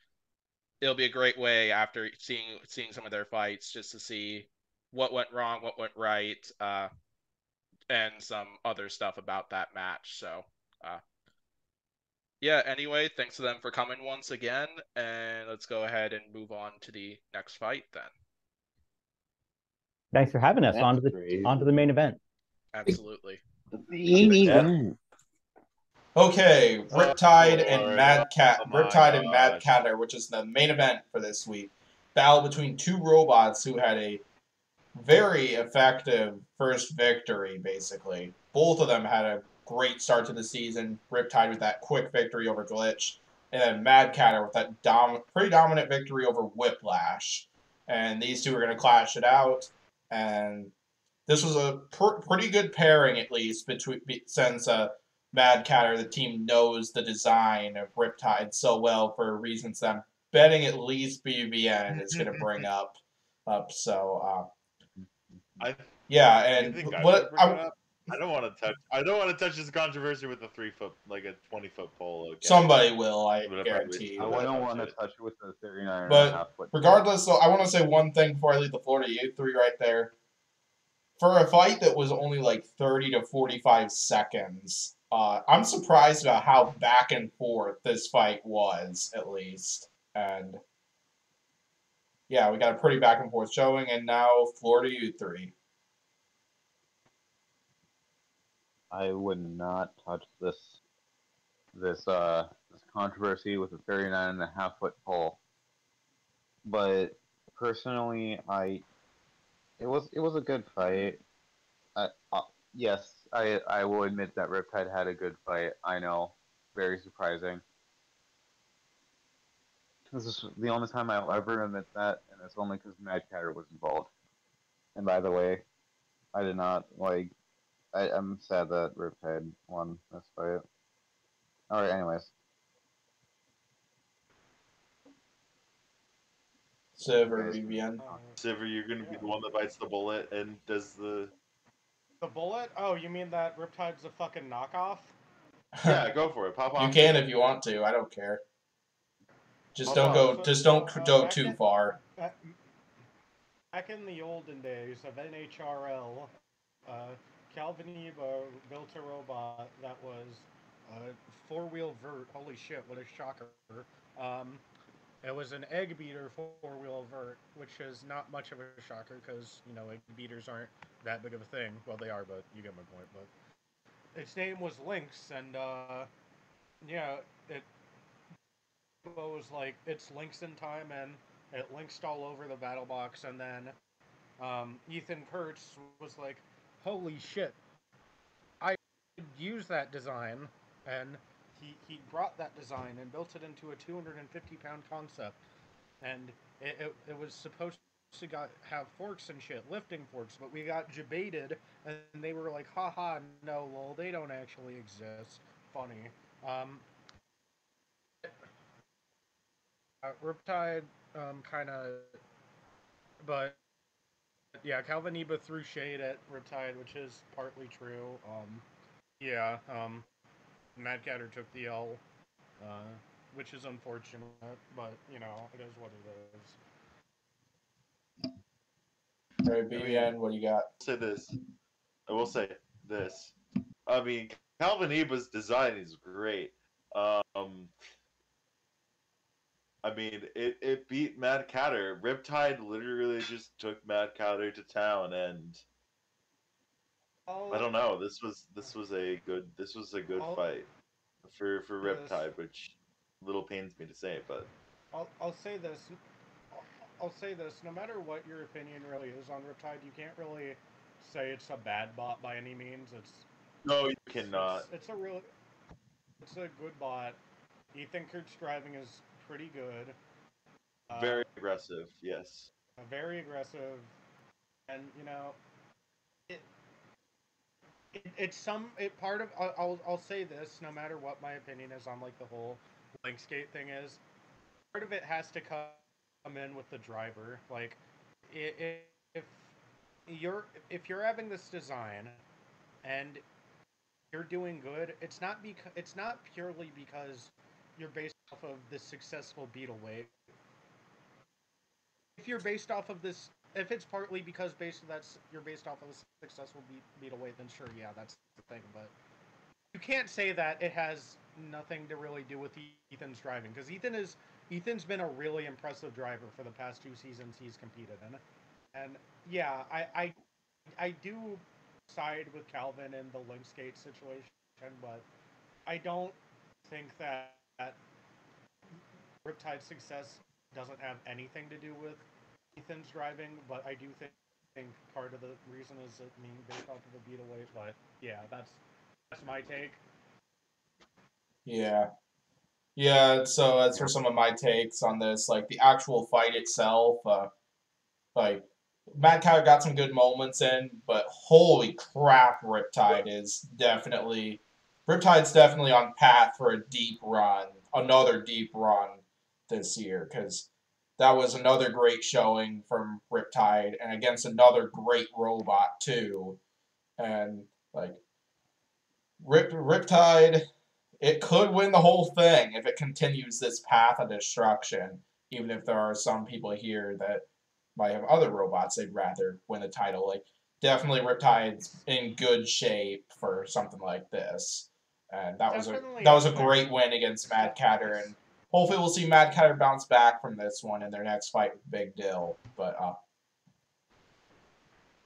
it'll be a great way after seeing seeing some of their fights just to see what went wrong, what went right, uh, and some other stuff about that match. So. Uh, yeah, anyway, thanks to them for coming once again, and let's go ahead and move on to the next fight then. Thanks for having us. That's On to the crazy. on to the main event. Absolutely. The main event. Okay, Riptide Oh, and Mad Cat, Oh my Riptide and Mad gosh. Catter, which is the main event for this week. Battle between two robots who had a very effective first victory, basically. Both of them had a great start to the season. Riptide with that quick victory over Glitch, and then Mad Catter with that dom- pretty dominant victory over Whiplash. And these two are going to clash it out. And this was a pr- pretty good pairing, at least, between be- since uh, Mad Catter, the team knows the design of Riptide so well for reasons that I'm betting at least BBBN is going to bring <laughs> up. Up so, uh, I, yeah, and I what would bring it I. I don't want to touch. I don't want to touch this controversy with a three foot, like a twenty foot pole. Okay? Somebody will, I But if I guarantee. I was- you. wouldn't want to touch it with the 39 and But a half foot. Regardless, though, I want to say one thing before I leave the floor to you three right there. For a fight that was only like 30 to 45 seconds, uh, I'm surprised about how back and forth this fight was, at least. And yeah, we got a pretty back and forth showing, and now Florida U three. I would not touch this this uh this controversy with a 39 and a half foot pole. But personally, I it was it was a good fight. I, uh, yes, I I will admit that Riptide had a good fight. I know, very surprising. This is the only time I'll ever admit that, and it's only because Mad Catter was involved. And by the way, I did not like I, I'm sad that Riptide won this fight. Alright, anyways. Civ or Yes. BBBN. Uh, Siver, you're gonna be the one that bites the bullet and does the. the bullet? Oh, you mean that Riptide's a fucking knockoff? Yeah, go for it. Pop off. you can if you want to. I don't care. Just don't go. Just don't Uh, go too far. Back in the olden days of NHRL, uh, Calvin Eba built a robot that was a four-wheel vert. Holy shit, what a shocker! Um, it was an egg beater four-wheel vert, which is not much of a shocker because you know egg beaters aren't that big of a thing. Well, they are, but you get my point. But its name was Lynx, and uh, yeah, it was like it's in time, and it linked all over the battle box, and then um, Ethan Kurtz was like, "Holy shit, I could use that design," and he he brought that design and built it into a 250 pound concept, and it, it, it was supposed to got have forks and shit, lifting forks, but we got debated, and they were like, "Haha, no, lol, they don't actually exist." Funny. Um, uh, Riptide, um, kind of, but yeah, Calvin Eba threw shade at Riptide, which is partly true. Um, yeah, um, Mad Catter took the L, uh, which is unfortunate, but you know, it is what it is. All right, BBBN, what do you got? say this. I will say this. I mean, Calvin Eba's design is great. Um, I mean, it, it beat Mad Catter. Riptide literally just took Mad Catter to town, and I don't know. Oh. This was this was a good this was a good fight for for. Riptide, which little pains me to say, but I'll, I'll say this. I'll- say this. No matter what your opinion really is on Riptide, you can't really say it's a bad bot by any means. It's no, you cannot. It's, it's a real. It's a good bot. Ethan Kurt's driving is pretty good. Uh, Very aggressive, yes. very aggressive, and you know, it, it it's some it part of I'll, I'll say this no matter what my opinion is on like the whole Lynxgate thing is, part of it has to come in with the driver. Like, i- i- if you're if you're having this design, and you're doing good, it's not because it's not purely because you're based of the successful Beetle weight if you're based off of this, if it's partly because based on that's you're based off of a successful beetle weight, then sure, yeah, that's the thing. But you can't say that it has nothing to really do with Ethan's driving because Ethan is Ethan's been a really impressive driver for the past two seasons he's competed in, and yeah, I I, I do side with Calvin in the Lynxgate situation, but I don't think that, that Riptide's success doesn't have anything to do with Ethan's driving, but I do think, think part of the reason is it being based off of a beetle weight. But yeah, that's that's my take. Yeah. Yeah, so as for some of my takes on this, like the actual fight itself, uh, like Matt Cow got some good moments in, but holy crap, Riptide is definitely Riptide's definitely on path for a deep run, another deep run this year, because that was another great showing from Riptide and against another great robot too. And Like Rip Riptide, it could win the whole thing if it continues this path of destruction. Even if there are some people here that might have other robots they'd rather win the title. Like definitely Riptide's in good shape for something like this. And that was a that was a great win against Mad Catter and hopefully we'll see Mad Catter bounce back from this one in their next fight with Big Dill. But uh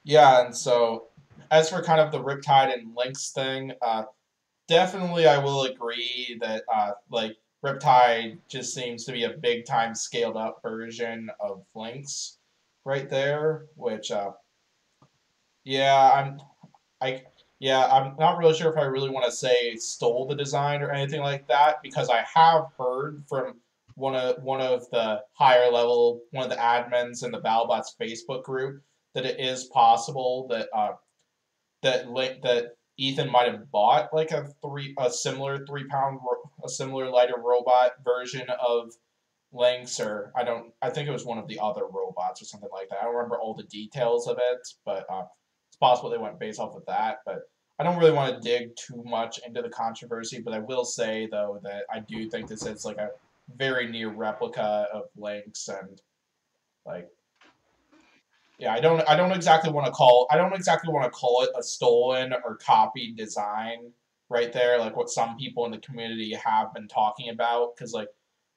yeah, and so as for kind of the Riptide and Lynx thing, uh definitely I will agree that uh like Riptide just seems to be a big time scaled up version of Lynx right there, which uh yeah, I'm I yeah, I'm not really sure if I really want to say stole the design or anything like that because I have heard from one of one of the higher level one of the admins in the BattleBots Facebook group that it is possible that uh that that Ethan might have bought like a three a similar three pound a similar lighter robot version of Lynx or I don't I think it was one of the other robots or something like that. I don't remember all the details of it, but uh, possible they went based off of that. But I don't really want to dig too much into the controversy. But I will say though that I do think this is like a very near replica of Lynx and like yeah, I don't I don't exactly want to call I don't exactly want to call it a stolen or copied design right there, like what some people in the community have been talking about. Because like,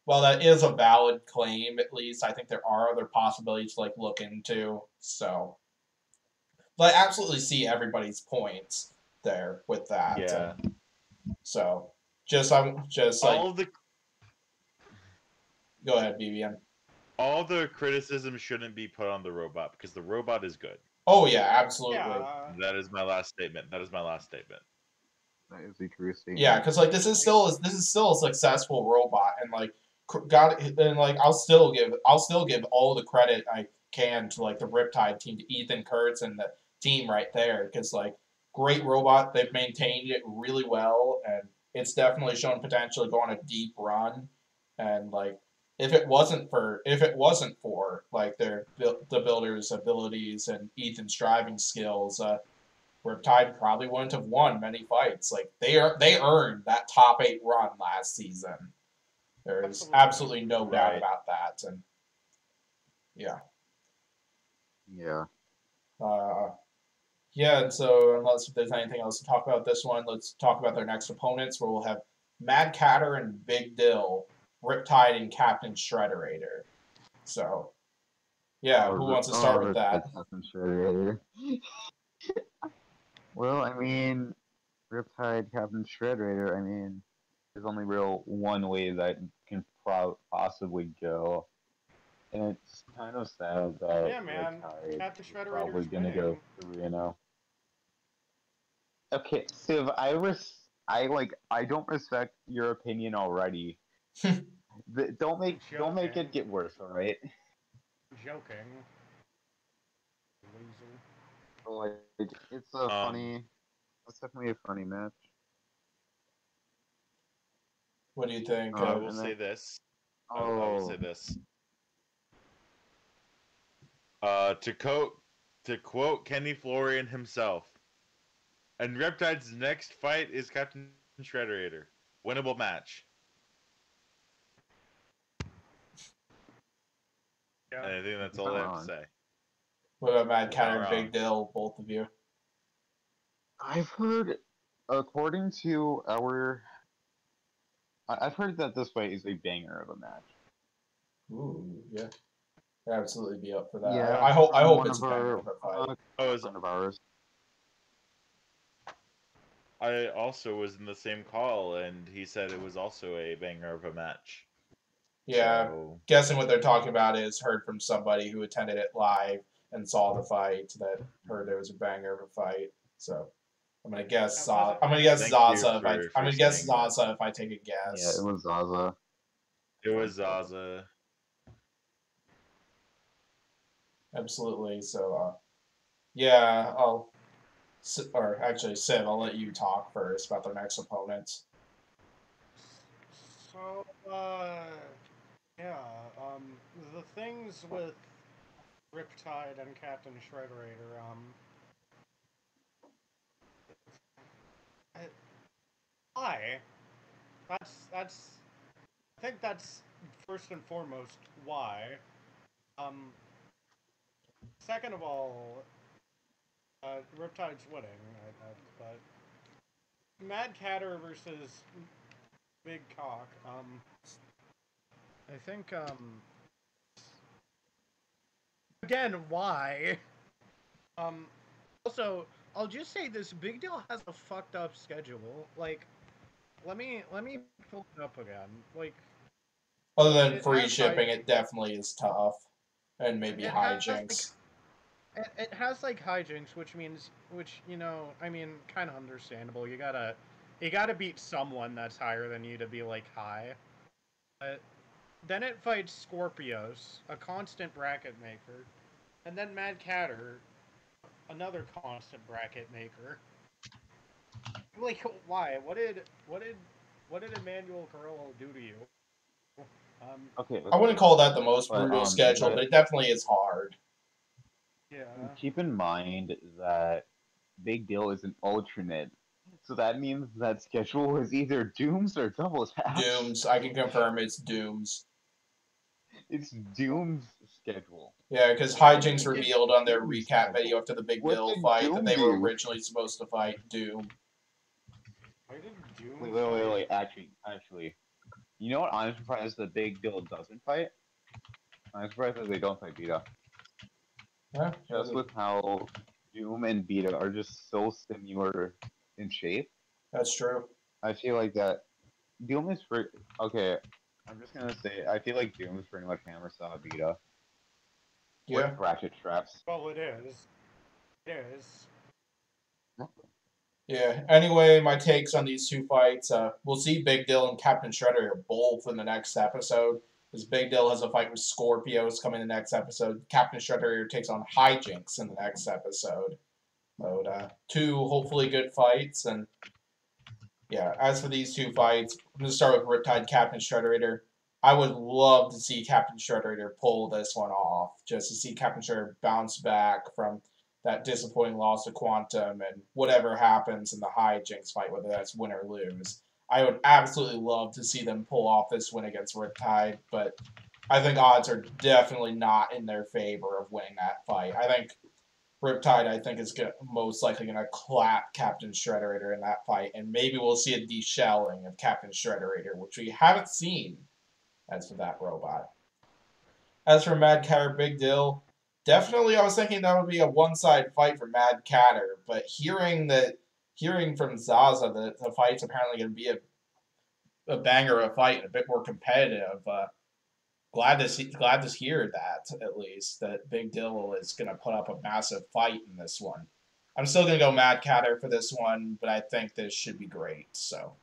while that is a valid claim, at least I think there are other possibilities to like look into. So, but I absolutely see everybody's points there with that. Yeah. and so just I'm just like all of the go ahead, BBM. all the criticism shouldn't be put on the robot because the robot is good. Oh yeah, absolutely. Yeah. That is my last statement. That is my last statement. That is the true statement. Yeah, because like this is still this is still a successful robot, and like cr- got and like I'll still give I'll still give all the credit I can to like the Riptide team, to Ethan Kurtz and the team right there, because like great robot, they've maintained it really well, and it's definitely shown potential to go on a deep run, and like if it wasn't for if it wasn't for like their the builders' abilities and Ethan's driving skills, uh, Riptide probably wouldn't have won many fights. Like they are, they earned that top eight run last season. There's Absolutely. absolutely no doubt Right. about that, and yeah, Yeah. uh, yeah. And so, unless there's anything else to talk about this one, let's talk about their next opponents, where we'll have Mad Catter and Big Dill, Riptide and Captain Shredderator. So, yeah, Oh, who wants to oh, start with that? Captain Shredder. <laughs> well, I mean, Riptide, Captain Shredder. I mean, there's only real one way that can pro- possibly go, and it's kind of sad that Yeah, man. Riptide Captain is Shredder probably Raiders gonna go winning. through, you know. Okay, Civ, I res- I like, I don't respect your opinion already. <laughs> Th- don't make, don't make it get worse, all right? Joking. Loser. Like, it's a Um, funny. It's definitely a funny match. What do you think? Uh, I will and say this. I, I will say Oh, this. Uh, to quote to quote Kenny Florian himself, and Riptide's next fight is Captain Shredderator. Winnable match. Yeah. And I think that's all I have Come to say. what about Mad Catter and Big wrong. Dill, both of you? I've heard, according to our, I- I've heard that this fight is a banger of a match. Ooh, yeah. I'd absolutely be up for that. Yeah, I, I hope. I hope it's a of banger our- of a fight. uh, Oh, is friend of ours. I also was in the same call, and he said it was also a banger of a match. Yeah, So, guessing what they're talking about is heard from somebody who attended it live and saw the fight that heard it was a banger of a fight. So I'm gonna guess. Zaza. I'm gonna guess Thank Zaza. If I, I'm gonna guess. Zaza if I take a guess. Yeah, it was Zaza. it was Zaza. Absolutely. So, uh, yeah, I'll. Or actually, Sid, I'll let you talk first about their next opponents. So, uh, yeah, um, the things with Riptide and Captain Shredderator, um, why? That's that's. I think that's first and foremost why. Um. Second of all, uh, Riptide's winning, I, I, but Mad Catter versus Big Cock. Um, I think um. Again, why? Um. Also, I'll just say this: Big Dill has a fucked up schedule. Like, let me let me pull it up again. Like, Other than free shipping, it definitely is tough, and maybe It has, hijinks. it, it has like hijinks, which means, which you know, I mean, kind of understandable. You gotta, you gotta beat someone that's higher than you to be like high. But then it fights Skorpios, a constant bracket maker, and then Mad Catter, another constant bracket maker. Like, why? What did, what did, what did Emmanuel Carrillo do to you? Um, Okay. I wouldn't call that the most But, brutal um, schedule, but- but it definitely is hard. yeah. Keep in mind that Big Dill is an alternate, so that means that schedule is either Dooms or Double Tap. Dooms, I can confirm it's Dooms. It's Doom's schedule. Yeah, because hijinks revealed on their recap video after the Big What Bill did fight that they were originally supposed to fight Doom. Why did Doom Wait, wait, wait, wait. Actually, actually, you know what? I'm surprised the Big Dill doesn't fight. I'm surprised that they don't fight Beta. Yeah, Just with how Doom and Beta are just so similar in shape. that's true. I feel like that Doom is pretty okay. I'm just gonna say I feel like Doom is pretty much Hammer Saw Beta Yeah. with ratchet straps. Well, it is. It is. Yeah. Anyway, my takes on these two fights. Uh, we'll see Big Dill and Captain Shredder are both in the next episode. Because Big Dill has a fight with Skorpios coming in the next episode. Captain Shredder takes on Hijinks in the next episode. But uh, two hopefully good fights. And yeah, as for these two fights, I'm going to start with Riptide Captain Shredder. I would love to see Captain Shredder pull this one off. Just to see Captain Shredder bounce back from that disappointing loss to Quantum and whatever happens in the hijinks fight, whether that's win or lose. I would absolutely love to see them pull off this win against Riptide, but I think odds are definitely not in their favor of winning that fight. I think Riptide, I think, is gonna, most likely going to clap Captain Shredderator in that fight, and maybe we'll see a deshelling of Captain Shredderator, which we haven't seen as for that robot. As for Mad Catter Big Dill, definitely I was thinking that would be a one-side fight for Mad Catter, but hearing that hearing from Zaza that the fight's apparently going to be a a banger of a fight and a bit more competitive. Uh, glad to see, glad to hear that at least that Big Dill is going to put up a massive fight in this one. I'm still going to go Mad Catter for this one, but I think this should be great. So,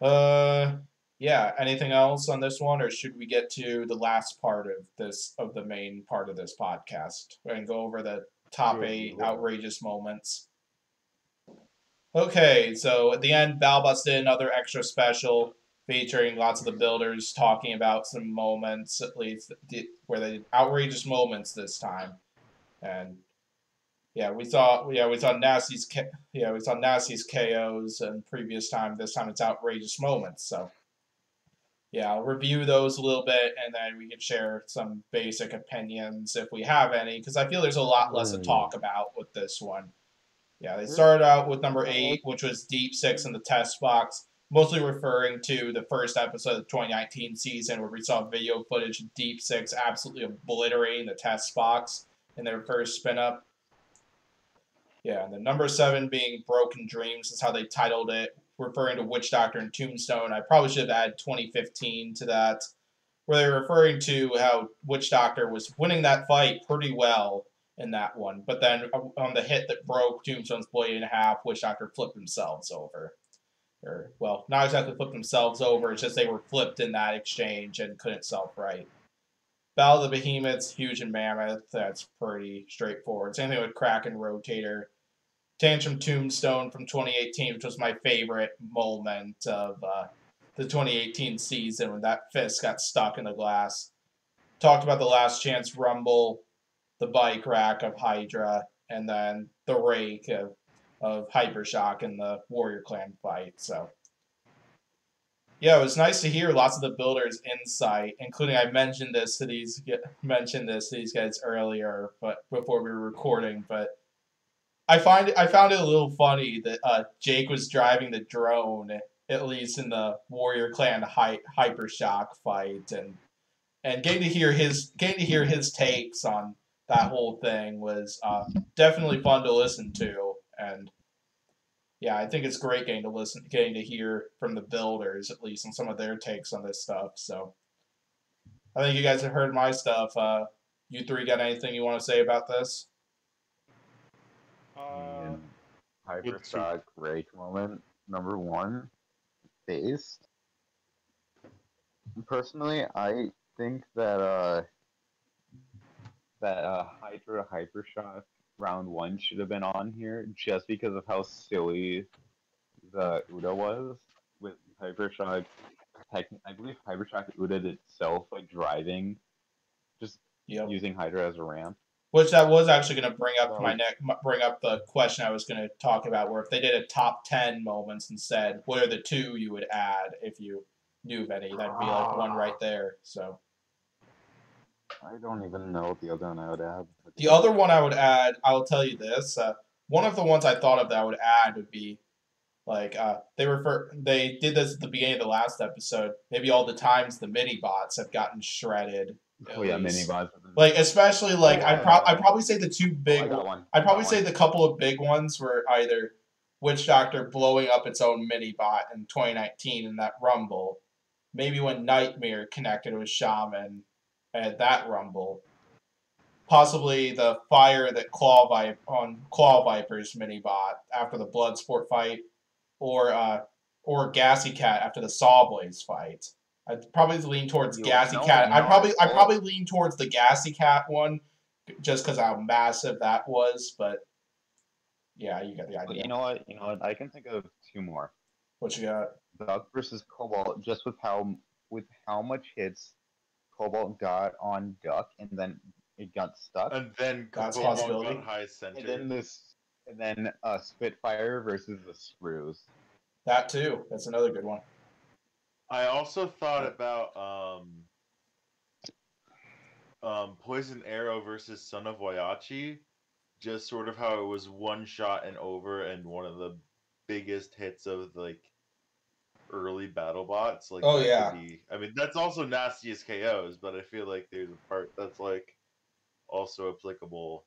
uh, yeah. Anything else on this one, or should we get to the last part of this of the main part of this podcast? To go over the top eight outrageous moments. Okay, so at the end, BattleBots did another extra special featuring lots of the builders talking about some moments, at least where they outrageous moments this time, and yeah, we saw yeah we saw Nasty's yeah we saw Nasty's KOs and previous time. This time it's outrageous moments. So yeah, I'll review those a little bit, and then we can share some basic opinions if we have any, because I feel there's a lot less to Mm. talk about with this one. Yeah, they started out with number eight, which was Deep Six in the test box, mostly referring to the first episode of the 2019 season where we saw video footage of Deep Six absolutely obliterating the test box in their first spin up. Yeah, and the number seven being Broken Dreams is how they titled it, referring to Witch Doctor and Tombstone. I probably should have added 2015 to that, where they're referring to how Witch Doctor was winning that fight pretty well in that one, but then on the hit that broke Tombstone's blade in half, Witch Doctor flipped themselves over. Or, well, not exactly flipped themselves over, it's just they were flipped in that exchange and couldn't self right. Battle of the Behemoths, Huge and Mammoth, that's pretty straightforward. Same thing with Kraken Rotator. Tantrum Tombstone from 2018, which was my favorite moment of uh, the 2018 season when that fist got stuck in the glass. Talked about the Last Chance Rumble, the bike rack of Hydra, and then the rake of of Hypershock in the Warrior Clan fight. So yeah, it was nice to hear lots of the builders' insight, including I mentioned this to these mentioned this to these guys earlier, but before we were recording. But I find I found it a little funny that uh, Jake was driving the drone, at least in the Warrior Clan hy- Hypershock fight, and and getting to hear his getting to hear his takes on that whole thing was uh, definitely fun to listen to, and yeah, I think it's great getting to listen, getting to hear from the builders at least on some of their takes on this stuff. So I think you guys have heard my stuff. Uh, you three got anything you want to say about this? Uh, Hypershock rage moment number one, based. Personally, I think that uh that uh Hydra Hypershock round one should have been on here just because of how silly the Uda was with Hypershock. I believe Hypershock Uda itself like driving, just Yep. using Hydra as a ramp. Which that was actually going to bring up my neck, bring up the question I was going to talk about. Where if they did a top ten moments instead, what are the two you would add if you knew of any? That'd be like one right there. So I don't even know what the other one I would add. the other one I would add, I'll tell you this. Uh, one of the ones I thought of that I would add would be like uh, they refer they did this at the beginning of the last episode. Maybe all the times the mini bots have gotten shredded. Oh yeah, mini bots. Like especially like I pro- I probably say the two big I got one. I'd probably say one. the couple of big ones were either Witch Doctor blowing up its own mini bot in 2019 in that Rumble, maybe when Nightmare connected with Shaman at that Rumble, possibly the fire that Claw Vipe on Claw Viper's mini bot after the Bloodsport fight, or uh, or Gassy Cat after the Sawblaze fight. I'd probably lean towards You- Gassy no, Cat. I'd probably I'd probably lean towards the Gassy Cat one just because how massive that was. But yeah, you got the But idea. you know what? You know what? I can think of two more. what you got? Duck versus Cobalt, just with how with how much hits Cobalt got on Duck, and then it got stuck, And then That's a Cobalt possibility. got high center. and then this, and then uh, Spitfire versus the Screws. That too. That's another good one. I also thought about um, um, Poison Arrow versus Son of Whyachi. Just sort of how it was one shot and over, and one of the biggest hits of like early battle bots. Like, Oh, yeah. be- I mean, that's also nastiest KOs, but I feel like there's a part that's like also applicable.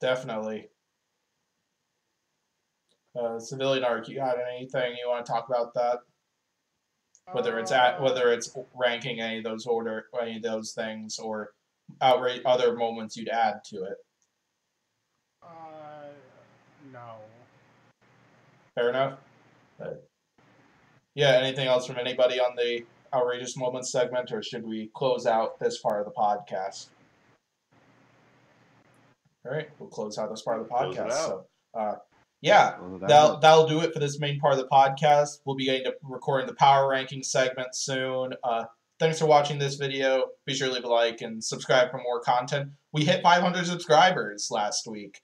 Definitely. Uh, Civilian Arc, you got anything you want to talk about that? Whether it's at uh, whether it's ranking any of those order any of those things or outright other moments you'd add to it. Uh, no. Fair enough. But, yeah, anything else from anybody on the outrageous moments segment, or should we close out this part of the podcast? All right, we'll close out this part of the Close it podcast. out. So, uh, yeah, Those are that that'll, that'll do it for this main part of the podcast. We'll be getting to recording the power ranking segment soon. Uh, thanks for watching this video. Be sure to leave a like and subscribe for more content. We hit 500 subscribers last week,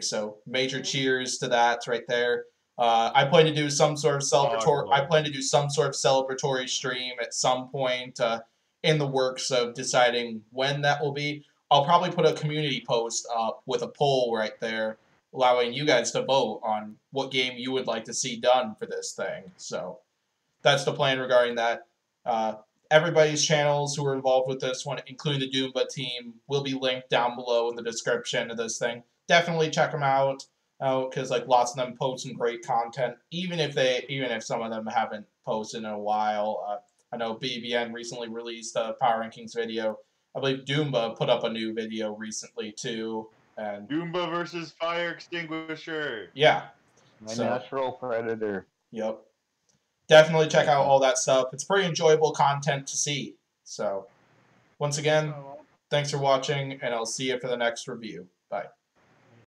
so major cheers to that right there. Uh, I plan to do some sort of celebratory. Oh, I plan to do some sort of celebratory stream at some point uh, in the works of deciding when that will be. I'll probably put a community post up with a poll right there allowing you guys to vote on what game you would like to see done for this thing. So that's the plan regarding that. Uh, everybody's channels who are involved with this one, including the Doomba team, will be linked down below in the description of this thing. Definitely check them out because like lots of them post some great content, even if they even if some of them haven't posted in a while. Uh, I know BBN recently released a Power Rankings video. I believe Doomba put up a new video recently too, and Doomba versus Fire Extinguisher. yeah, My so- natural predator. Yep. Definitely check out all that stuff. It's pretty enjoyable content to see. So, once again, oh, thanks for watching, and I'll see you for the next review. Bye.